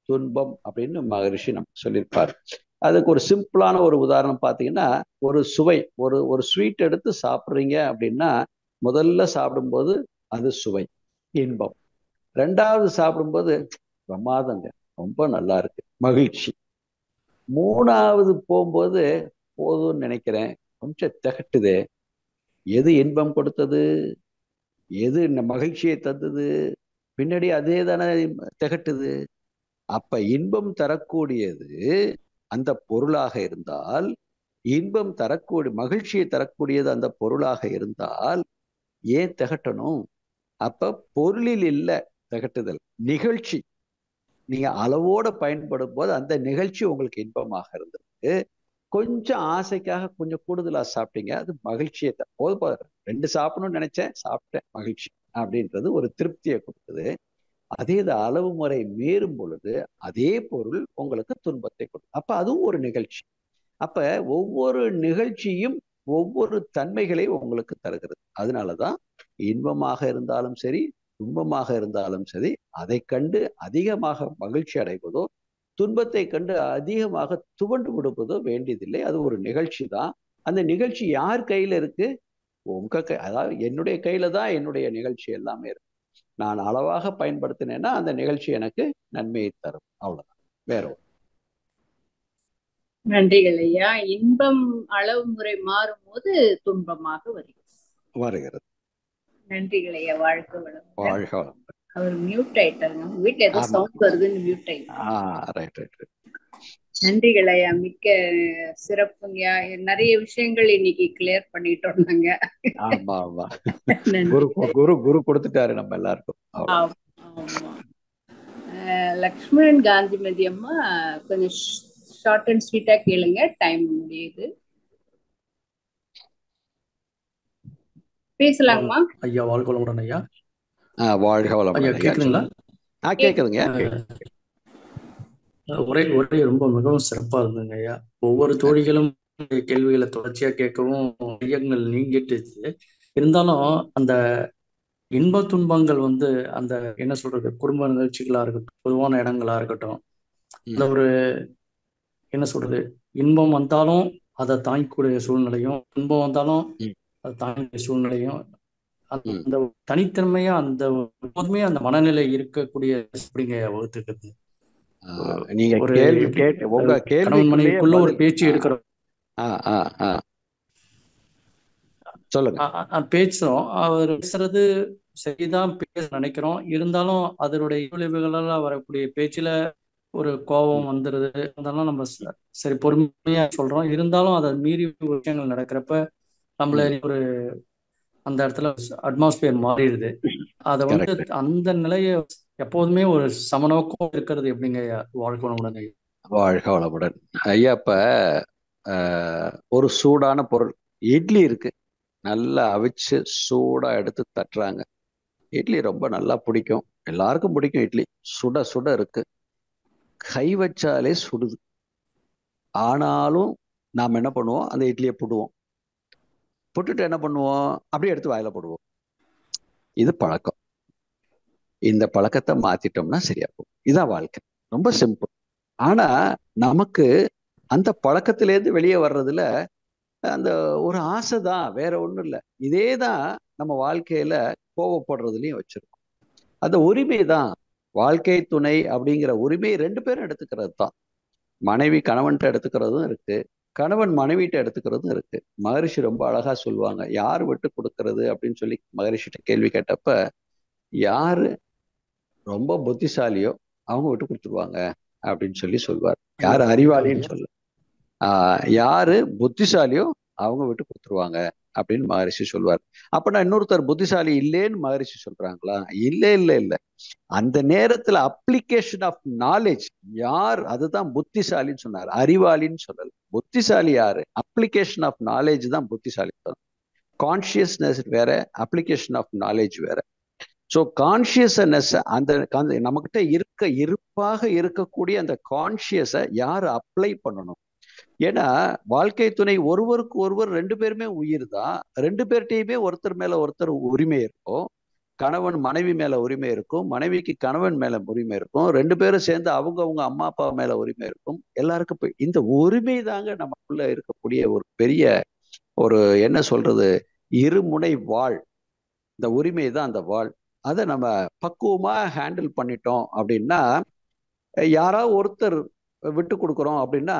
துன்பம் அப்படின்னு மகரிஷி நம்ம சொல்லியிருப்பார். அதுக்கு ஒரு சிம்பிளான ஒரு உதாரணம் பார்த்தீங்கன்னா ஒரு சுவை ஒரு ஒரு ஸ்வீட் எடுத்து சாப்பிட்றீங்க அப்படின்னா முதல்ல சாப்பிடும்போது அது சுவை இன்பம். ரெண்டாவது சாப்பிடும்போது பிரமாதங்க ரொம்ப நல்லா இருக்கு மகிழ்ச்சி. மூணாவது போகும்போது போதும்னு நினைக்கிறேன் கொஞ்சம் திகட்டுதே எது இன்பம் கொடுத்தது? எது என்ன மகிழ்ச்சியை தந்தது? பின்னாடி அதே தானே திகட்டுது. அப்ப இன்பம் தரக்கூடியது அந்த பொருளாக இருந்தால் இன்பம் தரக்கூடிய மகிழ்ச்சியை தரக்கூடியது அந்த பொருளாக இருந்தால் ஏன் திகட்டணும்? அப்ப பொருளில் இல்ல திகட்டுதல் நிகழ்ச்சி. நீங்க அளவோட பயன்படும் போது அந்த நிகழ்ச்சி உங்களுக்கு இன்பமாக இருந்தது கொஞ்சம் ஆசைக்காக கொஞ்சம் கூடுதலா சாப்பிட்டீங்க. அது மகிழ்ச்சியை தான் போதும் ரெண்டு சாப்பிடணும்னு நினைச்சேன் சாப்பிட்டேன் மகிழ்ச்சி அப்படின்றது ஒரு திருப்தியை கொடுக்குது. அதே இது அளவு முறை மீறும் பொழுது அதே பொருள் உங்களுக்கு துன்பத்தை கொடுக்கும். அப்ப அதுவும் ஒரு நிகழ்ச்சி. அப்ப ஒவ்வொரு நிகழ்ச்சியும் ஒவ்வொரு தன்மைகளை உங்களுக்கு தருகிறது. அதனாலதான் இன்பமாக இருந்தாலும் சரி துன்பமாக இருந்தாலும் சரி அதை கண்டு அதிகமாக மகிழ்ச்சி அடைவதோ துன்பத்தை கண்டு அதிகமாக துவண்டு விடுவதோ வேண்டியதில்லை. அது ஒரு நிகழ்ச்சி தான். அந்த நிகழ்ச்சி யார் கையில இருக்கு? உங்க கை அதாவது என்னுடைய கையில தான் என்னுடைய நிகழ்ச்சி எல்லாமே இருக்கு. நான் அளவாக பயன்படுத்தினேன்னா அந்த நிகழ்ச்சி எனக்கு நன்மையை தரும். அவ்வளவுதான். வேற நன்றிகள் ஐயா. இன்பம் அளவு முறை மாறும் போது துன்பமாக வருகிறது. வருகிறது. நன்றிகள் ஐயா. வாழ்க்கை வளம் வாழ்க வளம் அவர் மியூட் ஆயிட்டாங்க உங்க வீட்டுல ஏதோ. சவுண்ட் வருதுன்னு மியூட் ஆயிட்டாங்க ஆ ரைட் ரைட் ரைட் நன்றிகள் ஐயா. மிக்க சிறப்புங்கய்யா நிறைய விஷயங்கள் இன்னைக்கு கிளியர் பண்ணிட்டோம் நாங்க. ஆமா ஆமா. குரு குரு குரு கொடுத்துட்டாரு நம்ம எல்லாருக்கும். லக்ஷ்மணன் காந்திமதி அம்மா கொஞ்சம் ஷார்ட் அண்ட் ஸ்வீட்டா கேளுங்க. டைம் முடியுது. பேசலாங்கம்மா ஐயா வாழ்க வளமுடன் ஐயா. வாழ்க வளம் கேக்குதுங்களா ஆ கேக்குதுங்க உரை உரை ரொம்ப மிகவும் சிறப்பா இருந்ததுங்க ஐயா. ஒவ்வொரு தோழிகளும் கேள்விகளை தொடர்ச்சியா கேட்கவும் ஐயங்கள் நீங்கிட்டுச்சு. இருந்தாலும் அந்த இன்ப துன்பங்கள் வந்து அந்த என்ன சொல்றது குடும்ப நிகழ்ச்சிகளா இருக்கட்டும் பொதுவான இடங்களா இருக்கட்டும் அந்த ஒரு என்ன சொல்றது இன்பம் வந்தாலும் அதை தாங்கிக்கூடிய சூழ்நிலையும் துன்பம் வந்தாலும். அதை தாங்கிக்கூடிய சூழ்நிலையும் அந்த தனித்தன்மையா அந்த எப்போதுமே அந்த மனநிலை இருக்கக்கூடிய அப்படிங்க வகுத்துக்கிறது நீங்க கேள்வி கேட்டு உங்க மனைவிக்குள்ள ஒரு பேச்சு ஆ, எடுக்கிற ஆ ஆ ஆ. சொல்லுங்க. பேசுறோம். அவர் பேசுறது சரிதான் பேச நினைக்கிறோம். இருந்தாலும் அதனுடைய விளைவுகளால் வரக்கூடிய பேச்சுல ஒரு கோபம் வந்துடுது அதெல்லாம் நம்ம சரி பொறுமையா சொல்றோம். இருந்தாலும் அதை மீறி விஷயங்கள் நடக்கிறப்ப நம்மள ஒரு அந்த இடத்துல அட்மாஸ்பியர் மாறிடுது. அதை வந்து அந்த நிலையை எப்போதுமே ஒரு சமநோக்கம் இருக்கிறது எப்படிங்க ஐயா? வாழ்க்கை வளமுடன் ஐயா? வாழ்க வளமுடன். ஐயா இப்ப ஒரு சூடான பொருள். இட்லி இருக்கு. நல்லா அவிச்சு சூடா எடுத்து தட்டுறாங்க. இட்லி ரொம்ப நல்லா பிடிக்கும். எல்லாருக்கும் பிடிக்கும் இட்லி. சுட சுட இருக்கு. கை வச்சாலே சுடுது. ஆனாலும் நாம் என்ன பண்ணுவோம்? அந்த இட்லியை போடுவோம். போட்டுட்டு என்ன பண்ணுவோம்? அப்படியே எடுத்து வாயில போடுவோம். இது பழக்கம். இந்த பழக்கத்தை மாத்திட்டோம்னா சரியா போகும் இதான் வாழ்க்கை. ரொம்ப சிம்பிள் ஆனா நமக்கு அந்த பழக்கத்திலேருந்து வெளியே வர்றதுல அந்த ஒரு ஆசை தான் வேற ஒன்றும் இல்லை. இதே தான் நம்ம வாழ்க்கையில கோவப்படுறதுலையும் வச்சிருக்கோம். அந்த உரிமை தான் வாழ்க்கை துணை அப்படிங்கிற உரிமையை ரெண்டு பேரும் எடுத்துக்கிறது தான் மனைவி கணவன்கிட்ட எடுத்துக்கிறதும் இருக்கு. கணவன் மனைவிட்ட எடுத்துக்கிறதும் இருக்கு. மகரிஷி ரொம்ப அழகா சொல்லுவாங்க. யார் விட்டு கொடுக்கறது அப்படின்னு சொல்லி மகரிஷிட்ட கேள்வி கேட்டப்ப யாரு ரொம்ப புத்திசாலியோ அவங்க விட்டு கொடுத்துருவாங்க அப்படின்னு சொல்லி சொல்வார். யார் அறிவாளின்னு சொல்ல ஆஹ் யாரு புத்திசாலியோ அவங்க விட்டு கொடுத்துருவாங்க. அப்படின்னு மகரிஷி சொல்வார். அப்ப இன்னொருத்தர் புத்திசாலி இல்லேன்னு மகரிஷி சொல்றாங்களா? இல்ல இல்ல இல்ல. அந்த நேரத்துல அப்ளிகேஷன் ஆஃப் நாலேஜ் யார்? அதுதான் புத்திசாலின்னு சொன்னார். அறிவாளின்னு சொல்லல. புத்திசாலி யாரு? அப்ளிகேஷன் ஆஃப் நாலேஜ் தான் புத்திசாலி. கான்சியஸ்னஸ் வேற அப்ளிகேஷன் ஆஃப் நாலேஜ் வேற. ஸோ கான்சியஸ்னஸ் அந்த அந்த நம்மகிட்ட இருக்க இருப்பாக இருக்கக்கூடிய அந்த கான்சியஸை யார் அப்ளை பண்ணணும்? ஏன்னா வாழ்க்கை துணை ஒருவருக்கு ஒருவர் ரெண்டு பேருமே உயிர் தான். ரெண்டு பேர்கிட்டையுமே ஒருத்தர் மேல ஒருத்தர் உரிமை இருக்கும். கணவன் மனைவி மேல உரிமை இருக்கும். மனைவிக்கு கணவன் மேல உரிமை இருக்கும். ரெண்டு பேரும் சேர்ந்து அவங்க அவங்க அம்மா அப்பா மேல உரிமை இருக்கும். எல்லாருக்கும் போய் இந்த உரிமை தாங்க நமக்குள்ள இருக்கக்கூடிய ஒரு பெரிய ஒரு என்ன சொல்றது இருமுனை வாழ். இந்த உரிமை தான் அந்த வாழ். அதை நம்ம பக்குவமா ஹேண்டில் பண்ணிட்டோம் அப்படின்னா யாராவது ஒருத்தர் விட்டு கொடுக்குறோம் அப்படின்னா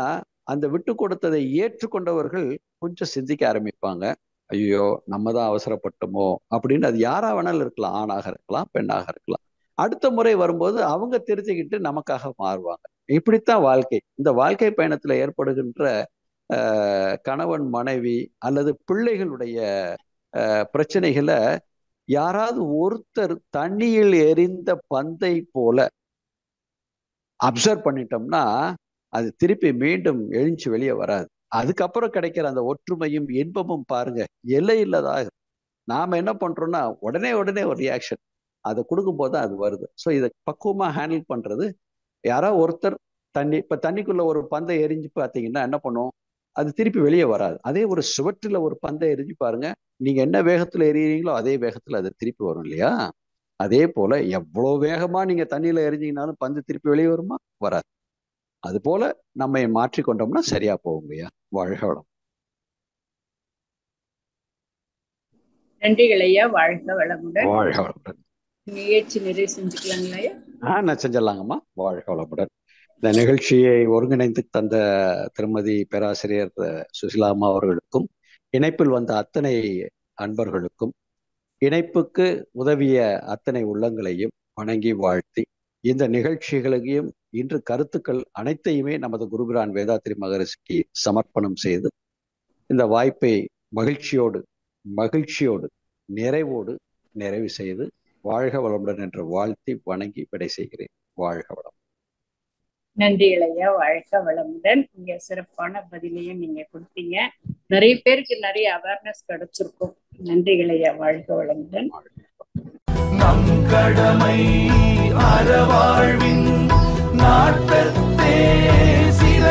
அந்த விட்டு கொடுத்ததை ஏற்றுக்கொண்டவர்கள் கொஞ்சம் சிந்திக்க ஆரம்பிப்பாங்க. ஐயோ நம்ம தான் அவசரப்பட்டோமோ? அப்படின்னு அது யாரா வேணாலும் இருக்கலாம். ஆணாக இருக்கலாம் பெண்ணாக இருக்கலாம். அடுத்த முறை வரும்போது அவங்க திருத்திக்கிட்டு நமக்காக மாறுவாங்க. இப்படித்தான் வாழ்க்கை. இந்த வாழ்க்கை பயணத்துல ஏற்படுகின்ற ஆஹ் கணவன் மனைவி அல்லது பிள்ளைகளுடைய பிரச்சனைகளை யாராவது ஒருத்தர் தண்ணியில் எரிந்த பந்தை போல அப்சர்வ் பண்ணிட்டோம்னா அது திருப்பி மீண்டும் எழுந்து வெளியே வராது. அதுக்கப்புறம் கிடைக்கிற அந்த ஒற்றுமையும் இன்பமும் பாருங்க எல்லை இல்லாதாக நாம என்ன பண்றோம்னா உடனே உடனே ஒரு ரியாக்ஷன் அதை கொடுக்கும்போது தான் அது வருது. ஸோ இதை பக்குவமா ஹேண்டில் பண்றது யாரோ ஒருத்தர் தண்ணி இப்போ தண்ணிக்குள்ள ஒரு பந்தை எரிஞ்சு பார்த்தீங்கன்னா என்ன பண்ணும் அது திருப்பி வெளியே வராது. அதே ஒரு சுவற்றில் ஒரு பந்தை எரிஞ்சு பாருங்க நீங்க என்ன வேகத்துல எறிகிறீங்களோ அதே வேகத்துல அது திருப்பி வரும் இல்லையா? அதே போல எவ்வளோ வேகமா நீங்க தண்ணியில எரிஞ்சிங்கனாலும் பந்து திருப்பி வெளியே வருமா? வராது. அது போல நம்ம மாற்றிக்கொண்டோம்னா சரியா போகும் ஐயா வாழ்க வளம் நன்றிகள் ஐயா. வாழ்க வளமுடன். வாழ்க வளமுடன் நிகழ்ச்சி நிறைவு செஞ்சுக்கலாங்களா ஐயா? ஆஹ் நான் செஞ்சிடலாங்கம்மா வாழ்க வளமுடன் இந்த நிகழ்ச்சியை ஒருங்கிணைந்து தந்த திருமதி பேராசிரியர் சுசிலாமா அவர்களுக்கும் இணைப்பில் வந்த அத்தனை அன்பர்களுக்கும் இணைப்புக்கு உதவிய அத்தனை உள்ளங்களையும் வணங்கி வாழ்த்தி இந்த நிகழ்ச்சிகளையும் இன்று கருத்துக்கள் அனைத்தையுமே நமது குருபிரான் வேதாத்திரி மகரிஷிக்கு சமர்ப்பணம் செய்து இந்த வாய்ப்பை மகிழ்ச்சியோடு மகிழ்ச்சியோடு நிறைவோடு நிறைவு செய்து வாழ்க வளமுடன் என்று வாழ்த்தி வணங்கி விடை செய்கிறேன். வாழ்க வளம். நன்றிகள் ஐயா வாழ்க வளமுடன். நீங்க சிறப்பான பதிலையும் நீங்க கொடுத்தீங்க. நிறைய பேருக்கு நிறைய அவேர்னஸ் கிடைச்சிருக்கும். நன்றிகள் ஐயா வாழ்க வளமுடன். நம் கடமை அறவாழ்வின் நாட்டத்தே சில